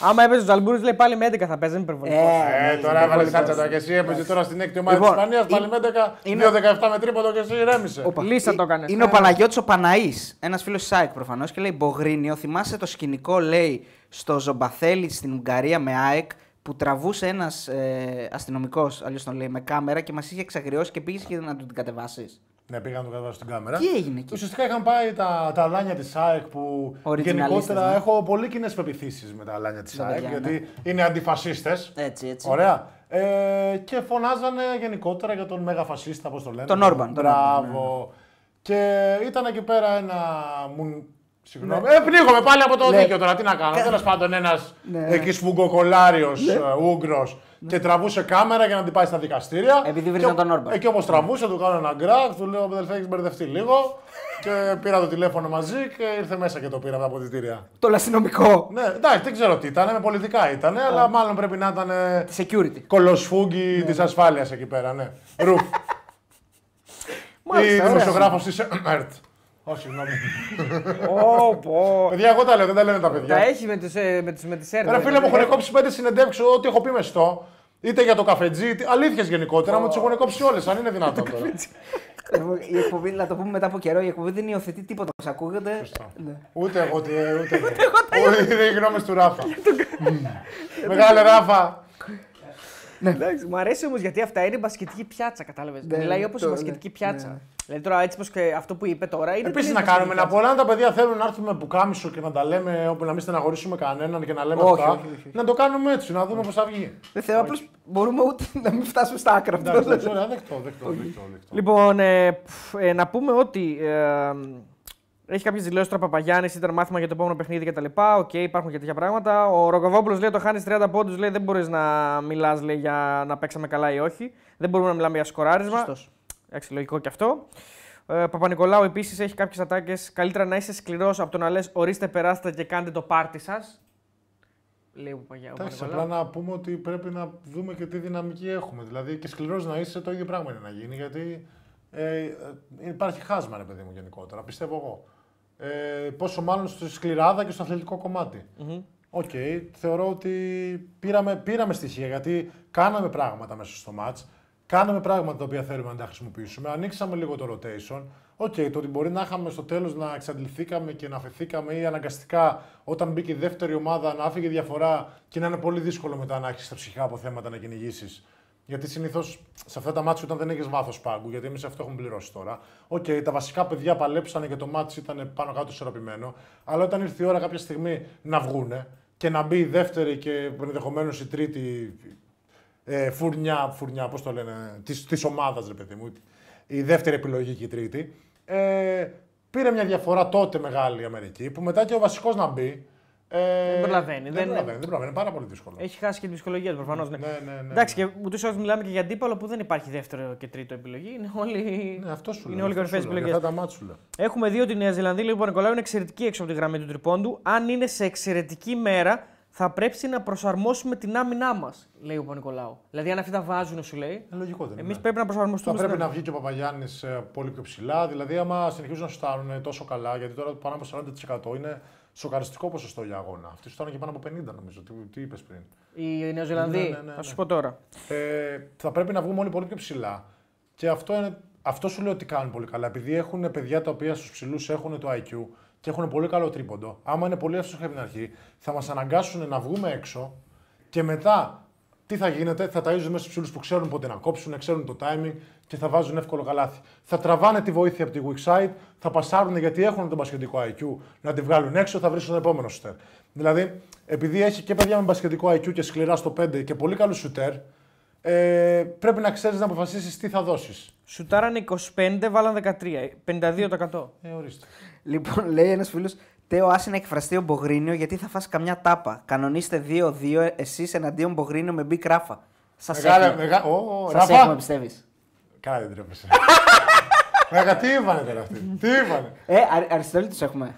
Άμα έπαιζε ο Ζαλμπούρη, λέει πάλι με 11 θα παίζει. Δεν είναι υπερβολικό. Ε, Ε, τώρα έβαλε σάτσα τα και εσύ έπαιζε τώρα στην έκτη ομάδα της Λοιπόν, Ισπανίας. Πάλι με 11, είναι- 2-17 με τρίποντο και εσύ ηρέμησε. Όπα. Λίστα Ε, το έκανες. Είναι ο Παναγιώτης ο Παναής, ένας φίλος της ΑΕΚ προφανώς, και λέει: Μπογρίνιο, θυμάσαι το σκηνικό, λέει, στο Ζομπαθέλη στην Ουγγαρία με ΑΕΚ που τραβούσε ένας ε, αστυνομικός, αλλιώς τον λέει, με κάμερα και μας είχε εξαγριώσει και πήγες και να του την κατεβάσεις. Ναι, πήγα να το κατεβάσω στην κάμερα. Τι έγινε εκεί; Ουσιαστικά είχαν πάει τα, τα αλάνια της ΑΕΚ που Οριτζιναλίστες, γενικότερα ναι. έχω πολύ κοινές πεπιθήσεις με τα αλάνια της Τα ΑΕΚ παιδιά, γιατί είναι αντιφασίστες. Έτσι, έτσι. Ωραία. Ε, και φωνάζανε γενικότερα για τον μέγα φασίστα, πώς το λένε. Τον Όρμπαν, τον Μπράβο. Και ήταν εκεί πέρα ένα. Μου... Συγγνώμη. Ε, πνίγομαι πάλι από το Ναι. δίκαιο τώρα. Τι να κάνω. Τέλος πάντων, ένας Ναι. εκεί σφουγγοκολάριος Ούγκρο και τραβούσε κάμερα για να την πάει στα δικαστήρια. Επειδή βρίζαν Και- τον Όρμπαν. Εκεί όπως τραβούσε, του κάνω ένα γκρακ, του λέω: Αδελφέ, έχεις μπερδευτεί λίγο. και πήρα το τηλέφωνο μαζί και ήρθε μέσα και το πήρα από τα αποδητήρια. Το αστυνομικό. Ναι, εντάξει, δεν ξέρω τι ήταν, με πολιτικά ήταν, αλλά μάλλον πρέπει να ήταν ε, Security. κολοσφούγγι της ασφάλειας εκεί πέρα, ναι. Ρουφ. Ή Μάλιστα, ωραία. δημοσιογράφος της ΕΡΤ. Όχι, συγγνώμη. Ω, πω. παιδιά, εγώ τα λέω, δεν τα λένε τα Τα παιδιά. έχει με τις, ε, με τις, με τις έρευνες. Ρε φίλε μου, έχουν κόψει πέντε συνεντεύξεις, ό,τι έχω πει μεστό. Είτε για το καφετζί, αλήθειες γενικότερα, μου τι έχουν κόψει όλες, αν είναι δυνατόν τώρα. η εκπομπή, να το πούμε μετά από καιρό, η εκπομπή δεν υιοθετεί τίποτα όπως ακούγεται. Ναι. Ούτε εγώ, τι- ε, ούτε εγώ. Ούτε είναι οι γνώμες του Ράφα. Μεγάλε Ράφα. Εντάξει, μου αρέσει όμως γιατί αυτά είναι μπασκετική πιάτσα, κατάλαβες. Ναι, Μιλάει ναι, όπως η το- μπασκετική ναι, πιάτσα. ναι. Δηλαδή τώρα έτσι πως και αυτό που είπε τώρα είναι. Επίσης τελείως να κάνουμε μπασκετική να πολλά αν τα παιδιά θέλουν να έρθουμε που κάμισο και να τα λέμε όπου να μην στεναχωρήσουμε κανέναν και να λέμε Όχι, αυτά. όχι, όχι, όχι. Να το κάνουμε έτσι, να δούμε πώς θα βγει. Δεν θέλω, απλώς μπορούμε ούτε να μην φτάσουμε στα άκρα Εντάξει, αυτό. εντάξει, ωραία, δεκτό, δεκτό, δεκτό, δεκτό. Λοιπόν, ε, πφ, ε, να πούμε ότι ε, έχει κάποιες δηλώσεις τώρα Παπαγιάννης, ήταν μάθημα για το επόμενο παιχνίδι κτλ. Οκ, υπάρχουν και τέτοια πράγματα. Ο Ρογκαβόπουλος λέει: Το χάνεις 30 πόντους, λέει δεν μπορείς να μιλάς για να παίξαμε καλά ή όχι. Δεν μπορούμε να μιλάμε για σκοράρισμα. Σωστός. Εντάξει, λογικό και αυτό. Ε, Παπα-Νικολάου επίσης έχει κάποιες ατάκες. Καλύτερα να είσαι σκληρός από το να λες: Ορίστε, περάστε και κάντε το πάρτι σας. Λέει ο Παπαγιά- ο Εντάξει, Παπα-Νικολάου. απλά να πούμε ότι πρέπει να δούμε και τι δυναμική έχουμε. Δηλαδή και σκληρός να είσαι, το ίδιο πράγμα είναι να γίνει. Γιατί ε, ε, υπάρχει χάσμα, ρε παιδί μου, γενικότερα. Πιστεύω εγώ. Ε, πόσο μάλλον στη σκληράδα και στο αθλητικό κομμάτι. Οκ, θεωρώ ότι πήραμε, πήραμε στοιχεία γιατί κάναμε πράγματα μέσα στο ματς. Κάναμε πράγματα τα οποία θέλουμε να τα χρησιμοποιήσουμε. Ανοίξαμε λίγο το rotation. Οκ, το ότι μπορεί να είχαμε στο τέλος να εξαντληθήκαμε και να αφεθήκαμε ή αναγκαστικά όταν μπήκε η δεύτερη ομάδα να έφυγε διαφορά και να είναι πολύ δύσκολο μετά να έχεις τα ψυχικά αποθέματα να κυνηγήσεις. Γιατί συνήθως σε αυτά τα ματς όταν δεν έχεις βάθος πάγκου, γιατί εμείς αυτό έχουμε πληρώσει τώρα. Οκ, τα βασικά παιδιά παλέψανε και το ματς ήταν πάνω κάτω ισορροπημένο. Αλλά όταν ήρθε η ώρα κάποια στιγμή να βγούνε και να μπει η δεύτερη και ενδεχομένως η τρίτη ε, φουρνιά, φουρνιά πώς το λένε, της, της ομάδας, ρε παιδί μου, η δεύτερη επιλογή και η τρίτη, ε, πήρε μια διαφορά τότε μεγάλη η Αμερική, που μετά και ο βασικός να μπει, ε, Δεν προλαβαίνει, Δεν, δεν- προλαβαίνει, δεν προλαβαίνει, είναι πάρα πολύ δύσκολο. Έχει χάσει και την ψυχολογία του προφανώς. Ναι. Ναι, ναι, ναι. Εντάξει, και ούτως ή άλλως μιλάμε και για αντίπαλο που δεν υπάρχει δεύτερο και τρίτο επιλογή. Είναι όλοι. Ναι, αυτό σου είναι λέω, όλοι αυτό κορυφαίες σου λέω, για επιλογές. Αυτά τα μάτς σου λέω. Έχουμε δει ότι η Νέα Ζηλανδία, λοιπόν, Νικολάου είναι εξαιρετική έξω από τη γραμμή του τριπώντου. Αν είναι σε εξαιρετική μέρα, θα πρέπει να προσαρμόσουμε την άμυνά μας, λέει ο Παπα-Νικολάου. Δηλαδή, αν αυτοί τα βάζουν, σου λέει, Ε, λογικό δεν εμείς είναι. πρέπει να Θα προσαρμοστούμε. πρέπει στην να βγει και ο Παπαγιάννης πολύ πιο ψηλά. Δηλαδή, άμα συνεχίζουν να σουτάρουν τόσο καλά, γιατί τώρα πάνω από 40% είναι σοκαριστικό ποσοστό για αγώνα. Αυτοί σουτάρουν και πάνω από 50, νομίζω. Τι, τι είπες πριν; Οι Νεοζηλανδοί, Ναι, ναι, ναι, θα σου ναι. πω τώρα. Ε, θα πρέπει να βγούμε όλοι πολύ πιο ψηλά. Και αυτό, είναι, αυτό σου λέω ότι κάνουν πολύ καλά. Επειδή έχουν παιδιά τα οποία στους ψηλούς έχουν το IQ και έχουν πολύ καλό τρίποντο. Άμα είναι πολύ εύστοχοι από την αρχή, θα μας αναγκάσουν να βγούμε έξω και μετά τι θα γίνεται, θα ταΐζουν μέσα στους ψηλού που ξέρουν πότε να κόψουν, ξέρουν το timing και θα βάζουν εύκολο καλάθι. Θα τραβάνε τη βοήθεια από τη weak side, θα πασάρουν γιατί έχουν τον μπασχετικό IQ να τη βγάλουν έξω, θα βρει τον επόμενο σουτέρ. Δηλαδή, επειδή έχει και παιδιά με μπασχετικό IQ και σκληρά στο 5 και πολύ καλούς σουτέρ, Ε, πρέπει να ξέρεις να αποφασίσεις τι θα δώσεις. Σουτάρανε 25, βάλαν 13. 52%. Ε, ορίστε. Λοιπόν, λέει ένας φίλος, Τέο, άσε να εκφραστεί ο Μπογρίνιο γιατί θα φας καμιά τάπα. Κανονίστε 2-2 εσείς εναντίον Μπογρίνιο με μπει ράφα. Σας Μεγάλα, έχουμε. μεγα... Ω, Σας έχουμε, Ράφα. πιστεύεις. Καλά δεν τρέπεσαι. Μέγα, τι είπανε τώρα αυτοί; Τι είπανε; Ε, α, Αριστοτέλη τους έχουμε.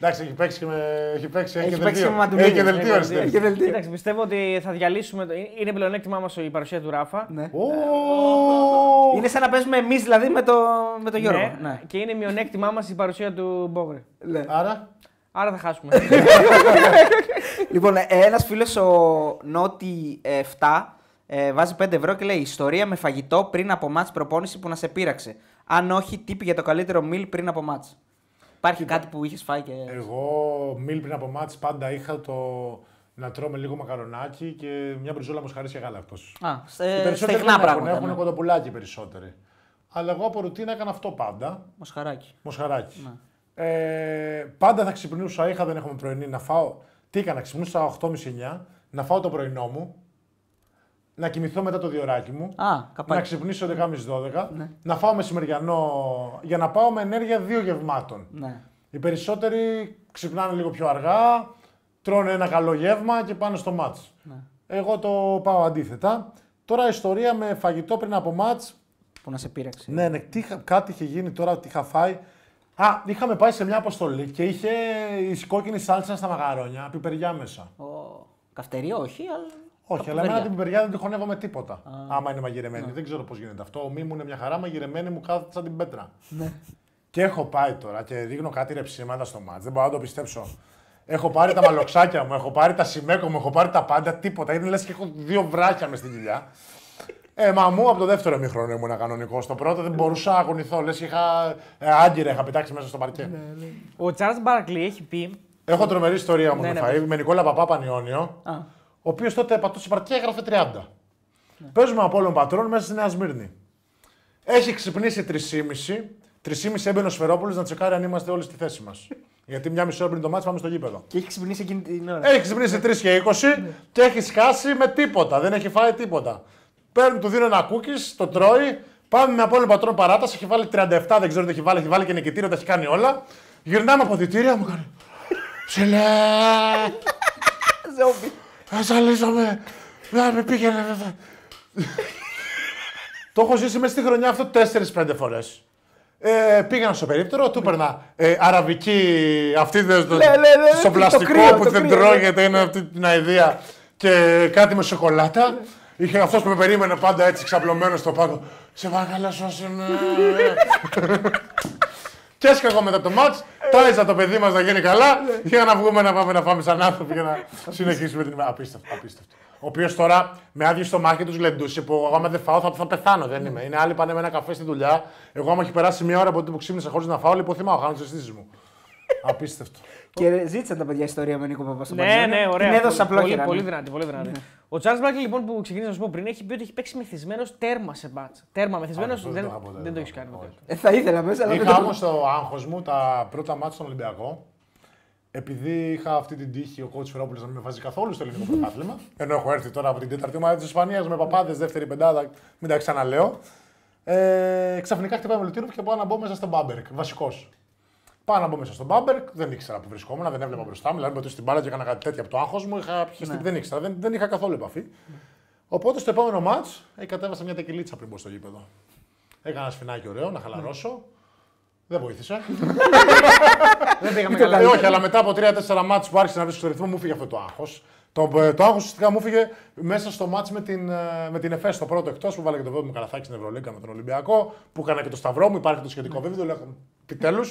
Εντάξει, έχει παίξει και με. Έχει παίξει, Έχει και παίξει δελτίο. με Μαντουλίδη. Έχει και δελτίο Έχει Αριστοτέλης. και δελτίο. Κοίταξε, πιστεύω ότι θα διαλύσουμε. το- Είναι πλεονέκτημά μας η παρουσία του Ράφα. Ναι. Ω, Είναι σαν να παίζουμε εμείς δηλαδή με το, με το Γιώργο. Ναι, Ναι. Και είναι μειονέκτημά μας η παρουσία του Μπόγρε. Ναι. Άρα; Άρα θα χάσουμε. Λοιπόν, ένας φίλος ο Νότι 7 ε, βάζει 5 ευρώ και λέει Ιστορία με φαγητό πριν από μάτς προπόνηση που να σε πείραξε. Αν όχι, τύπη για το καλύτερο meal πριν από μάτς. Υπάρχει κάτι που είχες φάει και. Εγώ μίλ πριν από μάτς πάντα είχα το να τρώμε λίγο μακαρονάκι και μια μπριζόλα μοσχαρής και γάλακτος. Α, Οι στε, περισσότεροι στεγνά δεν έχουν, πράγματα. έχουν ναι. κοντοπουλάκι περισσότεροι. Αλλά εγώ από ρουτίνα έκανα αυτό πάντα. Μοσχαράκι. Μοσχαράκι. Ναι. Ε, πάντα θα ξυπνούσα, είχα δεν έχουμε πρωινή, να φάω. Τι έκανα, ξυπνούσα 8.30-9, να φάω το πρωινό μου, να κοιμηθώ μετά το διωράκι μου, Α, να καπάκι. ξυπνήσω 11.30-12, Ναι. να φάω μεσημεριανό για να πάω με ενέργεια δύο γευμάτων. Ναι. Οι περισσότεροι ξυπνάνε λίγο πιο αργά, τρώνε ένα καλό γεύμα και πάνε στο μάτς. Ναι. Εγώ το πάω αντίθετα. Τώρα ιστορία με φαγητό πριν από μάτς, Που να σε πείραξε. ναι, ναι, τι, είχα- κάτι είχε γίνει τώρα ότι είχα φάει. Α, είχαμε πάει σε μια αποστολή και είχε η κόκκινη σάλτσα στα μαγαρόνια, πιπεριά μέσα. Ο... Καυτερίο, όχι, αλλά. Όχι, τα αλλά εμένα πιπεριά. την πιπεριά δεν τη χωνεύω με τίποτα. Άμα είναι μαγειρεμένη. Δεν ξέρω πώς γίνεται αυτό. Ο μη μου είναι μια χαρά, μαγειρεμένη μου κάθεται σαν την πέτρα. Ναι. Και έχω πάει τώρα και δείχνω κάτι ρεψίματα στο μάτς. Δεν μπορώ να το πιστέψω. Έχω πάρει τα μαλοξάκια μου, έχω πάρει τα σημαίκο μου, έχω πάρει τα πάντα, τίποτα. Είναι λες και έχω δύο βράχια μες στην κοιλιά. Ε, μα μου από το δεύτερο ημίχρονο ήμουν κανονικός. Στο πρώτο δεν μπορούσα να αγωνιθώ. Λες είχα ε, άγκυρα, είχα πετάξει μέσα στο παρκέ. Ο Τσάρλ Μπάρκλι έχει πει. Έχω τρομερή ιστορία μου Ναι, με ναι, φαΐ, με Νικόλα Παπά Πανιόνιο, Α. ο οποίος τότε πατούσε παρκέ έγραφε 30. Παίζουμε από όλων πατρών μέσα στη Νέα Σμύρνη. Έχει ξυπνήσει 3,5. 3,5 έμπαινε ο Σφερόπουλος να τσεκάρει αν είμαστε όλοι στη θέση μας. Γιατί μια μισή ώρα πριν το μάτι πάμε στο γήπεδο. Και έχει ξυπνήσει εκείνη την ώρα. Έχει ξυπνήσει 3 και 20 και έχει σκάσει με τίποτα. Δεν έχει φάει τίποτα. Παίρνει, του δίνω ένα κούκι, το τρώει. Πάμε με απόλυτο πατρόν παράταση. Έχει βάλει 37, δεν ξέρω τι έχει βάλει. Έχει βάλει και νικητήριο, τα έχει κάνει όλα. Γυρνάμε από διτήρια, μου κάνει. Ψηλέ! Ζόμπι. Θα ζαλίζομαι. Δεν με πήγαινε. βέβαια. Το έχω ζήσει μέσα στη χρονιά αυτό 4-5 φορές. Ε, πήγαινα στο περίπτερο, του έπαιρνα ε, αραβική αυτή δε, το, Ναι, ναι, ναι, στο το πλαστικό κρύο, που το δεν κρύο, ναι. τρώγεται, είναι αυτή την αηδία και κάτι με σοκολάτα. Είχε αυτός που με περίμενε πάντα έτσι ξαπλωμένος στο πάγκο. Σε παρακαλώ, σώσε με. Και έσκαγα εγώ μετά από το μάτς, τάιζα το παιδί μας να γίνει καλά για να βγούμε να πάμε να φάμε σαν άνθρωποι και να συνεχίσουμε την ημέρα. Απίστευτο, απίστευτο. Ο οποίος τώρα με άδειο στο μάχη τους λεντούσε που εγώ άμα δεν φάω θα, θα πεθάνω. Δεν είμαι. Είναι άλλοι πάνε με ένα καφέ στη δουλειά. Εγώ άμα έχει περάσει μια ώρα από τότε που ξύπνησα χωρίς να φάω, λιποθυμάω, χάνω τις αισθήσεις μου. Απίστευτο. Και ζήτησαν τα παιδιά ιστορία με Νίκο Παπά στο Ναι, Παντζόνιο. ναι, ωραία. Την έδωσε πολύ, απλόχερα. πολύ, ναι. δυνατή, πολύ δυνατή. Ο Τσάρλ Μπάρκλι, λοιπόν, που ξεκίνησα να σου πω πριν, έχει πει ότι έχει παίξει μεθυσμένος τέρμα σε μπάτσα. Τέρμα μεθυσμένος αυτό δεν δεν, το είχα ποτέ, δεν το δεν έχεις το κάνει είχα, ποτέ. Ε, θα ήθελα μέσα, αλλά δεν Είχα το- όμως το άγχος μου τα πρώτα μάτια στον Ολυμπιακό. Επειδή είχα αυτή την τύχη ο κότσο Φερόπουλος να μην με βάζει καθόλου στο ελληνικό πρωτάθλημα. Ενώ έχω έρθει τώρα από την τέταρτη ομάδα της Ισπανίας με παπάδες, δεύτερη πεντάδα, μην τα ξαναλέω. Ε, ξαφνικά χτυπάει με Λουτίνοφ και πάω να μπω μέσα στον Μπάμπερκ. Βασικός. Πάω να μπω μέσα στον Μπάμπερκ, δεν ήξερα που βρισκόμουν, δεν έβλεπα μπροστά μου. Δηλαδή, με στην μπάλα και έκανα κάτι τέτοιο από το άγχος μου. Είχα πιεστεί, δεν ήξερα, δεν, δεν είχα καθόλου επαφή. Οπότε στο επόμενο μάτς ε, κατέβασα μια τεκιλίτσα πριν μπω στο γήπεδο. Έκανα ένα σφινάκι ωραίο, να χαλαρώσω. Δεν βοήθησε. Δεν πήγαμε το καλά. Ε, όχι, αλλά μετά από 3-4 μάτς που άρχισε να βρίσκω στο ρυθμό, μου φύγε αυτό το άγχος. Το, ε, το άγχος ουσιαστικά μου φύγε μέσα στο μάτς με την, ε, με την ΕΦΕΣ, το πρώτο εκτός που βάλε και το βέβαιο μου καλαθάκι στην Ευρωλίγκα με τον Ολυμπιακό, που έκανα και το σταυρό μου, υπάρχει το σχετικό βίντεο, λέω επιτέλου.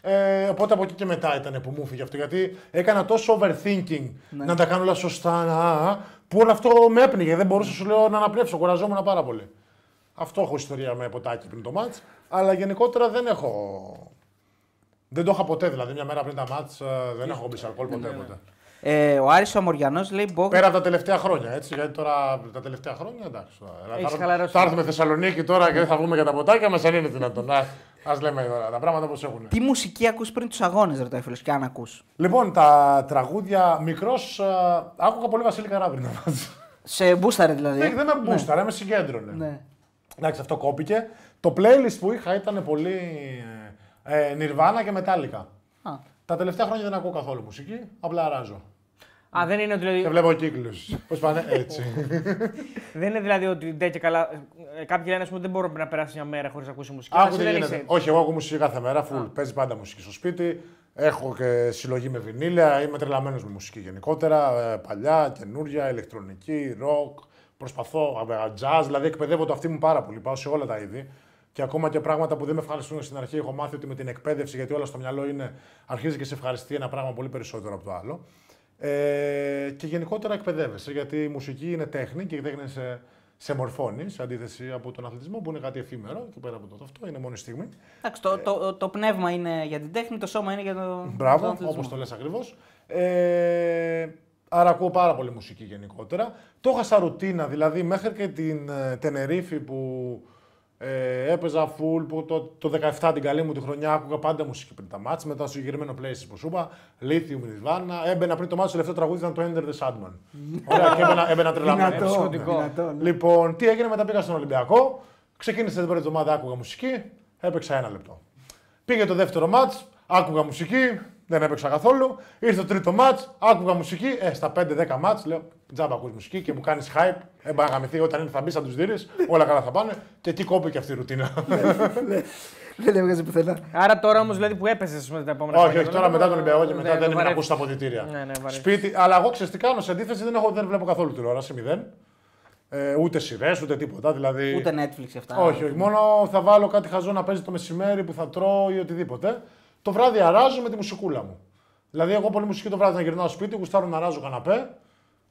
Ε, οπότε από εκεί και μετά ήταν που μου φύγε αυτό. Γιατί έκανα τόσο overthinking να τα κάνω όλα σωστά, να, α, που όλο αυτό με έπνιγε. Δεν μπορούσα σου λέω να αναπνεύσω, κουραζόμουν πάρα πολύ. Αυτό έχω ιστορία με ποτάκι πριν το μάτς, αλλά γενικότερα δεν έχω δεν το είχα ποτέ, δηλαδή μια μέρα πριν τα μάτς ε, δεν έχω μπει σε αλκοόλ ποτέ. ποτέ. Ε, ο Άρης ο Αμοριανός λέει Μπόγρι. Πέρα από τα τελευταία χρόνια, έτσι, γιατί τώρα τα τελευταία χρόνια εντάξει. τώρα, δηλαδή, Έχεις θα, χαλαρώσει. θα έρθουμε Θεσσαλονίκη τώρα και θα βγούμε για τα ποτάκια μας, αν είναι δυνατόν. Α ας λέμε τώρα τα πράγματα όπως έχουν. Τι μουσική ακούς πριν τους αγώνες, ρωτάει ο φίλος, και αν ακούς; Λοιπόν, τα τραγούδια μικρός, ε, άκουγα πολύ Βασίλη Καρά πριν το μάτς. Σε μπούσταρε δηλαδή. Δεν, δεν με μπούσταρε, με συγκέντρωνε. Ναι. Εντάξει, αυτό κόπηκε. Το playlist που είχα ήταν πολύ ε, ε, Nirvana και Metallica. Α. Τα τελευταία χρόνια δεν ακούω καθόλου μουσική, απλά αράζω. Α, δεν είναι, ότι, δηλαδή, Και βλέπω κύκλους. Πώς πάνε, έτσι. δεν είναι δηλαδή ότι δεν και καλά. ε, Κάποιοι λένε ας πούμε, δεν μπορώ να περάσει μια μέρα χωρίς να ακούσει μουσική. Άκου Εσύ τι δεν γίνεται. είσαι έτσι. Όχι, εγώ ακούω μουσική κάθε μέρα, full. Παίζει πάντα μουσική στο σπίτι. Έχω και συλλογή με βινίλια. Είμαι τρελαμένος με μουσική γενικότερα. ε, Παλιά, καινούρια, ηλεκτρονική, ροκ. Προσπαθώ, ε, jazz, δηλαδή εκπαιδεύω το αυτή μου πάρα πολύ. Πάω σε όλα τα είδη. Και ακόμα και πράγματα που δεν με ευχαριστούν στην αρχή, έχω μάθει ότι με την εκπαίδευση, γιατί όλα στο μυαλό είναι, αρχίζει και σε ευχαριστεί ένα πράγμα πολύ περισσότερο από το άλλο. Ε, και γενικότερα εκπαιδεύεσαι, γιατί η μουσική είναι τέχνη και η τέχνη σε, σε μορφώνει, σε αντίθεση από τον αθλητισμό που είναι κάτι εφήμερο και πέρα από το αυτό, είναι μόνη στιγμή. Εντάξει, το, το, το πνεύμα είναι για την τέχνη, το σώμα είναι για τον Μπράβο, τον αθλητισμό. όπως το λες ακριβώς. Ε, άρα ακούω πάρα πολύ μουσική γενικότερα. Το είχα σαν ρουτίνα, δηλαδή μέχρι και την ε, Τενερίφη που ε, έπαιζα full, που το, το 17 την καλή μου τη χρονιά άκουγα πάντα μουσική πριν τα μάτς, μετά στο συγκεκριμένο places που σου είπα, Lithium, Nirvana, έμπαινα πριν το μάτς, το τελευταίο τραγούδι ήταν το Ender the Sandman. Ωραία, και έμπαινα, έμπαινα τρελαμένο. Δυνατό, Εξωτικό. δυνατό, ναι. Λοιπόν, τι έγινε μετά πήγα στον Ολυμπιακό. Ξεκίνησε την πρώτη εβδομάδα, άκουγα μουσική, έπαιξα ένα λεπτό. Πήγε το δεύτερο μάτς, άκουγα μουσική, δεν έπαιξα καθόλου. Ήρθε το τρίτο μάτς, άκουγα μουσική. Ε, στα 5-10 μάτς λέω τζάμπα ακούς μουσική και μου κάνεις hype. Ε, μπορεί να γαμηθεί όταν είναι θα μπεις, θα τους δει, όλα καλά θα πάνε. Και εκεί κόπηκε αυτή η ρουτίνα. Δεν έβγαζε πουθενά. Άρα τώρα όμως δηλαδή που έπεσε τα επόμενα όχι, χρόνια, όχι, τώρα μετά τον Ολυμπιακό και μετά δεν ήμουν βαρέθηκες. ακούσει τα αποδητήρια. Ναι, ναι, βαρέθηκες. Σπίτι, αλλά εγώ ξέρεις τι κάνω, σε αντίθεση δεν, έχω, δεν βλέπω καθόλου τηλεόραση, μηδέν. Ε, ούτε σειρές, ούτε τίποτα. Δηλαδή, Ούτε Netflix και αυτά. Όχι, όχι. Μόνο θα βάλω κάτι χαζό να παίζει το μεσημέρι που θα τρώω ή οτιδήποτε. Το βράδυ αράζω με τη μουσικούλα μου. Δηλαδή, εγώ πολύ μουσική το βράδυ να γυρνάω σπίτι, γουστάρω να ράζω καναπέ,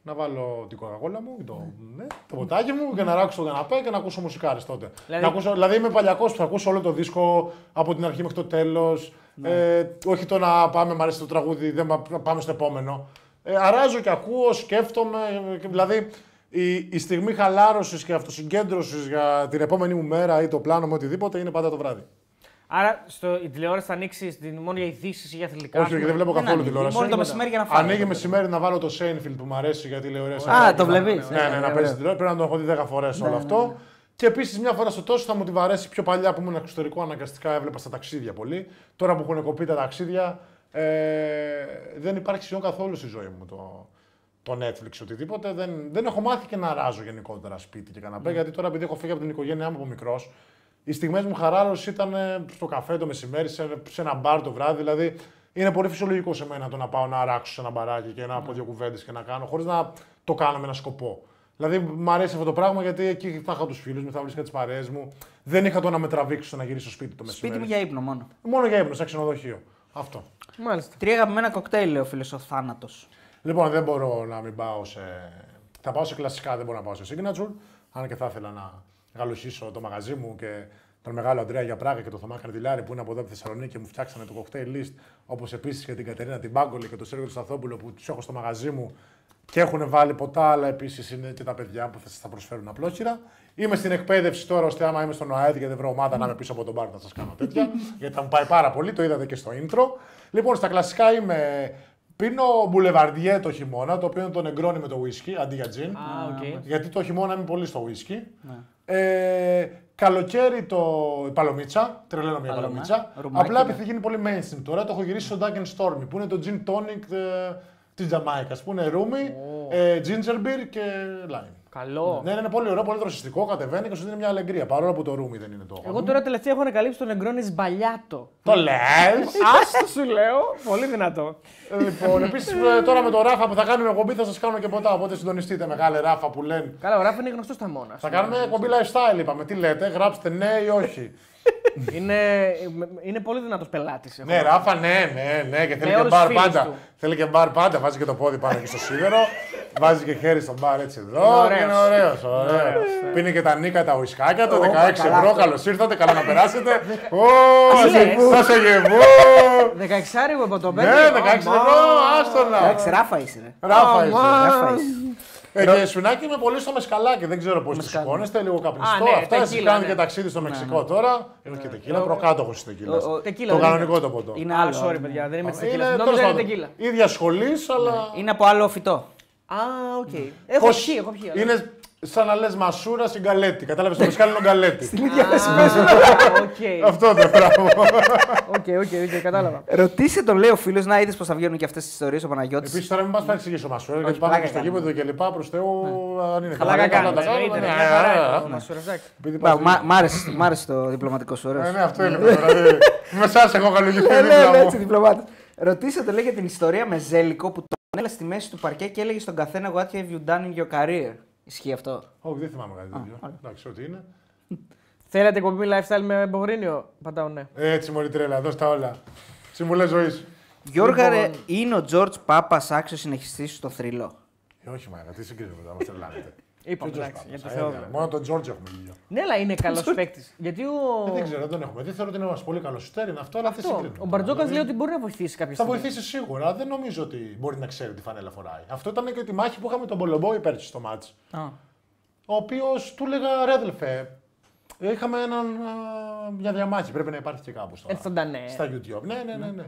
να βάλω την κοκακόλα μου, το, ναι, το ποτάκι μου και να ράξω το καναπέ και να ακούσω μουσικάρες τότε. Δηλαδή- Να ακούσω, δηλαδή είμαι παλιακός που θα ακούσω όλο το δίσκο από την αρχή μέχρι το τέλος. Ε, όχι το να πάμε, μου αρέσει το τραγούδι, δεν πα- πάμε στο επόμενο. Ε, αράζω και ακούω, σκέφτομαι. ε, και Δηλαδή η, η στιγμή χαλάρωσης και αυτοσυγκέντρωσης για την επόμενη μου μέρα ή το πλάνο μου οτιδήποτε είναι πάντα το βράδυ. Άρα στο, η τηλεόραση θα ανοίξει την- μόνο για ειδήσεις ή για αθλητικά. Όχι, όχι, δεν βλέπω Δεν καθόλου ανοίγει. τηλεόραση. Μόνο το μεσημέρι για να φάω. Ανοίγει μεσημέρι να βάλω το Seinfeld που μου αρέσει γιατί λέει ωραία. Α, το βλέπεις. Ναι, ναι, να παίζεις τηλεόραση. Πρέπει να το έχω δει 10 φορές όλο αυτό. Και επίσης μια φορά στο τόσο θα μου τη βαρέσει πιο παλιά που ήμουν εξωτερικό αναγκαστικά έβλεπα στα ταξίδια πολύ. Τώρα που έχουν κοπεί τα ταξίδια, ε, δεν υπάρχει σχεδόν καθόλου στη ζωή μου το, το Netflix οτιδήποτε. Δεν, δεν έχω μάθει και να ράζω γενικότερα σπίτι και καναπέ. Γιατί τώρα επειδή έχω φύγει από την οικογένειά μου από μικρός, οι στιγμές μου χαλάρωση ήταν ε, στο καφέ το μεσημέρι, σε, σε ένα μπαρ το βράδυ. Δηλαδή είναι πολύ φυσιολογικό σε μένα το να πάω να αράξω σε ένα μπαράκι και να πω δύο κουβέντες και να κάνω, χωρίς να το κάνω με ένα σκοπό. Δηλαδή μου αρέσει αυτό το πράγμα γιατί εκεί θα είχα τους φίλους μου, θα βρίσκα τις παρέες μου. Δεν είχα το να με τραβήξω στο να γυρίσω σπίτι το μεσημέρι. Σπίτι μου για ύπνο μόνο. Μόνο για ύπνο, σε ξενοδοχείο. Αυτό. Μάλιστα. Τρία αγαπημένα κοκτέιλ, λέει ο φίλος ο Θάνατος. Λοιπόν, δεν μπορώ να μην πάω σε. Θα πάω σε κλασικά, δεν μπορώ να πάω σε signature. Αν και θα ήθελα να γαλουσίσω το μαγαζί μου και τον μεγάλο Αντρέα για Πράγα και τον Θωμά Καρδιλάρη που είναι από εδώ από τη Θεσσαλονίκη και μου φτιάξανε το cocktail list. Όπως επίσης και την Κατερίνα την Μπάγκολη και τον Σέργιο του Σταθόπουλο που τους έχω στο μαγαζί μου και έχουν βάλει ποτά, αλλά επίσης είναι και τα παιδιά που θα σας τα προσφέρουν απλόχειρα. Είμαι στην εκπαίδευση τώρα, ώστε άμα είμαι στον ΟΑΕΔ και δεν βρω ομάδα να είμαι πίσω από το μπαρ να σας κάνω τέτοια. γιατί θα μου πάει πάρα πολύ, το είδατε και στο intro. Λοιπόν, στα κλασικά είμαι. Πίνω boulevardier το χειμώνα, το οποίο είναι το Negroni με το whisky αντί για gin. Α, οκ. Γιατί το χειμώνα είμαι πολύ στο whisky. Ε, καλοκαίρι το η παλομίτσα, τρελαίνομαι Παλόμα, παλομίτσα. ρουμάκι, Απλά ναι. επειδή γίνει πολύ mainstream τώρα, το έχω γυρίσει στο Dark and Stormy, που είναι το gin tonic ε, της Τζαμάικας, που είναι ρούμι, ε, ginger beer και lime. Καλό. Ναι, ναι, είναι πολύ ωραίο, πολύ δροσιστικό, κατεβαίνει και σου δίνει μια αλεγκρία, παρόλο που το ρούμι δεν είναι το Εγώ τώρα τελευταία έχω ανακαλύψει τον Εγκρόνης Μπαλιάτο. Το λες! Άστο σου λέω. Πολύ δυνατό. Ε, λοιπόν, επίσης τώρα με το Ράφα που θα κάνουμε εκπομπή θα σας κάνω και ποτά. Οπότε συντονιστείτε, μεγάλε Ράφα που λένε. Καλά, ο Ράφα είναι γνωστός στα μόνα. Θα κάνουμε εκπομπή lifestyle, είπαμε. Τι λέτε, γράψτε ναι ή όχι. Είναι, είναι πολύ δυνατός πελάτης. ναι, Ράφα, ναι, ναι, ναι. Και θέλει Με και όλους μπαρ τους φίλους πάντα. του. Θέλει και μπαρ πάντα. Βάζει και το πόδι πάνω εκεί στο σίδερο. Βάζει και χέρι στο μπαρ έτσι εδώ. Είναι ωραίος. Είναι ωραίος. Ωραίος. Πίνει και τα νίκα τα ουισκάκια, το 16 καλά ευρώ. αυτό. Καλώς ήρθατε, καλά να περάσετε. Ω, Τι λες; θα σε γεβού. 16 άριο από το Ναι, πέντε. 16 ευρώ, άστονα. Εντάξει, ράφα είσαι. Ρε. Ράφα είσαι. Ράφα είσαι. Ε, και σφινάκι είμαι πολύ στο μεσκαλάκι. Δεν ξέρω πώς το Μεσκάλι. σηκώνεστε. Λίγο καπνιστό. Α, ναι, Αυτά εσεί τεκίλα, κάνετε ναι. και ταξίδι στο Μεξικό τώρα. Έχω και τεκίλα. Εγώ- Προκάτοχος τη τεκίλας. Ο- ο- Τεκίλα Το δεν κανονικό το ποτό. Είναι Α, άλλο. sorry, παιδιά, δεν είμαι τη Είναι τεκίλα. τέλος Νόμιζα είναι πάντων, τεκίλα. ίδια σχολής, αλλά. Είναι από άλλο φυτό. Α, οκ. Έχω Πώς πιει, έχω πιει. αλλά- Είναι σαν να λες μασούρα στην γκαλέτη. Κατάλαβες το μεσχάλινο γκαλέτη. Στην ίδια θέση Α, παίζουν. Οκ, Αυτό δεν πράγμα. οκ, οκ, οκ, κατάλαβα. Ρωτήσε τον, λέει ο φίλος, να είδες πώς θα βγαίνουν και αυτές τις ιστορίες ο Παναγιώτης. Επίσης τώρα μην μα παρεξηγήσει ο Μασούρα γιατί πάμε πλάκα και στο κάνουμε. γήπεδο και λοιπά. Προς Θεού, αν είναι Καλά καλά, κάνουμε. τα κάνουμε. εννοείται, Ναι, μια ναι, χαρά ναι, είναι. ναι. Ο Μασούρας, εντάξει. Επειδή πας- Μ' άρεσε, μ' άρεσε το διπλωματικό σου. Ναι, ωραίος. ναι, αυτό έλεγα. Δηλαδή, με εσάς έχω καλογηθεί Ε, ναι, δίπλα ναι, μου. έτσι διπλωμάτη. Ρωτήσε το λέει για την ιστορία με Ζέλικο που τον έλα στη μέση του παρκέ και έλεγε στον καθένα What have you done in your career; Ισχύει αυτό; Όχι, δεν θυμάμαι κάτι τέτοιο. Εντάξει, ό,τι είναι. Θέλετε κομπή lifestyle με Μπογρίνιο. Πατάω ναι. Έτσι, μωρή τρέλα, δώσ' τα όλα. Συμβουλέ ζωής. Γιώργα, ρε, Λοιπόν- είναι ο Τζορτζ Πάπας άξιος συνεχιστής στο θρύλο; Ε, όχι, μάγα, τι συγκρίνουμε τώρα, μας τρελάνετε. Είπαμε Ποιο εντάξει, για το Τζορτζ Θεό. Πάπας, ε, Μόνο τον Τζόρτζ έχουμε γύρω. Ναι, αλλά είναι καλός παίκτης. Γιατί ο. Ε, Δεν ξέρω, δεν τον έχουμε. Δεν θεωρώ ότι είναι ένας πολύ καλός στέρι είναι αυτό, αλλά δεν Αυτό. συγκρίνουμε. Ο Μπαρτζόκας Δηλαδή, λέει ότι μπορεί να βοηθήσει κάποια Θα στιγμή. βοηθήσει σίγουρα. Δεν νομίζω ότι μπορεί να ξέρει τι φανέλα φοράει. Αυτό ήταν και τη μάχη που είχαμε τον Πολομπόη πέρσι στο μάτς. Ο οποίος του έλεγα ρε αδελφέ, είχαμε έναν, α, μια διαμάχη. Πρέπει να υπάρχει και κάπου στο, Έτσι θα ήταν, ναι. στα YouTube. Ναι, ναι, ναι. ναι.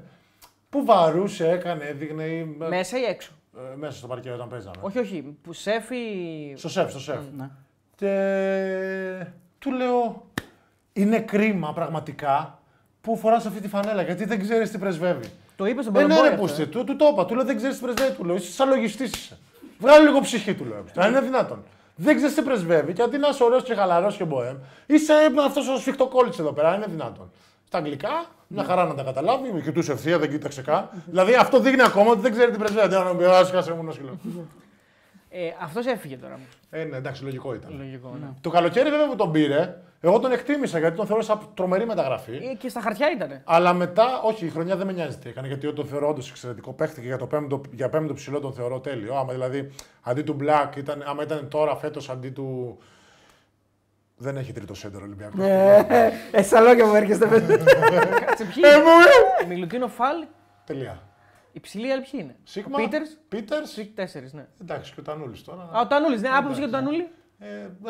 Που βαρούσε, έκανε, έδειχνε. ή- Μέσα ή έξω. Ε, μέσα στο παρκέ όταν παίζαμε. Όχι, όχι. Που σέφι. Στο σεφ, στο σεφ. Ναι. Και του λέω, είναι κρίμα πραγματικά που φοράς αυτή τη φανέλα γιατί δεν ξέρεις τι πρεσβεύει. Το είπες στον Ε, ναι, Πολομπόη. ρε, αυτό, πούστε, ε. του, του το είπα. Του λέω δεν ξέρεις τι πρεσβεύει. Του λέω είσαι σαν λογιστής είσαι. Βγάλει λίγο ψυχή, του λέω. Αν είναι δυνατόν. Δεν ξέρεις τι πρεσβεύει και αντί να είσαι ωραίος και χαλαρός και μποέμ, είσαι αυτός ο σφιχτοκόλλη εδώ πέρα. Αν είναι δυνατόν. Στα αγγλικά, μια χαρά να τα καταλάβει, με κοιτούσε ευθεία, δεν κοίταξε καν. δηλαδή αυτό δείχνει ακόμα ότι δεν ξέρει τι πρεσβεύει. Δεν να πει, α κάσε μου σκύλο. Ε, Αυτός έφυγε τώρα. Ε, ναι, εντάξει, λογικό ήταν. Λογικό. Ναι. Το καλοκαίρι βέβαια που τον πήρε, εγώ τον εκτίμησα γιατί τον θεωρώ σαν τρομερή μεταγραφή. Ε, και στα χαρτιά ήταν. Αλλά μετά, όχι, η χρονιά δεν με νοιάζει τι έκανε, γιατί εγώ τον θεωρώ όντω εξαιρετικό παίχτη και για, το πέμπτο, για πέμπτο ψηλό τον θεωρώ τέλειο. Άμα δηλαδή αντί του Black, ήταν, άμα ήταν τώρα φέτος αντί του. Δεν έχει τρίτο σέντερ Ολυμπιακό. Ε, στα λόγια μου έρχεστε. παιδιά. Κάτσε ποιοι. Ε, μου, ε! Μιλουτίνο Φαλ. Τελεία. Οι ψηλοί άλλοι ποιοι είναι; Σίγμα. Πίτερς; Πίτερς. Τέσσερις, ναι. Εντάξει, και ο Τανούλης τώρα. Α, ο Τανούλης, ναι, άποψη για τον Τανούλη; Ε,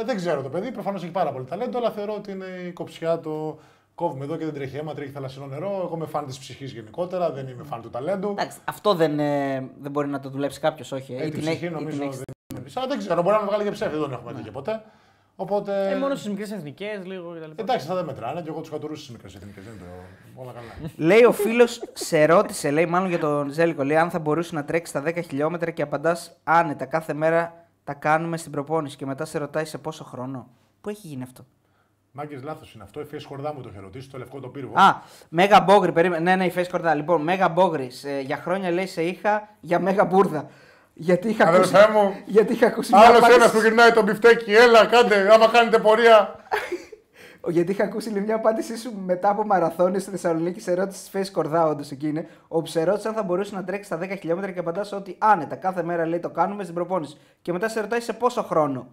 δεν ξέρω το παιδί, προφανώς έχει πάρα πολύ ταλέντο, αλλά θεωρώ ότι είναι η κοψιά το. Κόβουμε εδώ και δεν τρέχει αίμα, τρέχει θαλασσινό νερό. Εγώ είμαι φαν της ψυχής γενικότερα, δεν είμαι φαν του ταλέντου. Εντάξει, αυτό δεν, ε, δεν μπορεί να το δουλέψει κάποιος, όχι. ε. Ε, Ή την την έχει- ψυχή ή την νομίζω έχεις- δεν είναι πίσω. Αλλά δεν ξέρω, μπορεί να με βγάλει και ψεύδι, δεν έχουμε δει και ποτέ. Οπότε. Ε, μόνο στις μικρές εθνικές, λίγο κτλ. Εντάξει, θα δεν μετράνε και εγώ τους κατουρούσα στις μικρές εθνικές. Δεν είναι το. Όλα καλά. Λέει ο φίλος, σε ρώτησε, λέει μάλλον για τον Ζέλικο, λέει αν θα μπορούσε να τρέξει τα 10 χιλιόμετρα και απαντάς άνετα κάθε μέρα τα κάνουμε στην προπόνηση και μετά σε ρωτάει σε πόσο χρόνο. Πού έχει γίνει αυτό; Μάγκες λάθος είναι αυτό. Εφέ χορδά μου το είχε ρωτήσει, το λευκό το πύργο. Α, Μέγα Μπόγρι, περίμενε. Ναι, ναι, η face κορδά. Λοιπόν, Μέγα Μπόγρι, ε, για χρόνια λέει σε είχα για Μέγα Μπούρδα. Γιατί είχα ακούσει. Αδελφέ μου, Γιατί είχα ακούσει μια άλλος απάντηση- ένας που γυρνάει το μπιφτέκι. Έλα, κάντε, άμα κάνετε πορεία. Γιατί είχα ακούσει λέει, μια απάντησή σου μετά από μαραθώνιο στη Θεσσαλονίκη σε ερώτηση της Face Κορδά, όντως εκεί είναι. Όπου σε ρώτησε αν θα μπορούσε να τρέξει τα 10 χιλιόμετρα και απαντάς ότι άνετα κάθε μέρα λέει το κάνουμε στην προπόνηση. Και μετά σε ρωτάει σε πόσο χρόνο.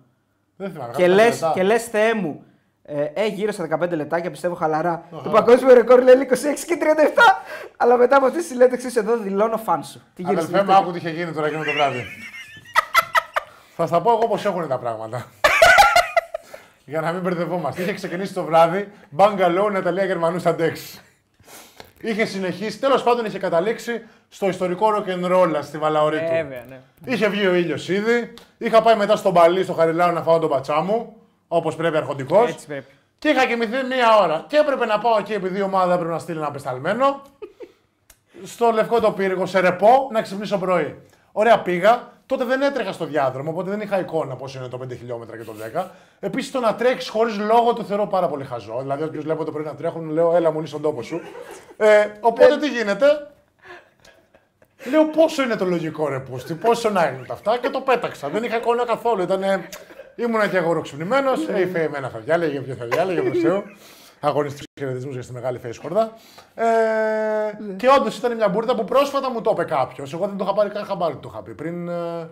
Δεν θυμάμαι. Και κάποια λε, λεπτά. και λες, Θεέ μου, ε, ε, γύρω στα 15 λεπτάκια πιστεύω χαλαρά. Το παγκόσμιο ρεκόρ λέει 26 και 37. Αλλά μετά από αυτή τη συνέντευξη εδώ δηλώνω φαν σου. Τι γύρω Αδελφέ μου, άκου τι είχε γίνει τώρα εκείνο το βράδυ. Θα στα πω εγώ πώς έχουν τα πράγματα. Για να μην μπερδευόμαστε. Είχε ξεκινήσει το βράδυ, Μπαγκαλό, Ναταλία Γερμανούς στα ντεξ. Είχε συνεχίσει, τέλος πάντων είχε καταλήξει στο ιστορικό rock and roll στη Βαλαωρή του. Βέβαια, ναι. Είχε βγει ο ήλιος ήδη. Είχα πάει μετά στον Παλί, στο Χαριλάου να φάω τον πατσά μου, όπως πρέπει αρχοντικός. Έτσι πρέπει. Και είχα κοιμηθεί μία ώρα. Και έπρεπε να πάω εκεί επειδή η ομάδα έπρεπε να στείλει ένα απεσταλμένο. στο λευκό το πύργο, σε ρεπό, να ξυπνήσω πρωί. Ωραία, πήγα. Τότε δεν έτρεχα στο διάδρομο, οπότε δεν είχα εικόνα πώ είναι το 5 χιλιόμετρα και το 10. Επίσης το να τρέχει χωρίς λόγο το θεωρώ πάρα πολύ χαζό. Δηλαδή, όποιος βλέπω το πρωί να τρέχουν, λέω, έλα μου λύσει τον τόπο σου. Ε, οπότε τι γίνεται; Λέω πόσο είναι το λογικό ρε πούστη, πόσο να είναι αυτά και το πέταξα. Δεν είχα εικόνα καθόλου. Ήτανε... Ήμουνα και εγώ ξυπνημένο. Ε, η Φέη εμένα θα διάλεγε, ποιος θα διάλεγε, προ Θεού. Αγωνιστικούς χαιρετισμούς για στη μεγάλη Φέης Σκορδά. Ε, και όντως ήταν μια μπουρδα που πρόσφατα μου το είπε κάποιος. Εγώ δεν το είχα πάρει καν χαμπάρι που το είχα πει. Πριν, ε,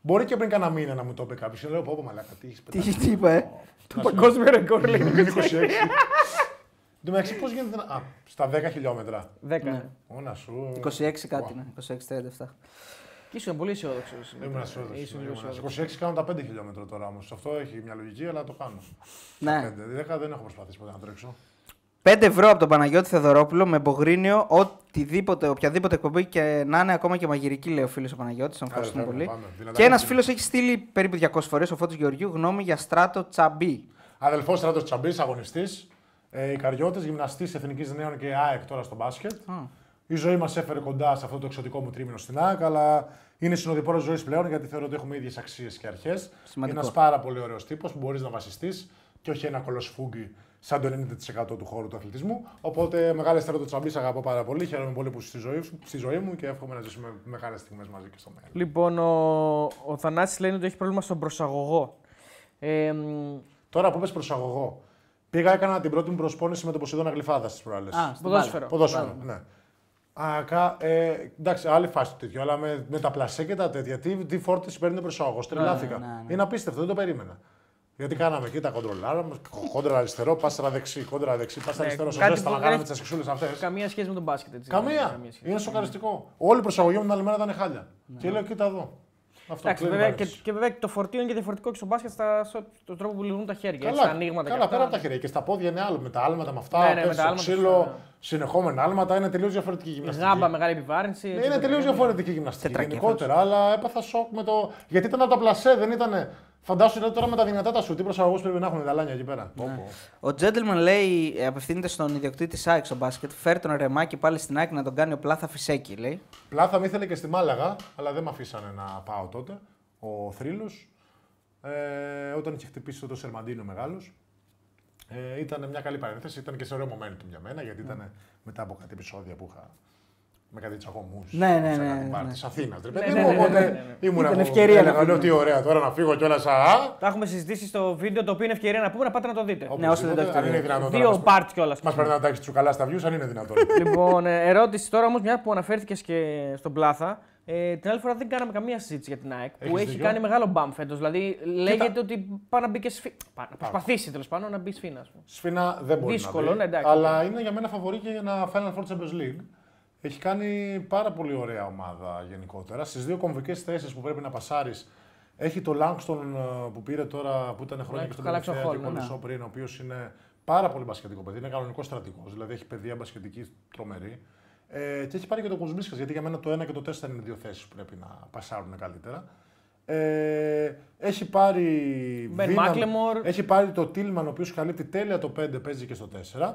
μπορεί και πριν κανένα μήνα να μου το είπε κάποιος. Λέω πω, πω μαλάκα, τι έχεις Τι, τι είπα, ε; Το παγκόσμιο ρεκόρ λέει. Είναι 26. Εν τω μεταξύ, πώς γίνεται να. Α, στα 10 χιλιόμετρα. 10. ναι. Όνα σου. 26 κάτι, ναι. 26-37. Και ήσουν πολύ αισιόδοξος. Ήμουν αισιόδοξος. Ήσουν λίγο Ήμουν αισιόδοξος. 26 κάνω τα 5 χιλιόμετρα τώρα όμως. Αυτό έχει μια λογική, αλλά το κάνω. Ναι. 5. 10 δεν έχω προσπαθήσει ποτέ να τρέξω. 5 ευρώ από τον Παναγιώτη Θεοδωρόπουλο με μπογρίνιο. Ο, οτιδήποτε, οποιαδήποτε εκπομπή και να είναι ακόμα και μαγειρική, λέει ο φίλος ο Παναγιώτης. Τον ευχαριστούμε Αδερφέ μου, πολύ. πάμε. Δυνατά Και ένας είναι. φίλος έχει στείλει περίπου 200 φορές ο Φώτης Γεωργιού γνώμη για στράτο τσαμπί. Αδελφός Στράτος Τσαμπής, αγωνιστής. Ε, Καριώτης, γυμναστής Εθνικής Νέων και ΑΕΚ τώρα στο μπάσκετ. Η ζωή μας έφερε κοντά σε αυτό το εξωτικό μου τρίμηνο στην ΑΕΚ, αλλά είναι συνοδοιπόρο ζωής πλέον γιατί θεωρώ ότι έχουμε ίδιες αξίες και αρχές. Είναι Σημαντικό. ένας πάρα πολύ ωραίος τύπος που μπορείς να βασιστείς και όχι ένα κολοσφούγκι σαν το 90% του χώρου του αθλητισμού. Οπότε, μεγάλη Στράτο Τσαμπής, αγαπώ πάρα πολύ. Χαίρομαι πολύ που είσαι στη ζωή, σου- στη ζωή μου και εύχομαι να ζήσουμε μεγάλες στιγμές μαζί και στο μέλλον. Λοιπόν, ο, ο Θανάσης λέει ότι έχει πρόβλημα στον προσαγωγό. Ε, μ, Τώρα που πες προσαγωγό, πήγα, έκανα την πρώτη μου προσπόνηση με τον Ποσειδώνα Γλυφάδας στις προάλλες. Α, στην ποδόσφαιρο. Ποδόσφαιρο, ναι. Α, κα, ε, εντάξει, άλλη φάση τέτοιο, αλλά με, με τα πλασέ και τα τέτοια, τι, τι φόρτιση παίρνει προσαγωγό. Τρελάθηκα. ναι, ναι. Είναι απίστευτο, δεν το περίμενα. Γιατί κάναμε εκεί τα κοντρολάρα μα, κόντρα αριστερό, πάσαρα δεξί, κόντρα δεξί, πάσαρα αριστερό. Στο κάτι ζέσταμα που κάναμε δεν τις ασεξούλε αυτές. Καμία σχέση με τον μπάσκετ. Έτσι, Καμία. σχέση. Είναι σοκαριστικό. Όλη η προσαγωγή μου την άλλη μέρα ήταν χάλια. Και λέω, κοίτα εδώ. Αυτό Εντάξει, κλείνει η βέβαια, και, παρένθεση. και βέβαια και το φορτίο είναι και διαφορετικό και στο μπάσκετ στα, στο, στον τρόπο που λειτουργούν τα χέρια. έτσι, Καλά, τα ανοίγματα καλά και αυτά. πέρα από τα χέρια. Και στα πόδια είναι άλλο. Με τα άλματα, με αυτά, Ναι, ναι, πέφτει με τα στο άλματα, ξύλο, ναι. συνεχόμενα άλματα, είναι τελείως διαφορετική γυμναστική. Γάμπα, μεγάλη επιβάρυνση. Ναι, έτσι, είναι το- τελείως διαφορετική γυμναστική Τετρακέφαλος. γενικότερα, αλλά έπαθα σοκ με το. Γιατί ήταν από τα πλασέ, δεν ήταν. Φαντάσου δηλαδή, τώρα με τα δυνατά τα σου, τι προσαγωγούς πρέπει να έχουν γαλάνια εκεί πέρα. Πω, πω. Ο Gentleman λέει, ε, απευθύνεται στον ιδιοκτήτη τη ΑΕΚ στο μπάσκετ. Φέρ τον ρεμάκι πάλι στην ΑΕΚ να τον κάνει ο Πλάθα Φυσέκη, λέει. Πλάθα με ήθελε και στη Μάλαγα, αλλά δεν με αφήσανε να πάω τότε. Ο Θρύλος, ε, όταν είχε χτυπήσει το Σερμαντίνο μεγάλος. Ε, ήταν μια καλή παρένθεση, ήταν και σε ωραίο momentum για μένα, γιατί ήταν μετά από κάτι επεισόδια που είχα με κάτι τσακωμού. Ναι, ναι, ναι, ναι. Τη Αθήνας. Ρε παιδί ναι, μου, ναι, ναι, οπότε ναι, ναι. ήμουν Ήταν από- ευκαιρία να έλεγα, φύγουμε. λέω, τι ωραία τώρα να φύγω κιόλας. Α, Τα έχουμε συζητήσει στο βίντεο το οποίο είναι ευκαιρία να πούμε να πάτε να το δείτε. Ναι, όσοι δεν το έχετε αν είναι δει. δυνατόν. Δύο part κιόλας. Μας περνάνε τα έξι τσουκαλά στα views, αν είναι δυνατόν. λοιπόν, ε, ερώτηση τώρα όμως, μια που αναφέρθηκες και στον Πλάθα. Ε, την άλλη φορά δεν κάναμε καμία συζήτηση για την ΑΕΚ που Έχεις έχει δίκιο. κάνει μεγάλο μπαμ φέτος. Δηλαδή λέγεται ότι πάει να μπει και σφι... πάει να προσπαθήσει τέλος πάντων να μπει σφίνα. ας πούμε. Σφίνα δεν μπορεί Δύσκολο, να μπει, ναι, εντάξει. Αλλά είναι για μένα φαβορή και για ένα Final Four Champions League. Έχει κάνει πάρα πολύ ωραία ομάδα γενικότερα. Στις δύο κομβικές θέσεις που πρέπει να πασάρεις, έχει το Langston ε, που πήρε τώρα που ήταν χρόνια και στον Langston τελευταίο Hall, και ναι, κολλησό πριν, ο οποίος είναι πάρα πολύ μπασκετικό παιδί. Είναι κανονικός στρατηγός, δηλαδή έχει παιδεία μπασκετική τρομερή. Ε, και έχει πάρει και το Κουσμπίσκα, γιατί για μένα το 1 και το 4 είναι δύο θέσεις που πρέπει να πασάρουν καλύτερα. Ε, έχει πάρει. Ben δύναμη- McLemore. Έχει πάρει το Τίλμαν, ο οποίος καλύπτει τέλεια το 5, παίζει και στο 4.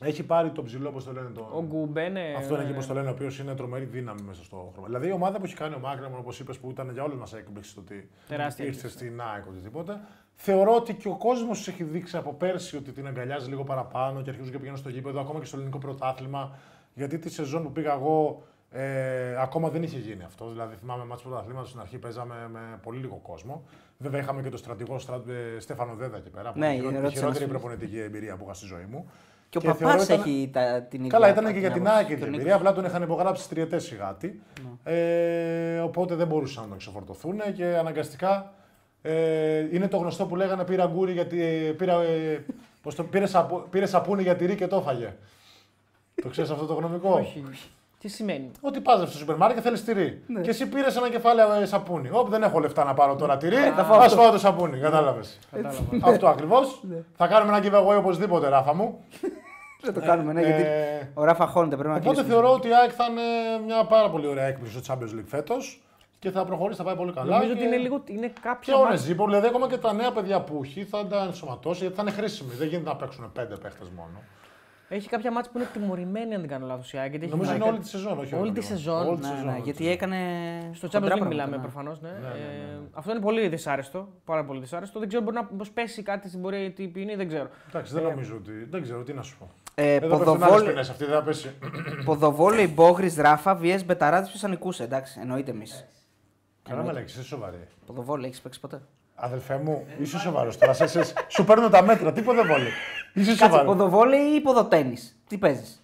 Έχει πάρει το ψηλό, όπως το λένε. Το... Ο Γκουμπένε. Αυτό είναι ναι, εκεί ναι. που το λένε, ο οποίος είναι τρομερή δύναμη μέσα στο χρώμα. Δηλαδή η ομάδα που έχει κάνει ο Μάγκραμον, όπως είπες, που ήταν για όλους μας έκπληξη το ότι Τεράστια ήρθε έκπληξη. στην ΑΕΚ οτιδήποτε. Θεωρώ ότι και ο κόσμος έχει δείξει από πέρσι ότι την αγκαλιάζει λίγο παραπάνω και αρχίζουν και πηγαίνουν στο γήπεδο, ακόμα και στο ελληνικό πρωτάθλημα. Γιατί τη σεζόν που πήγα εγώ ε, ακόμα δεν είχε γίνει αυτό. Δηλαδή θυμάμαι μάτς πρωταθλήματος στην αρχή παίζαμε με πολύ λίγο κόσμο. Βέβαια είχαμε και τον στρατηγό Στρα... ε, Στέφανο Δέδα εκεί πέρα. που Ναι, είναι η χειρότερη- η ερώτησε χειρότερη ένας προπονητική εμπειρία που είχα στη ζωή μου. Και ο Και θεωρώ παπάς ήταν- έχει τα, την ίδια. Καλά, ήταν και για την άποψη. ΑΕΚ η Και ο εμπειρία. Νίκος. Απλά τον είχαν υπογράψει τριετές οι γάτοι. Ναι. Ε, οπότε δεν μπορούσαν να τον ξεφορτωθούν και αναγκαστικά ε, είναι το γνωστό που λέγανε πήρα γκούρι γιατί. Ε, πήρα, ε, πώς το, πήρε, σαπο, πήρε σαπούνι για τυρί και το έφαγε. το ξέρεις αυτό το γνωμικό; Όχι. Τι σημαίνει; Ότι πα στο σούπερ μάρκετ θέλεις τυρί. Ναι. Και εσύ πήρες ένα κεφάλι ε, σαπούνι. Όπου δεν έχω λεφτά να πάρω τώρα τυρί, θα α φάω αυτό. φάω το σαπούνι. Κατάλαβες. Κατάλαβα. αυτό ακριβώς. Ναι. Θα κάνουμε ένα giveaway οπωσδήποτε, Ράφα μου. Δεν το κάνουμε, ναι, γιατί Ε, ο Ράφα χώνεται. Πρέπει να Οπότε κλείσουμε. θεωρώ ότι η ΑΕΚ θα είναι μια πάρα πολύ ωραία έκπληξη στο Champions League φέτος και θα προχωρήσει, θα πάει πολύ καλά. Νομίζω και... ότι είναι λίγο. Είναι Και κάποια. ο μάτς- Ρεζίπο, δηλαδή ακόμα και τα νέα παιδιά που έχει θα τα ενσωματώσει γιατί θα είναι χρήσιμοι. Δεν γίνεται να παίξουν πέντε παίχτες μόνο. Έχει κάποια μάτια που είναι τιμωρημένη, αν δεν κάνω λάθος. η ΑΕΚ, γιατί έχει Νομίζω φάει είναι όλη κάτι- τη σεζόν, όχι Όλη όλη τη σεζόν, Όλη τη Ναι, σεζόν, ναι, όλη τη γιατί σεζόν. έκανε. Στο χοντρά Champions League πράγματα, μιλάμε ναι. προφανώς. Ναι. ναι, ναι. Ε, αυτό είναι πολύ δυσάρεστο. Πάρα πολύ δυσάρεστο. Δεν ξέρω, μπορεί να πως πέσει κάτι στην πορεία τι πίνει, δεν ξέρω. Εντάξει, δεν νομίζω ότι. Δεν ξέρω τι να σου πω. Ε, Εδώ πέφτουν άλλες ποδοβόλε- ποινές, αυτή δεν θα πέσει. Ποδοβόλε, Μπόγρι, Ράφα, Βιές Μπεταράδε, ποιος θα νικούσε. Εντάξει, εννοείται εμείς. Καλά με λέξεις, είσαι σοβαρή. Ποδοβόλε, έχεις παίξει ποτέ. Αδελφέ μου, είσαι σοβαρός τώρα. σε- σε- Σου παίρνω τα μέτρα, τι ποδοβόλη. Είσαι Κάτσε, σοβαρός. ποδοβόλε ή ποδοτέννη. Τι παίζεις;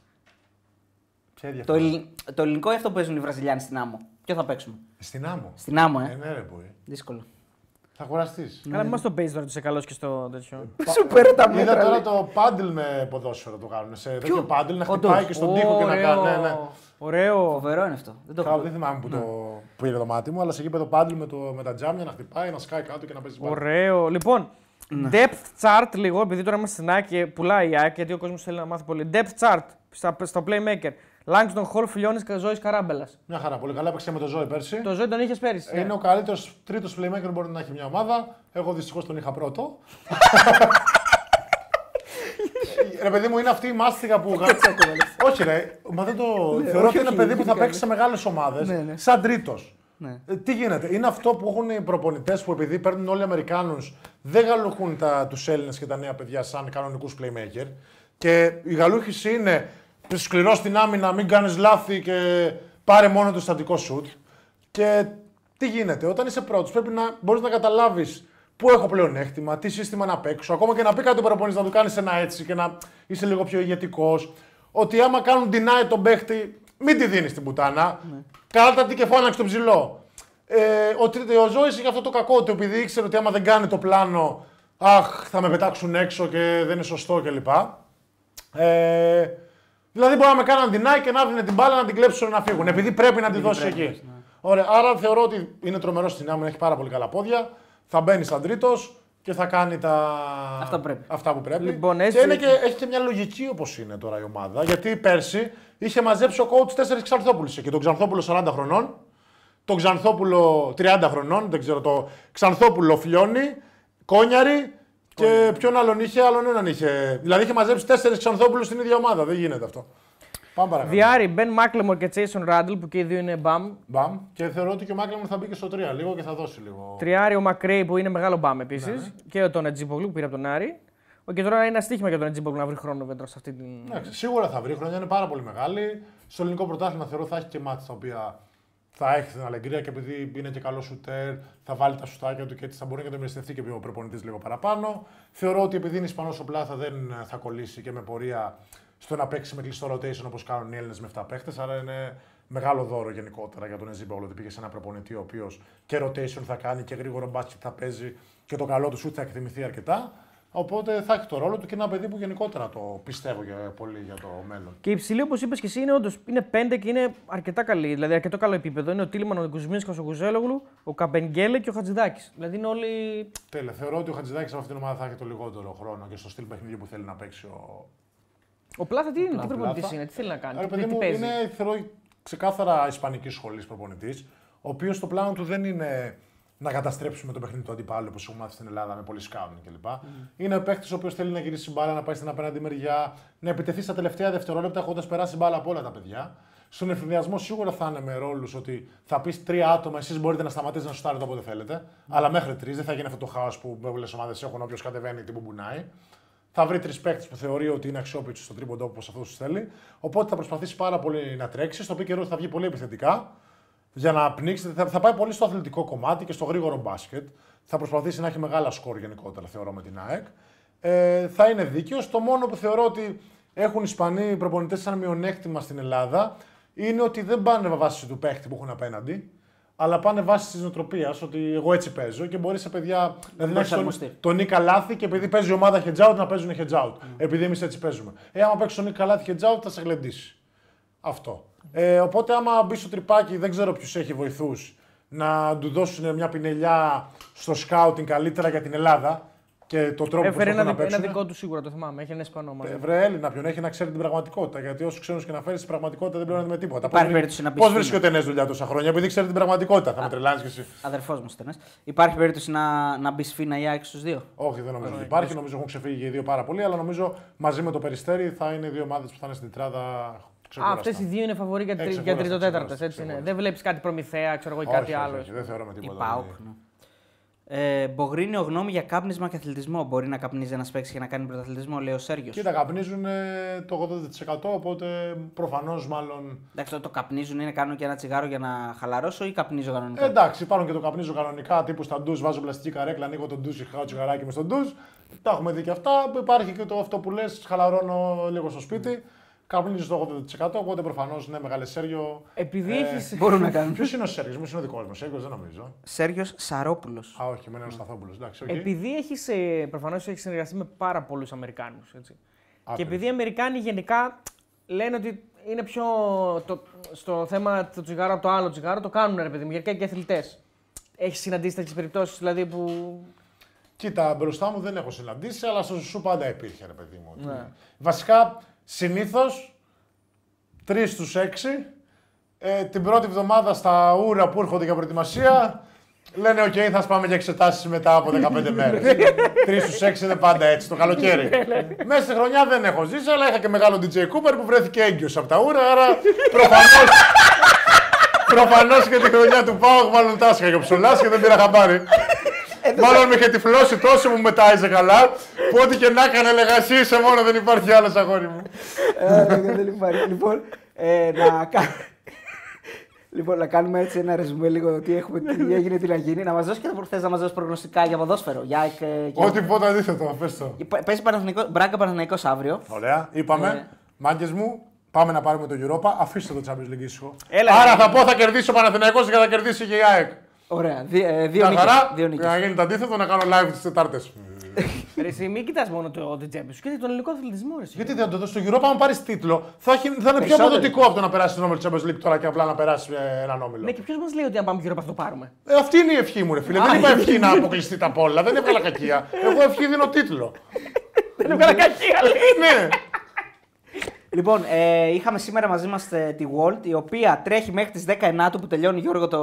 Ποια Το, διαφορά. ελλη- το ελληνικό ή αυτό που παίζουν οι Βραζιλιάνοι στην άμμο; Ποιο θα παίξουμε; Στην άμμο; Στην άμμο, Ε, ε. ναι, ρε, μπορεί. Δύσκολο. Θα κουραστεί. Καλά, μην μας το παίζει τώρα ότι είσαι καλό και στο τέτοιο. Σου παίρνω τα Είδα μέτρα. τώρα λέει. το πάντελ με ποδόσφαιρο το κάνουν. Σε τέτοιο πάντελ να Όντως. χτυπάει και στον τοίχο και να κάνει. Ναι, ναι. Ωραίο. Φοβερό είναι αυτό. Δεν το Καλά, έχω δεν δει. θυμάμαι που το που πήρε το μάτι μου, αλλά σε γήπεδο πάντελ με, το, με τα τζάμια να χτυπάει, να σκάει κάτω και να παίζει μπάλα. Ωραίο. Λοιπόν, Ναι. Depth chart λίγο, επειδή τώρα είμαστε στην ΑΕΚ και πουλάει η ΑΕΚ, γιατί ο κόσμος θέλει να μάθει πολύ. Depth chart στα, στο Playmaker. Λάγκστον Χολ Φιλιώνη Ζωή Καράμπελα. Μια χαρά. Πολύ καλά. Έπαιξε με το Ζώη πέρσι. Το ζωή τον είχες πέρυσι. ναι. Είναι ο καλύτερος τρίτος playmaker που μπορεί να έχει μια ομάδα. Εγώ δυστυχώς τον είχα πρώτο. ρε παιδί μου, είναι αυτή η μάστιγα που. όχι, ρε. Μα δεν το. Θεωρώ ότι είναι όχι, παιδί που θα γενικά, παίξει σε μεγάλες ομάδες. Ναι, ναι. Σαν τρίτος. Ναι. Ε, τι γίνεται, είναι αυτό που έχουν οι προπονητές που επειδή παίρνουν όλοι οι Αμερικάνους, δεν γαλουχούν τους Έλληνες και τα νέα παιδιά σαν κανονικούς playmaker. Και οι γαλούχοι είναι σκληρός στην άμυνα, μην κάνεις λάθη και πάρε μόνο το στατικό σουτ. Και τι γίνεται, όταν είσαι πρώτος, πρέπει να μπορείς να καταλάβεις πού έχω πλεονέκτημα, τι σύστημα να παίξω. Ακόμα και να πει κάτι ο προπονητής να του κάνεις ένα έτσι και να είσαι λίγο πιο ηγετικός. Ότι άμα κάνουν deny τον παίχτη, μην τη δίνεις την πουτάνα. Κάλτα την και φώναξε τον ψηλό. Ε, ο, Τρι- ο Ζώης είχε αυτό το κακό ότι επειδή ήξερε ότι άμα δεν κάνει το πλάνο, αχ, θα με πετάξουν έξω και δεν είναι σωστό κλπ. Ε, δηλαδή μπορεί να με κάνουν deny και να δίνει την μπάλα να την κλέψουν να φύγουν. Επειδή πρέπει να τη δώσει εκεί. Ωραία, άρα θεωρώ ότι είναι τρομερός στην άμυνα, έχει πάρα πολύ καλά πόδια. Θα μπαίνει σαν τρίτος και θα κάνει τα... Αυτά που πρέπει. Αυτά που πρέπει. Λοιπόν, και, έτσι- είναι και έχει και μια λογική όπως είναι τώρα η ομάδα. Γιατί πέρσι είχε μαζέψει ο coach τέσσερις Ξανθόπουλους εκεί. Τον Ξανθόπουλο 40 χρονών, τον Ξανθόπουλο 30 χρονών, δεν ξέρω το. Ξανθόπουλο Φλιώνη, Κόνιαρη και ποιον άλλον είχε, άλλον έναν είχε. Δηλαδή είχε μαζέψει τέσσερις Ξανθόπουλους στην ίδια ομάδα. Δεν γίνεται αυτό. Πάμε παρακάτω. Διάρη, Μπεν Μάκλεμορ και Jason Ράντλ που και οι δύο είναι μπαμ. Μπαμ. Και θεωρώ ότι και ο Μάκλεμον θα μπει και στο 3 λίγο και θα δώσει λίγο. Τριάρι ο Μακρέι που είναι μεγάλο μπαμ επίσης. Ναι, Και ο τον Ετζίπογλου που πήρε από τον Άρη. Ο και τώρα είναι ένα στοίχημα για τον Ετζίπογλου να βρει χρόνο βέβαια σε αυτή την. Εντάξει, σίγουρα θα βρει χρονιά, είναι πάρα πολύ μεγάλη. Στο ελληνικό πρωτάθλημα θεωρώ θα έχει και μάτια τα οποία θα έχει την αλεγκρία και επειδή είναι και καλό σουτέρ, θα βάλει τα σουτάκια του και έτσι θα μπορεί να το εμπιστευτεί και ο προπονητής λίγο παραπάνω. Θεωρώ ότι επειδή είναι Ισπανός ο Πλάθα δεν θα κολλήσει και με πορεία στο να παίξει με κλειστό rotation όπως κάνουν οι Έλληνες με 7 παίχτες. Άρα είναι μεγάλο δώρο γενικότερα για τον Εζίμπολο ότι πήγε σε ένα προπονητή ο οποίος και rotation θα κάνει και γρήγορο μπάσκετ θα παίζει και το καλό του σουτ θα εκτιμηθεί αρκετά. Οπότε θα έχει το ρόλο του και είναι ένα παιδί που γενικότερα το πιστεύω για, πολύ για το μέλλον. Και η υψηλή, όπως είπες και εσύ, είναι όντως είναι πέντε και είναι αρκετά καλή. Δηλαδή αρκετό καλό επίπεδο. Είναι ο Τίλμαν, ο Κουζμίνσκα, ο Κουζέλογλου, ο Καμπενγκέλε και ο Χατζηδάκης. Δηλαδή είναι όλοι. Τέλεια. Θεωρώ ότι ο Χατζηδάκης από αυτήν την ομάδα θα έχει το λιγότερο χρόνο και στο στυλ παιχνιδιού που θέλει να παίξει ο. Ο Πλάθα τι είναι, τι Πλάθα. προπονητής είναι, τι θέλει να κάνει, Άρα, τι, παιδί τι μου, παίζει; είναι θεωρώ, ξεκάθαρα ισπανικής σχολής προπονητής, ο οποίος το πλάνο του δεν είναι να καταστρέψουμε το παιχνίδι του αντιπάλου όπως έχουμε μάθει στην Ελλάδα με πολύ σκάουνι κλπ. Είναι παίκτης ο οποίος θέλει να γυρίσει μπάλα, να πάει στην απέναντι μεριά, να επιτεθεί στα τελευταία δευτερόλεπτα έχοντας περάσει μπάλα από όλα τα παιδιά. Στον εφηδιασμό σίγουρα θα είναι με ρόλους ότι θα πεις τρία άτομα, εσείς μπορείτε να σταματήσετε να σουτάρετε όποτε θέλετε. Αλλά μέχρι τρεις δεν θα γίνει αυτό το χάος που πολλές ομάδες έχουν, όποιος κατεβαίνει την μπουμπουνάει. Θα βρει τρεις παίκτες που θεωρεί ότι είναι αξιόπιστο στο τρίποντο όπως αυτός τους θέλει. Οπότε θα προσπαθήσει πάρα πολύ να τρέξει. Στο οποίο καιρό θα βγει πολύ επιθετικά για να πνίξει. Θα, θα πάει πολύ στο αθλητικό κομμάτι και στο γρήγορο μπάσκετ. Θα προσπαθήσει να έχει μεγάλα σκορ γενικότερα, θεωρώ, με την ΑΕΚ. Ε, θα είναι δίκαιο. Το μόνο που θεωρώ ότι έχουν οι Ισπανοί προπονητές σαν μειονέκτημα στην Ελλάδα είναι ότι δεν πάνε βάσει του παίχτη που έχουν απέναντι, αλλά πάνε βάσει της νοοτροπίας ότι εγώ έτσι παίζω και μπορεί σε παιδιά δηλαδή να έχει τον, προσαρμοστεί. τον Νίκα Λάθη και επειδή παίζει η ομάδα hedge out να παίζουν hedge out. Επειδή εμείς έτσι παίζουμε. Ε, άμα παίξει τον Νίκα Λάθη hedge out θα σε γλεντήσει. Αυτό. Ε, οπότε, άμα μπει στο τρυπάκι, δεν ξέρω ποιους έχει βοηθούς να του δώσουν μια πινελιά στο σκάουτινγκ καλύτερα για την Ελλάδα και το τρόπο που Έφερε προσπαθούν ένα, να δι- ένα παίξουν. δικό του σίγουρα το θυμάμαι. Έχει ένα Ισπανό μαζί. Ε, Βρε Έλληνα, ποιον έχει να ξέρει την πραγματικότητα. Γιατί όσους ξένου και να φέρεις την πραγματικότητα δεν πληρώνεται με τίποτα. Υπάρχει περίπτωση να μπει Πώς στην- βρίσκεται νέε δουλειά τόσα χρόνια, επειδή ξέρει την πραγματικότητα. Θα με τρελάνεις κι εσύ. Αδερφός μου στενές. Υπάρχει περίπτωση να, να μπεις σφίνα ή άξιο στους δύο; Όχι, δεν νομίζω ότι υπάρχει. Νομίζω έχουν ξεφύγει και οι δύο πάρα πολύ, αλλά νομίζω μαζί με το περιστέρι θα είναι οι δύο ομάδες που θα είναι στην τετράδα. Α, ξεκούραστα. αυτές οι δύο είναι φαβοροί για, τρι, Ε, για ξεκούραστα, τριτοτέταρτες. ξεκούραστα, Έτσι είναι. ξεκούραστα. Δεν βλέπεις κάτι προμηθέα, ξέρω εγώ, ή Όχι, κάτι όχι, άλλο. όχι, δεν θεωρώ με Η τίποτα. ΠΑΟΚ. δηλαδή. ναι. Ε, Μπογρίνιο γνώμη για κάπνισμα και αθλητισμό. Μπορεί να καπνίζει ένας παίκτης και να κάνει πρωταθλητισμό, λέει ο Σέργιος. Κοίτα, καπνίζουν ε, το 80% οπότε προφανώς μάλλον. Εντάξει, το, το καπνίζουν είναι κάνω και ένα τσιγάρο για να χαλαρώσω ή καπνίζω κανονικά; Ε, εντάξει, υπάρχουν και το καπνίζω κανονικά τύπου στα ντουζ. Βάζω πλαστική καρέκλα, ανοίγω τον ντουζ, χάω τσιγαράκι μες στον ντουζ. Τα έχουμε δει και αυτά. Υπάρχει και το αυτό που λες, χαλαρώνω λίγο στο σπίτι. Καπνίζω το 80% οπότε προφανώς ναι, μεγάλε Σέργιο. Επειδή Ε, έχει. Μπορούν να κάνουν. Ποιος είναι ο Σέργιος, μου είναι ο δικός μου. Σέργιος δεν νομίζω. Σέργιος Σαρόπουλος. Α, όχι, με έναν Σταθόπουλος. Εντάξει, οκ. Επειδή έχεις. Προφανώς έχεις συνεργαστεί με πάρα πολλούς Αμερικάνους. Και Άκρης. επειδή οι Αμερικάνοι γενικά λένε ότι είναι πιο. Το, στο θέμα του τσιγάρο από το άλλο τσιγάρο, το κάνουν ρε παιδί μου, γενικά και οι αθλητές. Έχεις συναντήσει τέτοιες περιπτώσεις δηλαδή που. Κοίτα, μπροστά μου δεν έχω συναντήσει, αλλά στο σου πάντα υπήρχε, ρε παιδί μου. Ναι. Βασικά, συνήθως 3 στους 6. Ε, την πρώτη εβδομάδα στα ούρα που έρχονται για προετοιμασία λένε: Οκ, θα σπάμε για εξετάσεις μετά από 15 μέρες. 3 στους 6 είναι πάντα έτσι το καλοκαίρι. Μέσα στη χρονιά δεν έχω ζήσει, αλλά είχα και μεγάλο DJ Cooper που βρέθηκε έγκυος από τα ούρα. Άρα προφανώ. Προφανώς και τη χρονιά του Πάου μάλλον τάσκα για ψουλάς και δεν πήρα χαμπάρι. Μάλλον με είχε τυφλώσει τόσο που μετάιζε καλά, που ό,τι και να έκανε έλεγα εσύ είσαι μόνο, δεν υπάρχει άλλος αγόρι μου. Ε, δεν υπάρχει. Λοιπόν, ε, να κα- Λοιπόν, να κάνουμε έτσι ένα ρεζουμέ λίγο τι, έχουμε, τι έγινε, τι να γίνει. Να μας δώσεις και το θες να μας δώσεις προγνωστικά για ποδόσφαιρο. Για, ΑΕΚ, ε, και- Ό,τι πω το αντίθετο, πες το. Πα- Παίζει Παναθηναϊκό- Μπράγκα Παναθηναϊκός αύριο. Ωραία, είπαμε. Ε. Μάγκες μου, πάμε να πάρουμε το Europa. Αφήστε το Champions League ήσυχο. Έλα, Άρα έλα. θα πω θα κερδίσει ο Παναθηναϊκός και θα κερδίσει και η ΑΕΚ. Ωραία. Δι, ε, δύο Μια νίκες. χαρά, Δύο για νίκες. να γίνει το αντίθετο να κάνω live τι Τετάρτες. Ρε, εσύ μην κοιτάς μόνο το την τσέπη σου, κοίτα τον ελληνικό αθλητισμό. Ρε, εσύ. Γιατί δεν το δώσει στο Europa, αν πάρεις τίτλο, θα, έχει, θα είναι πιο Περισσότερο. αποδοτικό από το να περάσεις τον όμιλο τη Champions League τώρα και απλά να περάσεις ε, έναν όμιλο. Ναι, και ποιος μας λέει ότι αν πάμε γύρω από αυτό το πάρουμε; Ε, αυτή είναι η ευχή μου, ρε φίλε. δεν είπα ευχή να αποκλειστεί τα πόλα, δεν έβγαλα κακία. Εγώ ευχή δίνω τίτλο. Δεν έβγαλα κακία, λέει. ναι. Λοιπόν, ε, είχαμε σήμερα μαζί μας τη Walt, η οποία τρέχει μέχρι τις 19 που τελειώνει Γιώργο το,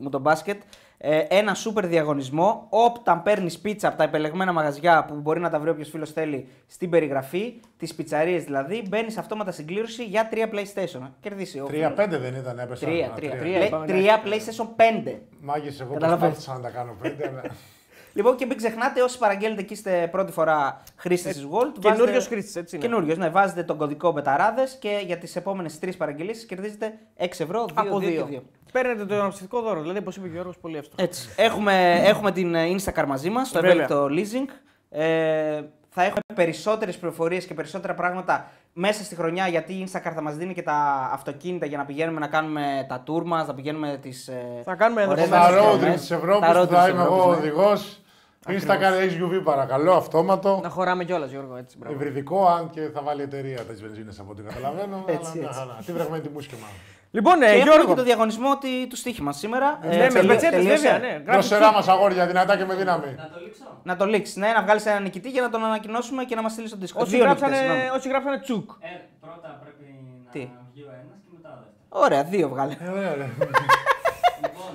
μου το μπάσκετ. Ε, ένα σούπερ διαγωνισμό. Όταν παίρνεις πίτσα από τα επιλεγμένα μαγαζιά που μπορεί να τα βρει όποιος φίλος θέλει στην περιγραφή, τις πιτσαρίες δηλαδή, μπαίνεις αυτόματα συγκλήρωση για τρία PlayStation. Κερδίσει ο 3-5 φίλος. δεν ήταν, έπεσα. Τρία, Α, τρία, τρία. τρία, είπαμε, τρία PlayStation 5. Μάγκες, εγώ Καταλαβαίνεις. προσπάθησα να τα κάνω πέντε, αλλά... Λοιπόν, και μην ξεχνάτε, όσοι παραγγέλνετε και είστε πρώτη φορά χρήστε τη Gold. καινούριος χρήστης, έτσι είναι. Καινούριος, ναι. Βάζετε τον κωδικό Μπεταράδε και για τις επόμενες τρεις παραγγελίες κερδίζετε 6 ευρώ, 2, Από 2 δύο. και 2. Παίρνετε το αναψυκτικό δώρο, δηλαδή όπως είπε ο Γιώργος, πολύ εύστοχο. Έτσι. Έχουμε, έχουμε την ε, Instacar μαζί μας, το Βέβαια. ευέλικτο leasing. Ε, θα έχουμε περισσότερες πληροφορίες και περισσότερα πράγματα μέσα στη χρονιά γιατί η Instacar θα μας δίνει και τα αυτοκίνητα για να πηγαίνουμε να κάνουμε τα tour μας, να πηγαίνουμε τις. Θα κάνουμε ωραίες ενδεχομένως Τα Μέσα road trip διαδρομές. της Ευρώπης Τα road που trip θα της είμαι εγώ Ευρώπης, ναι. οδηγό. Instagram HUV παρακαλώ, αυτόματο. Να χωράμε κιόλας, Γιώργο. Έτσι, μπράβο. Ευρυδικό, αν και θα βάλει εταιρεία τι βενζίνες από ό,τι καταλαβαίνω. Έτσι, αλλά, έτσι. να, να, Τι βρεγμένη τιμή και μάλλον. Λοιπόν, Και ε, έχουμε Γιώργο. και το διαγωνισμό τη- του στοίχημα σήμερα. Ναι, με τελείω- πετσέτες, τελείωσε. βέβαια, ναι. Γράφει Δροσερά μας αγόρια, δυνατά και με δύναμη. Να το λήξω. Να το λήξεις, ναι, να βγάλεις έναν νικητή για να τον ανακοινώσουμε και να μας στείλει στο Discord. Όσοι Δύο γράψανε, νικητές, συγγνώμη. όσοι γράψανε τσουκ. Ε, πρώτα πρέπει να Τι; βγει ο ένας και μετά ο δεύτερος. Ωραία, δύο βγάλε. Ε, ωραία, ωραία. λοιπόν,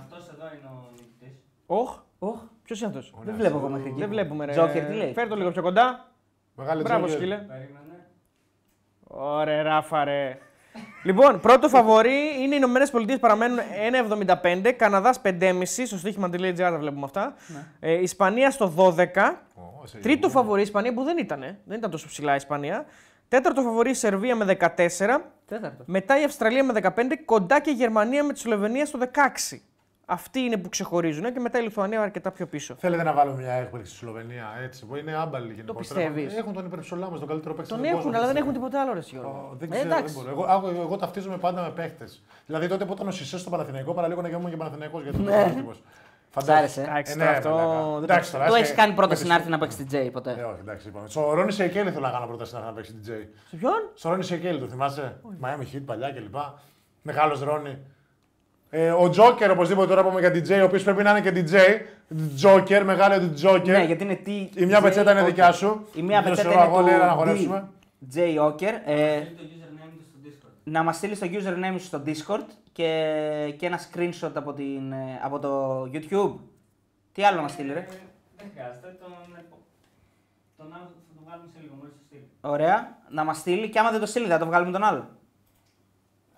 αυτός εδώ είναι ο νικητής. Οχ, Οχ, ποιος είναι αυτός; δεν βλέπω εγώ μέχρι εκεί. Δεν βλέπουμε, ρε. Τζόκερ, τι λέει; Φέρ το λίγο πιο κοντά. Μεγάλη Μπράβο, τζόκερ. σκύλε. Περίμενε. Ωραία, ράφα, ρε. λοιπόν, πρώτο φαβορή είναι οι Ηνωμένες Πολιτείες παραμένουν 1,75. Καναδάς 5,5. Στο στοίχημα.gr τα βλέπουμε αυτά. Ε, Ισπανία στο 12. Ω, σε Τρίτο φαβορή Ισπανία που δεν ήταν. Δεν ήταν τόσο ψηλά η Ισπανία. Τέταρτο φαβορή η Σερβία με 14. Τέταρτο. Μετά η Αυστραλία με 15. Κοντά και η Γερμανία με τη Σλοβενία στο 16. Αυτοί είναι που ξεχωρίζουν και μετά η Λιθουανία αρκετά πιο πίσω. Θέλετε να βάλουμε μια έκπληξη στη Σλοβενία έτσι, που είναι άμπαλοι γενικότερα. πιστεύεις; Έχουν τον υπερψολά μα, τον καλύτερο παίκτη Τον στον έχουν, κόσμο, αλλά δεν πιστεύω. έχουν τίποτα άλλο, ρε Γιώργο. Ω, Δεν Ε, ξέρω, εντάξει. δεν μπορώ. Εγώ, εγώ, εγώ ταυτίζομαι πάντα με παίχτε. Δηλαδή τότε που ήταν ο Σισέ στο Παναθηναϊκό, παραλίγο να γινόμουν και Παναθηναϊκός γιατί Ναι. ήταν έτοιμος. Σ' άρεσε. Εντάξει, Ε, ναι, τώρα αυτό μαλάκα. δεν Εντάξει, τώρα, Το άσχε- έχεις κάνει με πρόταση τις- να έρθει να παίξεις την J Ε, ποτέ. όχι, εντάξει, είπαμε. Στο Ρόνι Σεκέλη θέλω να κάνω πρόταση να έρθει να παίξει την J. Σε ποιον; Στο Ρόνι Σεκέλη το θυμάσαι; Miami Heat παλιά κλπ. Μεγάλος Ρόνι. Ε, ο Τζόκερ, οπωσδήποτε τώρα πούμε για DJ, ο οποίος πρέπει να είναι και DJ. Τζόκερ, μεγάλο του Τζόκερ. Ναι, γιατί είναι τι. Η μια J πετσέτα είναι Oker. δικιά σου. Η μία Δίνω πετσέτα σε εγώ είναι αγώνα, έλα να του χορέψουμε. D. J. Oker. Ε, Θέλει το username του στο Discord. να μας στείλει το username σου στο Discord και, και ένα screenshot από, την, ε, από το YouTube. Τι άλλο να μα στείλει, ρε; Ε, Δεν χρειάζεται. Τον, επο- τον άλλο θα το βγάλουμε σε λίγο, μόλις το στείλει. Ωραία. Να μας στείλει και άμα δεν το στείλει, θα το βγάλουμε τον άλλο.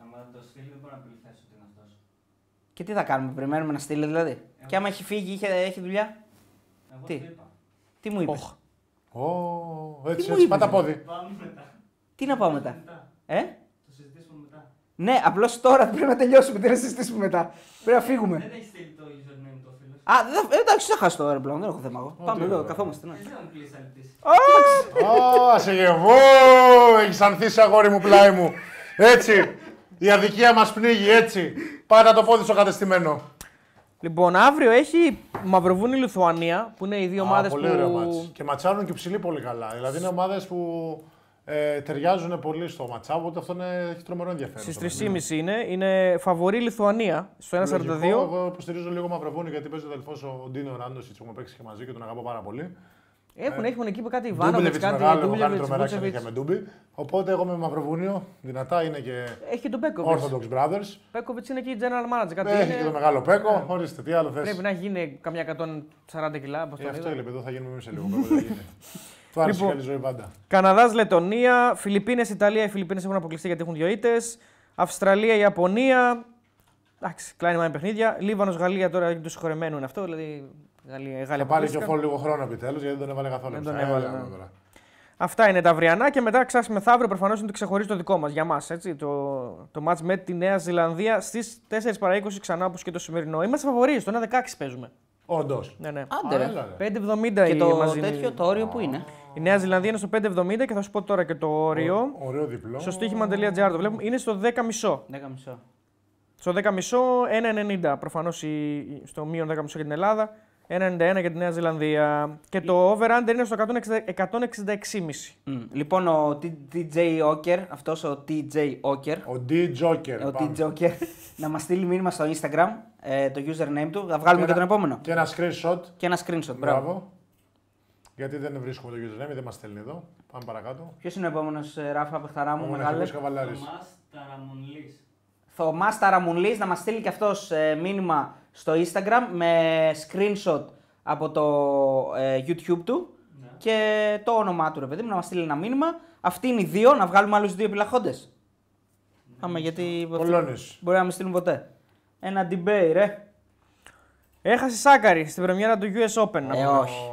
Άμα δεν το στείλει, δεν μπορώ να πληθέσω ότι είναι αυτός. Και τι θα κάνουμε, περιμένουμε να στείλει δηλαδή. Και άμα έχει φύγει, είχε, έχει δουλειά. Εγώ Τι; το είπα. Τι μου είπες; Οχ. Ω, έτσι, μου έτσι, είπες, πάτα ρε; πόδι. Πάμε μετά. Τι να πάω μετά; Μετά. Ε; Το συζητήσουμε μετά. Ναι, απλώς τώρα πρέπει να τελειώσουμε. Τι να συζητήσουμε μετά. Πρέπει να φύγουμε. Δεν έχει στείλει το username το φίλος. Α, δεν θα- εντάξει, θα χάσω το αεροπλάνο, δεν έχω θέμα εγώ. Πάμε εδώ, ωραία. καθόμαστε. Ναι. Εσύ δεν μου κλείσει αλητής. Ω, σε γεβώ! Έχεις ανθίσει αγόρι μου πλάι μου. Έτσι. Η αδικία μας πνίγει, έτσι. Πάτα το πόδι στο κατεστημένο. Λοιπόν, αύριο έχει Μαυροβούνη Λιθουανία που είναι οι δύο Α, ομάδες πολύ ωραίο που. μάτς. Και ματσάρουν και ψηλοί πολύ καλά. Δηλαδή είναι ομάδες που ε, ταιριάζουν πολύ στο ματσά, οπότε αυτό είναι, έχει τρομερό ενδιαφέρον. Στις 3.30 είναι. Είναι φαβορή Λιθουανία στο 1.42. Λογικό, Εγώ υποστηρίζω λίγο Μαυροβούνι γιατί παίζει ο αδελφό ο Ντίνο Ράντο, έχουμε παίξει και μαζί και τον αγαπώ πάρα πολύ. Έχουν, έχουν εκεί κάτι Ιβάνοβιτς, Ντούμπλεβιτς κάτι μεγάλο, έχω κάνει Ντούμπλεβιτ, τρομερά συνέχεια με Ντούμπι. Οπότε εγώ με Μαυροβούνιο, δυνατά είναι και Έχει και τον Πέκοβιτς. Orthodox Brothers. Πέκοβιτς είναι εκεί general manager. Κάτι Έχει είναι... και το μεγάλο Πέκο. Ορίστε, τι άλλο Πρέπει θες. να γίνει καμιά 140 κιλά. όπως Ε, τον αυτό είδα. έλεγε, εδώ θα γίνουμε εμείς σε λίγο. Πέκο, δεν γίνει. Του άρεσε η Λοιπόν. καλή ζωή πάντα. Καναδάς, Λετωνία, Φιλιππίνες, Ιταλία. Οι Φιλιππίνες έχουν αποκλειστεί γιατί έχουν δύο ήττες. Αυστραλία, Ιαπωνία. Εντάξει, κλάινιμα είναι παιχνίδια. Λίβανος, Γαλλία τώρα για του συγχωρεμένου είναι αυτό. Δηλαδή. Γαλλία, Γάλλια Θα πάρει και ο αποκλείστηκαν. Φόλ λίγο χρόνο επιτέλους γιατί δεν τον έβαλε καθόλου. Δεν τον Ε, έβαλε, έλα, ναι. τώρα. Αυτά είναι τα αυριανά και μετά ξάσει μεθαύριο προφανώς είναι το ξεχωρίζει το δικό μας για μας. Το, το match με τη Νέα Ζηλανδία στις 4 παρα 20 ξανά όπως και το σημερινό. Είμαστε φαβορείς, το 1-16 παίζουμε. Όντως. Ναι, ναι. Άντε ρε. 5,70 Και η, το μαζί- τέτοιο, το όριο που είναι; η Νέα Ζηλανδία είναι στο 5,70 και θα σου πω τώρα και το όριο. Ωραίο διπλό. Στο στοίχημα.gr το βλέπουμε. Είναι στο 10,5. 10 μισό. Στο 10,5 1,90 προφανώς στο μείον 10,5 για την Ελλάδα. 1,91 για τη Νέα Ζηλανδία. Και το over-under είναι στο 166,5. Μμ. Λοιπόν, ο TJ Oker, αυτός ο TJ Oker, Ο D Joker. ο πάμε. TJ Oker, να μας στείλει μήνυμα στο Instagram ε, το username του. Θα βγάλουμε και, τον ένα- επόμενο. Και ένα screenshot. Και ένα screenshot. Μπράβο. Μπράβο. Γιατί δεν βρίσκουμε το username, δεν μας στέλνει εδώ. Πάμε παρακάτω. Ποιος είναι ο επόμενος, Ράφα Πεχταρά μου, Ο μεγάλε; Μοναχικός Καβαλάρης. Θωμάς Ταραμονλής. Θωμάς Ταραμουνλής να μας στείλει και αυτός μήνυμα στο Instagram με screenshot από το ε, YouTube του Ναι. και το όνομά του, ρε παιδί μου, να μας στείλει ένα μήνυμα. Αυτοί είναι οι δύο, να βγάλουμε άλλους δύο επιλαχόντες. Πάμε γιατί. Κολώνης. Μπορεί να μην στείλουν ποτέ. Ένα debate, ρε. Έχασε Σάκαρη στην πρεμιέρα του US Open. να Ε, πούμε. όχι.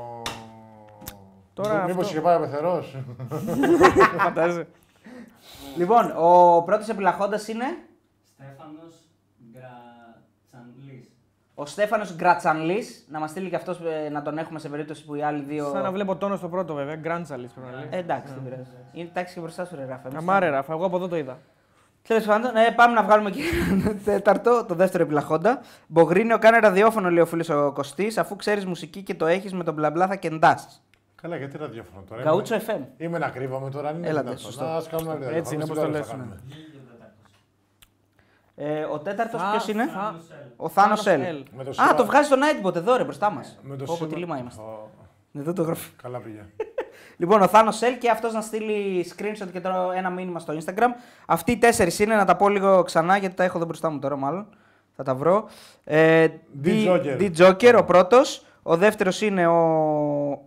Τώρα Μήπως αυτό- είχε πάει ο πεθερός. Φαντάζεσαι. Λοιπόν, ο πρώτος επιλαχόντας είναι ο Στέφανος Γκρατσανλής. Να μας στείλει και αυτός να τον έχουμε σε περίπτωση που οι άλλοι δύο. Σαν να βλέπω τόνο στο πρώτο βέβαια. Γκράντσαλη πρέπει να λέει. Ε, εντάξει, δεν πειράζει. Είναι τάξη και μπροστά σου, ρε Ράφα. εμείς Αμάρε, Ράφα, εγώ από εδώ το είδα. Τέλος πάντων, ε, πάμε να βγάλουμε και ένα τέταρτο, το δεύτερο επιλαχόντα. Μπογρίνιο, κάνε ραδιόφωνο, λέει ο φίλος ο Κωστής, αφού ξέρεις μουσική και το έχεις με τον μπλα μπλα θα κεντάς. Καλά, γιατί ραδιόφωνο τώρα. Γκαούτσο Είμαι- FM. Είμαι να κρύβομαι τώρα, αν είναι Έλατε, δυνατόν. σωστό. Να ας κάνουμε ένα ραδιόφωνο. Έτσι είναι, στην όπως το ώρα λες, θα ναι. κάνουμε. Γίγιο τέταρτος. Ε, ο τέταρτος Θα- ποιος είναι, θα- ο Θάνος Θάνος Ελ. Ελ. Με το Α, σήμα- το βγάζει στο Nightbot εδώ, ρε μπροστά μας. με το Όπω σήμα- τι λίμα είμαστε. Ω, Εδώ το γράφει. Καλά πήγε. Λοιπόν, ο Θάνος Ελ και αυτός να στείλει screenshot και τώρα ένα μήνυμα στο Instagram. Αυτοί οι τέσσερις είναι, να τα πω λίγο ξανά γιατί τα έχω εδώ μπροστά μου τώρα μάλλον. Θα τα βρω. Ε, D-Joker. D- D-Joker, ο πρώτος. Ο δεύτερος είναι ο,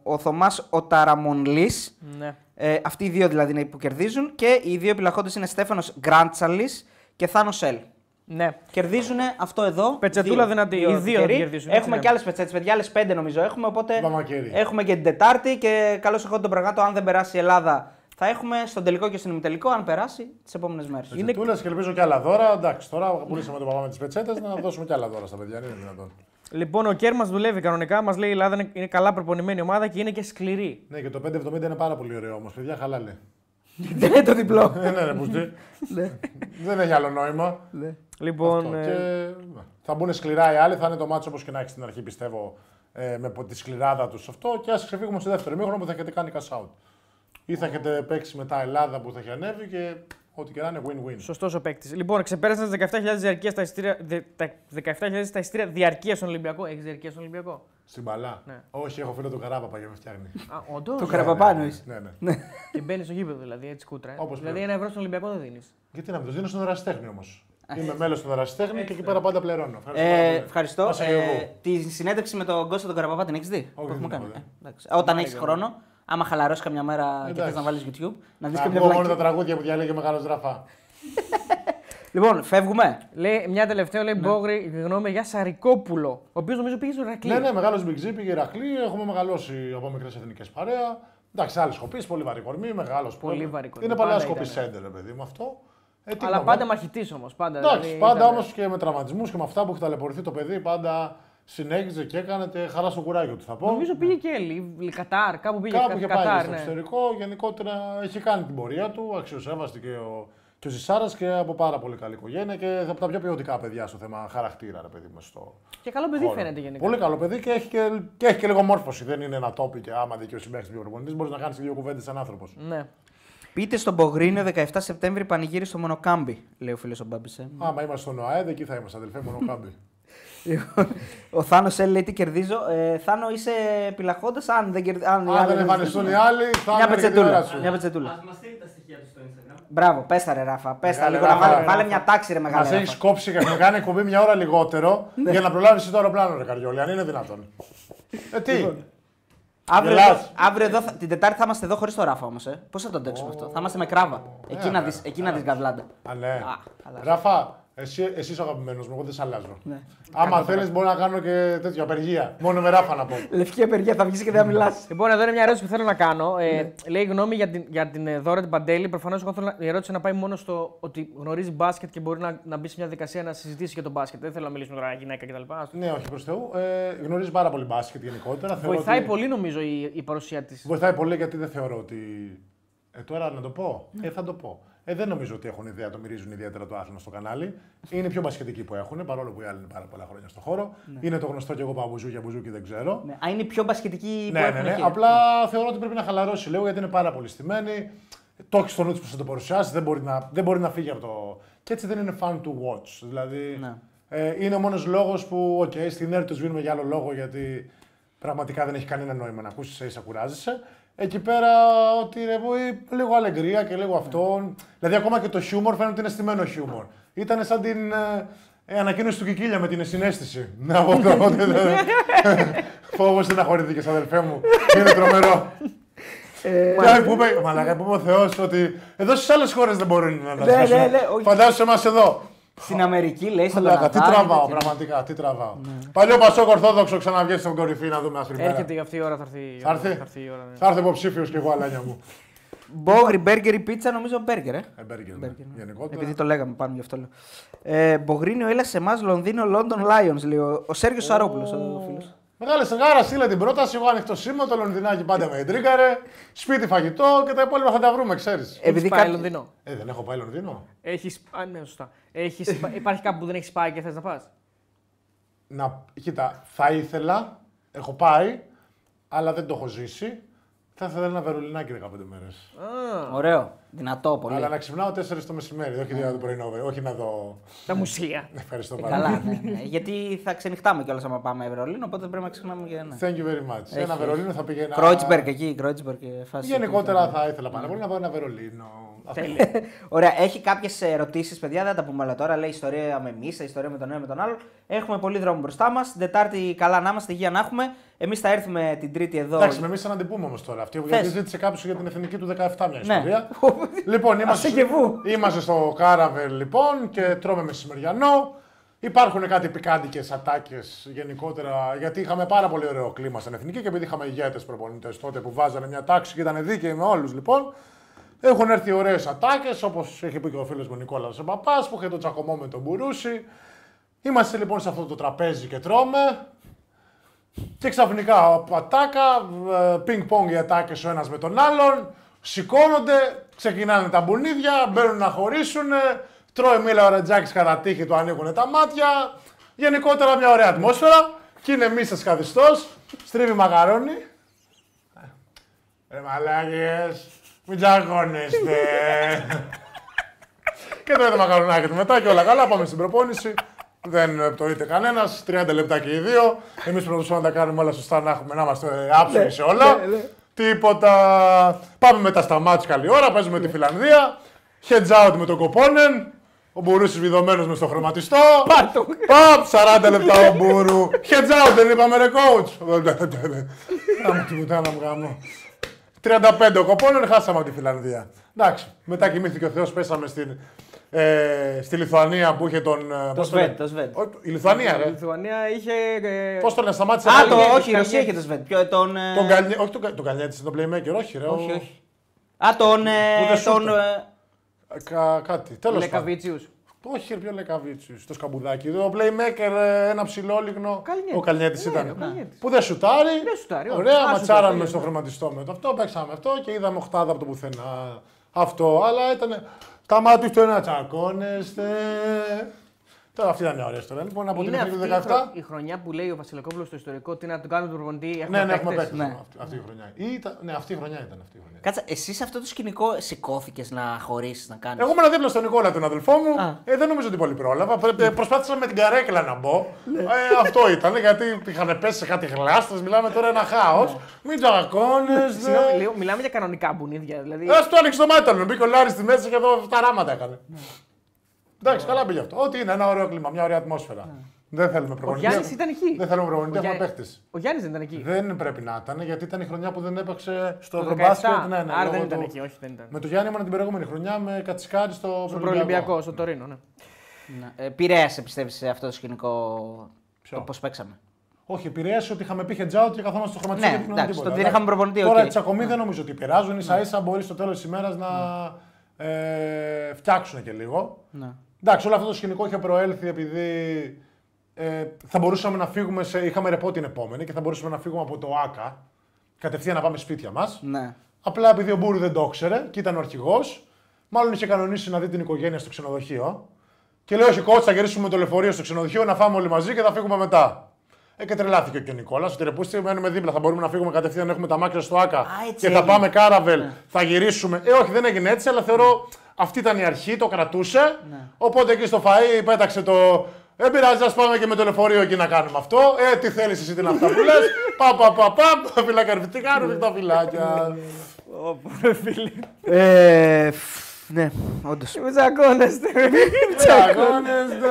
ο Θωμάς ο Ταραμονλή. Ναι. Ε, αυτοί οι δύο δηλαδή είναι που κερδίζουν. Και οι δύο επιλαχόντε είναι Στέφανος Γκράντσαλης και Θάνος Ελ. Ναι. Κερδίζουν αυτό εδώ. Πετσετούλα δύο- δυνατή. δύο Οι δύο τυχεροί. κερδίζουν, έτσι, Έχουμε ναι. και άλλες πετσέτες, παιδιά. Άλλες πέντε νομίζω έχουμε. Οπότε Βαμακέρι. έχουμε και την Τετάρτη. Και καλώς εχόντων τον πραγμάτων. Αν δεν περάσει η Ελλάδα, θα έχουμε στον τελικό και στον ημιτελικό. Αν περάσει, τις επόμενες μέρες. Είναι τούλες και ελπίζω και άλλα δώρα. Εντάξει, τώρα πουλήσαμε τον παπά με τι πετσέτε να δώσουμε και άλλα δώρα στα παιδιά. Δεν είναι δυνατόν. Λοιπόν, ο Κέρ μας δουλεύει κανονικά. Μας λέει η Ελλάδα είναι- είναι καλά προπονημένη ομάδα και είναι και σκληρή. Ναι, και το 570 είναι πάρα πολύ ωραίο όμως. Παιδιά, χαλάλε. Δεν είναι το διπλό. Ε, ναι, ρε, πουστή. Δεν έχει άλλο νόημα. Λοιπόν, Αυτό. ε, Και ναι. θα μπουν σκληρά οι άλλοι, θα είναι το μάτσο όπως και να έχεις στην αρχή, πιστεύω, ε, με τη σκληράδα τους αυτό. Και ας ξεφύγουμε στο δεύτερο ημίχρονο που θα έχετε κάνει cash out. Ή θα έχετε παίξει μετά Ελλάδα που θα έχει ανέβει και ό,τι και να είναι win-win. Σωστός ο παίκτης. Λοιπόν, ξεπέρασαν τις 17.000 διαρκείας στα εισιτήρια, δε- τα 17.000 στα εισιτήρια διαρκείας στον Ολυμπιακό. Έχεις διαρκεία στον Ολυμπιακό; Στην μπαλά. Ναι. Όχι, έχω φίλο του Καράπαπα και με φτιάχνει. Α, όντως; Το καραπαπάνο ναι, είσαι. ναι, ναι. Και μπαίνεις στο γήπεδο δηλαδή, έτσι κούτρα. Ε. Όπως δηλαδή πρέπει. ένα ευρώ στον Ολυμπιακό δεν δίνεις. Γιατί να μην το δίνω στον ερασιτέχνη όμως. Είμαι μέλος του ερασιτέχνη και εκεί πέρα πάντα πληρώνω. Ευχαριστώ. πάρα Ε, πολύ. ευχαριστώ. Πάσα και Ε, εγώ. τη συνέντευξη με τον Κώστα τον Καραπαπά την έχεις δει; που δεν έχουμε την κάνει. έχω δει. Ε, εντάξει. Όταν έχεις χρόνο, άμα χαλαρώσεις καμιά μέρα και θες Εντάξει. να βάλεις YouTube, να δεις Να καμιά ακούω μόνο τα βλακή. τραγούδια που διαλέγει ο μεγάλος Ραφά. Λοιπόν, φεύγουμε. Λέει, μια τελευταία λέει Μπόγρη, γνώμη για Σαρικόπουλο. Ο οποίος νομίζω πήγε στο Ρακλή. Ναι, ναι, μεγάλος Μπιγκζή, πήγε Ηρακλή, έχουμε μεγαλώσει από μικρές εθνικές παρέα. Εντάξει, άλλη σκοπή, πολύ βαρύ κορμί, μεγάλος Πολύ βαρύ κορμί, Είναι παλιά πάντα σκοπή ήταν. σέντερ, ρε παιδί μου αυτό. Ε, τι Αλλά να πάντα πω. μαχητής όμως. Πάντα, Εντάξει, δηλαδή, πάντα ήταν- όμως και με τραυματισμούς και με αυτά που έχει ταλαιπωρηθεί το παιδί, πάντα συνέχιζε και έκανε τε χαρά στο κουράγιο του, θα πω. Νομίζω πήγε και Λι- Κατάρ, κάπου πήγε Κάπου κα- είχε πάει Κατάρ. στο ναι. εξωτερικό, γενικότερα έχει κάνει την πορεία του, αξιοσέβαστη και ο, και ο Ζησάρας και από πάρα πολύ καλή οικογένεια και από τα πιο ποιοτικά παιδιά στο θέμα χαρακτήρα, ρε παιδί μου. Στο... Και καλό παιδί χώρο. φαίνεται γενικά. Πολύ καλό παιδί και έχει και, και, έχει και λίγο μόρφωση. Δεν είναι ένα τόπι και άμα δικαιώσει μέχρι την προπονητής, μπορείς να κάνεις δύο κουβέντες σαν άνθρωπος. Ναι. Πείτε στον Πογρίνιο 17 Σεπτέμβρη πανηγύρι στο Μονοκάμπι, λέει ο φίλος ο Μπάμπης. Ε. Άμα είμαστε στον ΟΑΕΔ, εκεί θα είμαστε, αδελφέ, μόνο κάμπι. Λοιπόν, Ο Θάνος L λέει τι κερδίζω. Ε, Θάνο είσαι επιλαχόντα αν δεν κερδίζει. Αν, οι Αν άλλοι δεν εμφανιστούν οι άλλοι, θα Μια είναι και την ώρα πετσετούλα. σου. Μια πετσετούλα. Ας μας στείλει τα στοιχεία του στο Instagram. Μπράβο, πες τα ρε Ράφα. Πες τα Μεγάλε λίγο να Ράφα, βάλε, ρε βάλε Ράφα. μια τάξη ρε μεγάλη. Μας έχεις Ράφα. κόψει και έχουμε κάνει εκπομπή μια ώρα λιγότερο Ναι. για να προλάβεις το αεροπλάνο, ρε Καριόλη, αν είναι δυνατόν. Ε, τι; Λοιπόν, Αύριο, Γελάς. εδώ, αύριο εδώ, θα- την Τετάρτη θα είμαστε εδώ χωρίς το Ράφα όμως. Ε. Πώς θα το αντέξουμε αυτό; Θα είμαστε με κράβα. Εκεί να ναι. δεις, εκεί να δεις γαβλάντα. Α, ναι. Α, καλά. Ράφα, εσύ, εσύ είσαι ο αγαπημένος μου, εγώ δεν σε αλλάζω. Ναι. Άμα θέλεις, μπορώ να κάνω και τέτοια απεργία. Μόνο με Ράφα να πω. Λευκή απεργία θα βγεις και δεν θα μιλάς. Λοιπόν, εδώ είναι μια ερώτηση που θέλω να κάνω. Ε, Ναι. λέει γνώμη για την, για την ε, Δώρα την Παντέλη. Προφανώς εγώ θέλω να, η ερώτηση να πάει μόνο στο ότι γνωρίζει μπάσκετ και μπορεί να, να μπει σε μια δικασία να συζητήσει για τον μπάσκετ. Δεν θέλω να μιλήσουμε τώρα για γυναίκα κτλ. Ναι, όχι προς Θεού. Ε, γνωρίζει πάρα πολύ μπάσκετ γενικότερα. Θεωρώ Βοηθάει ότι- πολύ νομίζω η, η παρουσία της. Βοηθάει πολύ γιατί δεν θεωρώ ότι. Ε, τώρα να το πω. Ε, θα το πω. Ε, δεν νομίζω ότι έχουν ιδέα, το μυρίζουν ιδιαίτερα το άθλημα στο κανάλι. Είναι πιο μπασκετικοί που έχουν, παρόλο που οι άλλοι είναι πάρα πολλά χρόνια στο χώρο. Είναι το γνωστό και εγώ παμπουζού για μπουζούκι δεν ξέρω. Ναι. Α, είναι η πιο μπασκετική που Ναι, ναι, έχουν ναι. εκεί. Απλά θεωρώ ότι πρέπει να χαλαρώσει λίγο γιατί είναι πάρα πολύ στημένη. Το έχεις στο νου της που θα το παρουσιάσεις, δεν μπορεί, να, δεν μπορεί να φύγει από το. Και έτσι δεν είναι fun to watch. Δηλαδή Ναι. ε, είναι ο μόνος λόγος που, οκ, στην αίρη τους σβήνουμε για άλλο λόγο γιατί πραγματικά δεν έχει κανένα νόημα να ακούσεις, ίσα κουράζεσαι. Εκεί πέρα ότι ρε βοή, λίγο αλεγκρία και λίγο αυτό. Δηλαδή ακόμα και το χιούμορ φαίνεται ότι είναι στημένο χιούμορ. Ήταν σαν την ε, ε, ανακοίνωση του Κικίλια με την συνέστηση. Να πω το ότι Φόβος στεναχωρηθήκε, αδελφέ μου. Είναι τρομερό. Κάτι που είπε, μαλάκα, που είπε ο Θεός ότι εδώ στις άλλες χώρες δεν μπορούν να ναι, ανασχέσουν. ναι, όχι. Φαντάζεσαι εμάς εδώ. Στην Αμερική λέει στον Μαλάκα, τι Καναδά, τραβάω, τέτοια. πραγματικά, τι τραβάω. Παλιό Πασόκ Ορθόδοξο ξαναβγαίνει στην κορυφή να δούμε άστρη Έρχεται για αυτή η ώρα, θα έρθει, Θα έρθει; θα έρθει η ώρα. Ναι. Θα έρθει υποψήφιος και εγώ, αλάνια μου. Μπόγρι, μπέργκερ ή πίτσα, νομίζω μπέργκερ. Ε. Ε, Μπέργκερ, ναι. Μπέργκερ, ναι. Γενικότερα. Επειδή το λέγαμε πάνω γι' αυτό λέω. Ε, Μπογρίνιο, έλα σε εμάς Λονδίνο, London Lions, λέει ο, ο Σέργιος Σαρόπουλος, ο φίλος. Μεγάλε σεγάρα, στείλε την πρόταση. Εγώ ανοιχτό σήμα, το Λονδινάκι πάντα με εντρίκαρε. Σπίτι φαγητό και τα υπόλοιπα θα τα βρούμε, ξέρεις. Επειδή πάει κάποιοι- Λονδίνο. Ε, δεν έχω πάει Λονδίνο. Έχεις... Α, ναι, σωστά. Έχεις... Υπάρχει κάπου που δεν έχεις πάει και θες να πας; Να, κοίτα, θα ήθελα, έχω πάει, αλλά δεν το έχω ζήσει. Θα ήθελα ένα βερολινάκι 15 μέρες. Ωραίο, δυνατό πολύ. Αλλά να ξυπνάω 4 το μεσημέρι, όχι για το πρωινό, όχι να δω. Τα μουσεία. Ευχαριστώ Ε, πάρα καλά, πολύ. ναι, ναι. Γιατί θα ξενυχτάμε κιόλας άμα πάμε Βερολίνο, οπότε πρέπει να ξεχνάμε και ένα. Thank you very much. Έχει, ένα έχει. Βερολίνο θα πήγαινα. Κρόιτσμπεργκ εκεί, Κρόιτσμπεργκ και φάση. Γενικότερα θα ήθελα πάρα πολύ να δω ένα Βερολίνο. Αυτό. Ωραία, έχει κάποιες ερωτήσεις, παιδιά, δεν τα πούμε όλα τώρα. Λέει ιστορία με εμείς, ιστορία με τον ένα με τον άλλο. Έχουμε πολύ δρόμο μπροστά μας. Την Τετάρτη καλά να είμαστε, υγεία να έχουμε. Εμείς θα έρθουμε την Τρίτη εδώ. Εντάξει, με εμείς θα να την πούμε όμως τώρα. Αυτή, γιατί Θες. ζήτησε κάποιος για την εθνική του 17 μια Ναι. ιστορία. λοιπόν, είμαστε, Ασεγεβού. είμαστε στο Κάραβελ λοιπόν και τρώμε μεσημεριανό. Υπάρχουν κάτι πικάντικες ατάκες γενικότερα, γιατί είχαμε πάρα πολύ ωραίο κλίμα στην εθνική και επειδή είχαμε ηγέτες προπονητές τότε που βάζανε μια τάξη και ήταν δίκαιοι με όλους λοιπόν. Έχουν έρθει ωραίες ατάκες, όπως έχει πει και ο φίλος μου Νικόλας Παπά που είχε το τσακωμό με τον Μπουρούση. Είμαστε λοιπόν σε αυτό το τραπέζι και τρώμε. Και ξαφνικά πατάκα, πινκ-πονγκ οι ατάκες ο ένας με τον άλλον. Σηκώνονται, ξεκινάνε τα μπουνίδια, μπαίνουν να χωρίσουν. Τρώει μίλα ο Ρετζάκης κατά τύχη, του ανοίγουν τα μάτια. Γενικότερα μια ωραία ατμόσφαιρα. Και είναι μίσας καθιστός, στρίβει μαγαρόνι. Ρε μαλάκες, μην τσακώνεστε. και τρώει το μαγαρονάκι του μετά και όλα καλά, πάμε στην προπόνηση. Δεν πτωείται κανένας, 30 λεπτά και οι δύο. Εμείς προσπαθούμε να τα κάνουμε όλα σωστά, να, έχουμε, να είμαστε άψογοι σε όλα. Τίποτα. Πάμε μετά στα μάτια καλή ώρα, παίζουμε τη Φιλανδία. Heads out με τον Κοπόνεν. Ο Μπουρούση βιδωμένο μες στο χρωματιστό. Πάρτο. Παπ, 40 λεπτά ο Μπούρου. Heads out, δεν είπαμε ρε coach. Γάμο τη βουτάνα μου γάμο. 35 ο Κοπόνεν, χάσαμε από τη Φιλανδία. Εντάξει, μετά κοιμήθηκε ο Θεός, πέσαμε στην, ε, στη Λιθουανία που είχε τον... ε, πώς Σβέντ, λένε; το Σβέντ. Όχι, Η Λιθουανία, Η ρε. Λιθουανία είχε. ε, Πώς το λένε, σταμάτησε. Α, να το, λέει; όχι, η Καλιέτης. Ρωσία έχει το Σβέντ. Ποιο, τον. ε, Τον Καλνιέ- όχι τον, Κα- τον Καλνιέτης, τον playmaker, όχι ρε. όχι, ο- όχι. Α, τον. ε, Που δεν τον σούταρε. ε, Κα, κάτι, τέλος πάντων. Λεκαβίτσιους. Όχι, ρε, ποιο Λεκαβίτσιους, το σκαμπουδάκι. Ο playmaker, ε, ένα ψηλόλιγνο. Καλνιέτης. Ο Καλνιέτης Ναι, ήταν. ρε, ο Καλνιέτης. Που δεν σουτάρει. Δεν σουτάρει, όχι. Ωραία, Α, ματσάραμε σουτάρει, στο ναι. χρηματιστό με το αυτό. Παίξαμε αυτό και είδαμε οχτάδα από το πουθενά. Αυτό, αλλά ήταν. Τα μάτια του ένα τσακώνεστε. Τώρα αυτή ήταν μια ωραία ιστορία. Λοιπόν, από την Είναι εθνική αυτή του η, χρο- 17. η χρονιά που λέει ο Βασιλακόπουλο στο ιστορικό ότι να τον κάνουμε τον προπονητή. Ναι, ναι, έχουμε παίκτες. παίξει. Ναι. Αυτή, αυτή η χρονιά. Ή ήταν- ναι, αυτή η χρονιά ήταν αυτή η χρονιά. Κάτσε, εσύ σε αυτό το σκηνικό σηκώθηκες να χωρίσεις, να κάνεις; Εγώ ήμουν δίπλα στον Νικόλα, τον αδελφό μου. Α. Ε, δεν νομίζω ότι πολύ πρόλαβα. Πρέ- ε, Προσπάθησα με την καρέκλα να μπω. Ναι. Ε, αυτό ήταν, γιατί είχαν πέσει σε κάτι γλάστρες. Μιλάμε τώρα ένα χάος. Μην τζακώνε. Συγγνώμη, λίγο, μιλάμε για κανονικά μπουνίδια. Δηλαδή, Α του άνοιξε το μάτι του. Μπήκε ο Λάρη στη μέση και εδώ τα ράματα έκανε. Ναι. Εντάξει, καλά πήγε αυτό. Ό,τι είναι, ένα ωραίο κλίμα, μια ωραία ατμόσφαιρα. Δεν θέλουμε ο προπονητή. Γιάννης ήταν εκεί. Δεν θέλουμε προπονητή, Ο έχουμε Γιάννη- παίχτη. Ο Γιάννης δεν ήταν εκεί. Δεν πρέπει να ήταν, γιατί ήταν η χρονιά που δεν έπαιξε στο Το Ευρωμπάσκετ. 17. Ναι, ναι, Άρα λόγω δεν ήταν του- εκεί, όχι δεν ήταν. Με τον Γιάννη ήμουν την προηγούμενη χρονιά με Κατσικάρη στο, Στο προολυμπιακό, στο Τωρίνο. Ναι. Ναι. Ε, Πηρέασε, πιστεύει, σε αυτό το σκηνικό Ποιο; το πώς παίξαμε; Όχι, επηρέασε ότι είχαμε πει head out και καθόμαστε στο χρωματιστή Ναι, και δεν εντάξει, τίποτα. το ότι δεν είχαμε προπονητή, Τώρα οκ. οι τσακωμοί δεν νομίζω ότι πειράζουν. σα ίσα μπορεί στο τέλος της ημέρας να ε, φτιάξουν και λίγο. Ναι. Εντάξει, όλο αυτό το σκηνικό είχε προέλθει επειδή ε, θα μπορούσαμε να φύγουμε. Σε, είχαμε ρεπό την επόμενη και θα μπορούσαμε να φύγουμε από το ΑΚΑ κατευθείαν να πάμε σπίτια μας. Ναι. Απλά επειδή ο Μπούρου δεν το ήξερε και ήταν ο αρχηγός, μάλλον είχε κανονίσει να δει την οικογένεια στο ξενοδοχείο. Και λέει: Όχι, κότσα, θα γυρίσουμε με το λεωφορείο στο ξενοδοχείο να φάμε όλοι μαζί και θα φύγουμε μετά. Ε, και τρελάθηκε και ο Νικόλας. Ότι ρε, πούστη, μένουμε δίπλα. Θα μπορούμε να φύγουμε κατευθείαν να έχουμε τα μάκρυα στο ΑΚΑ έτσι και θα έγινε. πάμε κάραβελ, θα γυρίσουμε. Ε, όχι, δεν έγινε έτσι, αλλά θεωρώ αυτή ήταν η αρχή, το κρατούσε. Οπότε εκεί στο φαΐ πέταξε το. Δεν πειράζει, ας πάμε και με το λεωφορείο εκεί να κάνουμε αυτό. Ε, τι θέλεις εσύ, τι είναι αυτά που λες. Πα, πα, πα, πα, φυλάκια, τι κάνουμε τα φυλάκια. Ε, φ, ναι, όντως. Μην τσακώνεστε. Τσακώνεστε.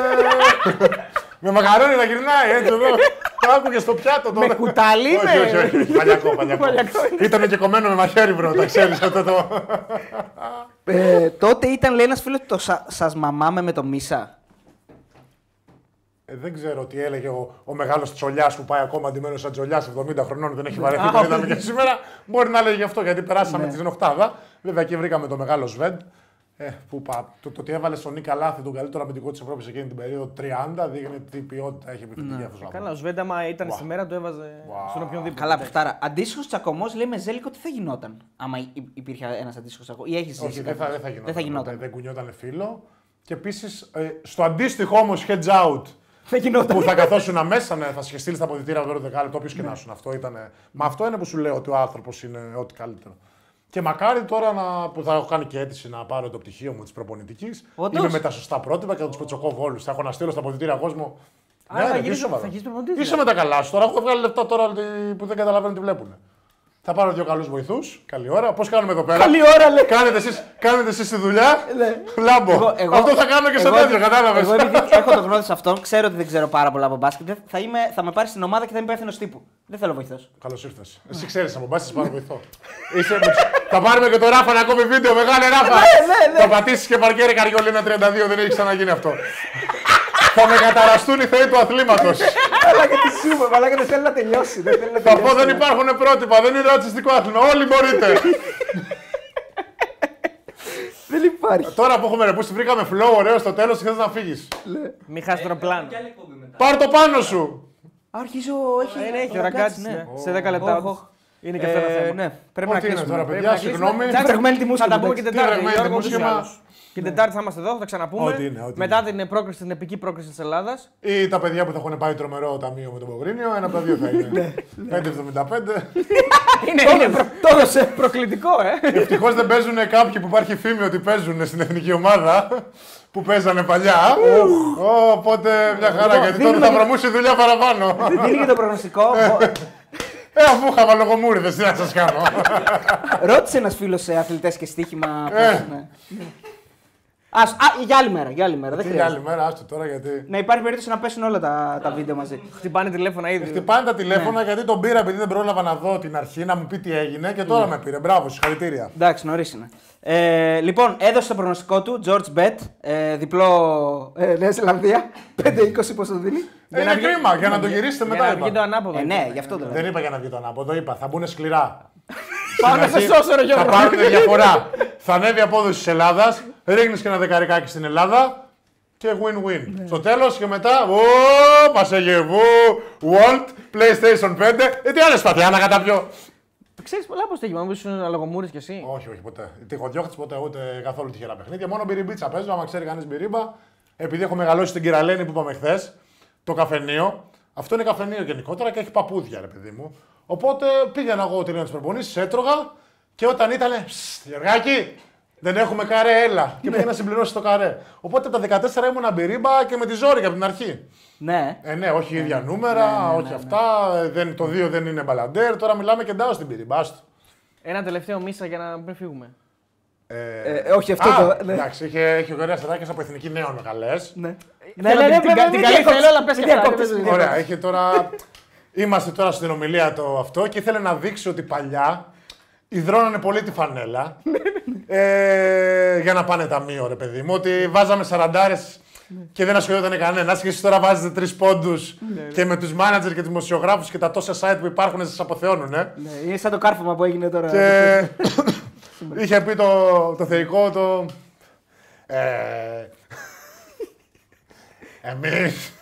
Με μακαρόνι να γυρνάει έτσι εδώ. Το άκουγε στο πιάτο τώρα. Με κουτάλι, Όχι, με- όχι, όχι. Παλιακό, παλιακό. Ήταν και κομμένο με μαχαίρι, μπρο, τα ξέρεις αυτό το. Ε, τότε ήταν, λέει ένας φίλος, το σα, σας μαμάμε με το Μίσα. Ε, δεν ξέρω τι έλεγε ο, ο μεγάλος τσολιάς που πάει ακόμα αντιμένο σαν τσολιάς 70 χρονών, δεν έχει βαρεθεί, Α, το είδαμε όχι. και σήμερα. Μπορεί να έλεγε αυτό γιατί περάσαμε τη οχτάδα. Βέβαια εκεί βρήκαμε το μεγάλο Σβέντ. Ε, που, πα, το, το ότι έβαλε στον Νίκα Λάθη τον καλύτερο αμυντικό της Ευρώπης εκείνη την περίοδο 30 δείχνει τι ποιότητα έχει επιθυμητική αυτό ο Καλά, ο άνθρωπος. Σβέντα, άμα ήταν στη μέρα, του έβαζε στον οποιονδήποτε. Καλά, παιχτάρα. Αντίστοιχος τσακωμός λέει με Ζέλικο τι θα γινόταν. Άμα υ- υπήρχε ένας αντίστοιχος τσακωμό. Ή έχεις ζήσει. Όχι, δεν θα, δεν θα γινόταν. Δεν θα γινόταν. Δεν κουνιόταν φίλο. Και επίσης στο αντίστοιχο όμως heads out Θα γινόταν. που θα καθόσουν μέσα, ναι, θα σε στείλει τα αποδητήρια το δεκάλεπτο, όποιος και να σου. Αυτό ήταν. Μα αυτό είναι που σου λέω ότι ο άνθρωπος είναι ό,τι καλύτερο. Και μακάρι τώρα να, που θα έχω κάνει και αίτηση να πάρω το πτυχίο μου της προπονητικής. Όντως; Είμαι με τα σωστά πρότυπα και θα τους πετσοκόβω όλου. Θα έχω να στείλω στα αποδητήρια κόσμο. Άρα Ναι, θα ρε, γίνεις- τι σοβαρό. θα γίνεις προπονητής, Είσαι με τα καλά σου. Τώρα έχω βγάλει λεφτά τώρα που δεν καταλαβαίνουν τι βλέπουν. Θα πάρω δύο καλούς βοηθούς. Καλή ώρα. Πώς κάνουμε εδώ πέρα; Καλή ώρα, λέει. Κάνετε εσεί κάνετε εσείς τη δουλειά; Λάμπο. Εγώ- εγώ- Αυτό θα κάνω και στο εγώ- τέτοιο, κατάλαβες. Εγώ επειδή έχω το γνώδι σε αυτόν, ξέρω ότι δεν ξέρω πάρα πολλά από μπάσκετ. δεν- Θα, είμαι, θα με πάρει στην ομάδα και θα είμαι υπεύθυνος τύπου. Δεν θέλω βοηθός. Καλώς ήρθες. Εσύ ξέρεις από μπάση, πάρω βοηθό. Είσαι, θα πάρουμε και το Ράφα να κόβει βίντεο, μεγάλε Ράφα. ναι, Θα πατήσεις και παρκέρι καριόλινα 32, δεν έχει ξαναγίνει αυτό. Θα με καταραστούν οι θεοί του αθλήματος. Μαλάκα τι σου είπε, μαλάκα δεν θέλει να τελειώσει. Δεν θέλει να Θα πω δεν υπάρχουν πρότυπα, δεν είναι ρατσιστικό άθλημα. Όλοι μπορείτε. Δεν υπάρχει. Τώρα που έχουμε ρεπούσει, βρήκαμε flow ωραίο στο τέλος και θε να φύγεις. Μην χάσεις τον πλάνο. Και άλλη εκπομπή μετά. Πάρ το πάνω σου. Αρχίζω, έχει. Είναι, έχει ο ραγκάτσι, ραγκάτσι. ναι. Σε 10 λεπτά. Όχ, όντως. όχ. Είναι και αυτό ένα Ε, θέμα. ναι, πρέπει Ό,τι να είναι κλείσουμε. τώρα, Πρέπει παιδιά, να κλείσουμε. συγγνώμη. Εντάξει, Φραγμένη τη Θα μουσική. τα πούμε και εντάξει. Τετάρτη. Φραγμένη τη Γιώργο, ούτως ή μουσική, άλλως. Και Τετάρτη θα είμαστε εδώ, θα τα ξαναπούμε. Ό,τι είναι, ό,τι Μετά είναι. την πρόκριση, την επική πρόκριση της Ελλάδας. Ή τα παιδιά που θα έχουν πάει τρομερό ταμείο με τον Πογρίνιο, ένα από τα δύο θα είναι. 5,75. Είναι, είναι προ- το έδωσε προκλητικό, ε. Ευτυχώς δεν παίζουν κάποιοι που υπάρχει φήμη ότι παίζουν στην εθνική ομάδα που παίζανε παλιά. Ω, Οπότε μια χαρά γιατί τώρα δίνουμε θα και- βρωμούσε δουλειά παραπάνω. Δίνει και το προγνωστικό. Ε, αφού είχα βαλογομούριδες, τι να σας κάνω. Ρώτησε ένας φίλος σε αθλητές και στοίχημα. πώς, Ε. ναι. Ας, α, για άλλη μέρα. Για άλλη μέρα. Δεν Τι άλλη χρειάζεται. μέρα, άστο τώρα γιατί. Να υπάρχει περίπτωση να πέσουν όλα τα, τα βίντεο μαζί. Χτυπάνε τηλέφωνα ήδη. Χτυπάνε τα τηλέφωνα γιατί τον πήρα επειδή δεν πρόλαβα να δω την αρχή, να μου πει τι έγινε και τώρα με πήρε. Μπράβο, συγχαρητήρια. Εντάξει, νωρίς είναι. Ε, λοιπόν, έδωσε το προγνωστικό του, George Bet, ε, διπλό ε, Νέα Ζηλανδία. 5-20 πώ το δίνει. Ε, Είναι κρίμα για να το γυρίσετε Για μετά. να βγει το είπα. ανάποδο. Ε, ναι, γι' αυτό το λέω. Δεν είπα για να βγει το ανάποδο, είπα θα μπουν σκληρά. Πάμε να Στην σε αρχή σώσω, ρε Θα Γιώργο. πάρουν διαφορά. θα ανέβει η απόδοση της Ελλάδας, ρίχνεις και ένα δεκαρικάκι στην Ελλάδα και win-win. Ναι. Στο τέλος και μετά, ω, Πασεγεβού, Walt, PlayStation 5. Ε, τι άλλες παθιά να καταπιώ. Ξέρεις πολλά πώ τέχει, μου ήσουν αλογομούρη κι εσύ; Όχι, όχι, ποτέ. Τυχοδιώχτη ποτέ, ούτε καθόλου τυχερά παιχνίδια. Μόνο μπυριμπίτσα παίζω, άμα ξέρει κανείς μπυρίμπα. επειδή έχω μεγαλώσει στην Κυραλένη που είπαμε χθες, το καφενείο. Αυτό είναι καφενείο γενικότερα και έχει παπούδια, ρε παιδί μου. Οπότε πήγαινα εγώ τελείω τι προπονήσει, έτρωγα και όταν ήταν. Γεωργάκη, δεν έχουμε καρέ, έλα. Και πήγα να συμπληρώσει το καρέ. Οπότε από τα 14 ήμουν μπυρίμπα και με τη ζόρι από την αρχή. Ναι. Ε, ναι, όχι ίδια νούμερα, όχι αυτά. ε, Δεν, το 2 δεν είναι μπαλαντέρ. Τώρα μιλάμε και ντάω στην πυρίμπα. άστο. Ένα τελευταίο μίσα για να πριν φύγουμε. Ε, Ε, όχι αυτό α, το. Ναι. Εντάξει, είχε, έχει ωραία στατάκια από εθνική νέων καλέ. Ναι. Θέλω την- την- την καλή θέλω, αλλά πες και αυτά, πες και αυτά. Ωραία, έχει τώρα. Είμαστε τώρα στην ομιλία το αυτό και ήθελε να δείξει ότι παλιά υδρώνανε πολύ τη φανέλα. ε, για να πάνε ταμείο, ρε παιδί μου. Ότι βάζαμε σαραντάρες και δεν ασχολιόταν κανένας. Και εσείς τώρα βάζετε τρεις πόντους και με τους μάνατζερ και τους δημοσιογράφους και τα τόσα site που υπάρχουν σας αποθεώνουν. Ε. Ναι, είναι σαν το κάρφωμα που έγινε τώρα. Και είχε πει το, το θεϊκό το. Ε, εμείς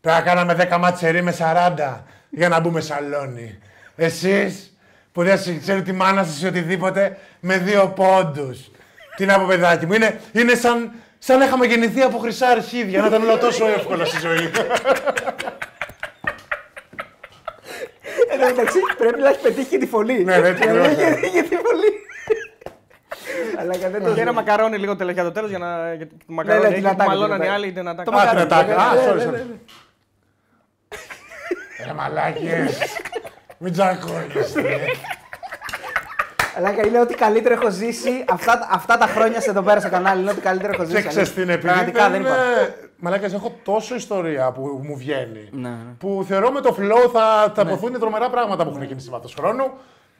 πρέπει να κάναμε 10 μάτσερί με 40 για να μπούμε σαλόνι. Εσείς που δεν σας ξέρει τη μάνα σας ή οτιδήποτε με δύο πόντους. Τι να πω παιδάκι μου, είναι, είναι σαν, σαν να είχαμε γεννηθεί από χρυσά αρχίδια, να ήταν όλα τόσο εύκολα στη ζωή. Εν τω μεταξύ πρέπει να έχει πετύχει και τη φωλή. Ναι, δεν την Πρέπει να έχει ξέρω. πετύχει και τη φωλή. Αλλά και δεν το Και ένα μακαρόνι λίγο τελευταία το τέλος για να. Γιατί το ναι, μακαρόνι την έχει, ατάκα, μαλώναν την οι ατάκα. άλλοι την ατάκα. Το Α, την μακαρόνι. ατάκα. Α, Ναι, sorry, ναι, sorry. ναι, ναι. Ρε μαλάκες, μην τζακώνεστε. Αλλά και είναι ό,τι καλύτερο έχω ζήσει αυτά, αυτά τα χρόνια σε εδώ πέρα στο κανάλι. Είναι ό,τι καλύτερο έχω ζήσει. Και ξέρεις τι είναι, επειδή Πραγματικά δεν δεν υπάρχει. Μαλάκες, έχω τόσο ιστορία που μου βγαίνει. Ναι, ναι. Που θεωρώ με το flow θα τα αποθούν τρομερά πράγματα που έχουν γίνει σε βάθος χρόνου.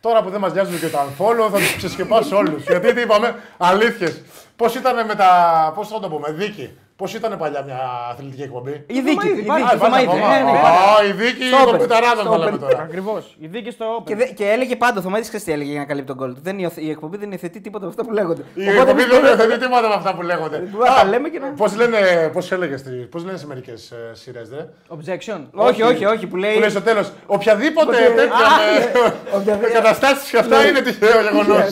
Τώρα που δεν μας νοιάζουν και το unfollow θα τους ξεσκεπάσω όλους. Γιατί τι είπαμε, αλήθειες. Πώς ήταν με τα, πώς θα το πούμε, δίκη. Πώς ήταν παλιά μια αθλητική εκπομπή; Η δίκη. Η υπάρχει. δίκη. Α, το υπάρχει Μαΐδη. ακόμα. Ναι, ναι. Α, η δίκη Στο των Open. κουταράδων Στο βάλαμε Open. τώρα. Ακριβώς. Η δίκη στο Open. Και, δε- και έλεγε πάντα, ο Θωμάτης ξέρεις τι έλεγε για να καλύπτει τον κόλ του. Δεν υιοθε- η εκπομπή δεν υιοθετεί τίποτα από αυτά που λέγονται. Η Οπότε εκπομπή εμείς δεν πρέπει- δεν τίποτα με αυτά που λέγονται. Μπορούμε να τα λέμε και να- Πώς λένε, πώς έλεγες, τι- πώς λένε σε μερικές ε, σειρές, ρε. Objection. Όχι, όχι, όχι, που Που λέει λέει. στο τέλος, οποιαδήποτε Οπότε- τέτοια Α, με- οποιαδήποτε- με καταστάσεις και αυτά είναι τυχαίο γεγονός.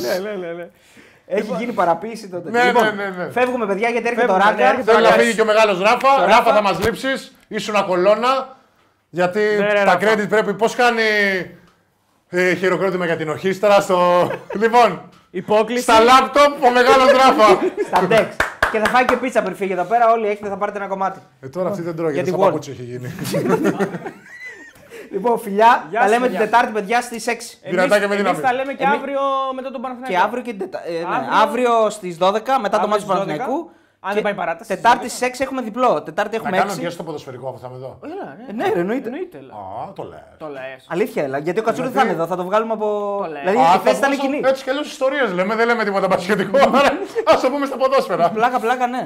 Έχει γίνει παραποίηση τότε. Ναι, Λοιπόν, ναι, ναι, ναι. Φεύγουμε, παιδιά, γιατί έρχεται το Φεύγουμε, ναι, ράγκα. έρχεται Θέλω να Ράφα. φύγει και ο μεγάλος Ράφα. Το Ράφα Ράφα. θα μας λείψεις. Ήσουν κολόνα. Γιατί Ναι, ρε, τα Ράφα. credit πρέπει. Πώς κάνει ε, χειροκρότημα για την οχήστρα στο... λοιπόν, Υπόκληση. στα λάπτοπ ο μεγάλος Ράφα. Στα Dex. Και θα φάει και πίτσα πριν φύγει εδώ πέρα. Όλοι έχετε, θα πάρετε ένα κομμάτι. ε, τώρα αυτή δεν τρώγεται. Για Σαν τη Wall. παπούτσι έχει γίνει. Λοιπόν, φιλιά, Γεια τα σας, λέμε την παιδιά. Τετάρτη, παιδιά, στις 6. Δυνατά και με Εμείς δύναμη. τα λέμε και Εμείς- αύριο μετά τον Παναθηναϊκό. Και αύριο, και την Τετά- ε, ναι, Αύριο- αύριο στις 12 μετά το Αύριο μάτι του στις 12, Παναθηναϊκού. αν Και δεν πάει παράταση, στις Τετάρτη 12. στις 6 έχουμε διπλό. Τετάρτη Να έχουμε κάνω 6. και στο ποδοσφαιρικό που θα είμαι εδώ. Έλα, Ε, ναι, ρε, εννοείται. εννοείται. έλα. Α, το λες. Το λες. Αλήθεια, έλα. Γιατί ο Κατσούρη δεν Γιατί- θα είναι εδώ, θα το βγάλουμε από. Το λέω. Δηλαδή Α, η θα θέση ήταν βγώσω κοινή. Έτσι κι αλλιώς ιστορίες λέμε, δεν λέμε τίποτα πασχετικό. Άρα ας το πούμε στα ποδόσφαιρα. Πλάκα, πλάκα, ναι.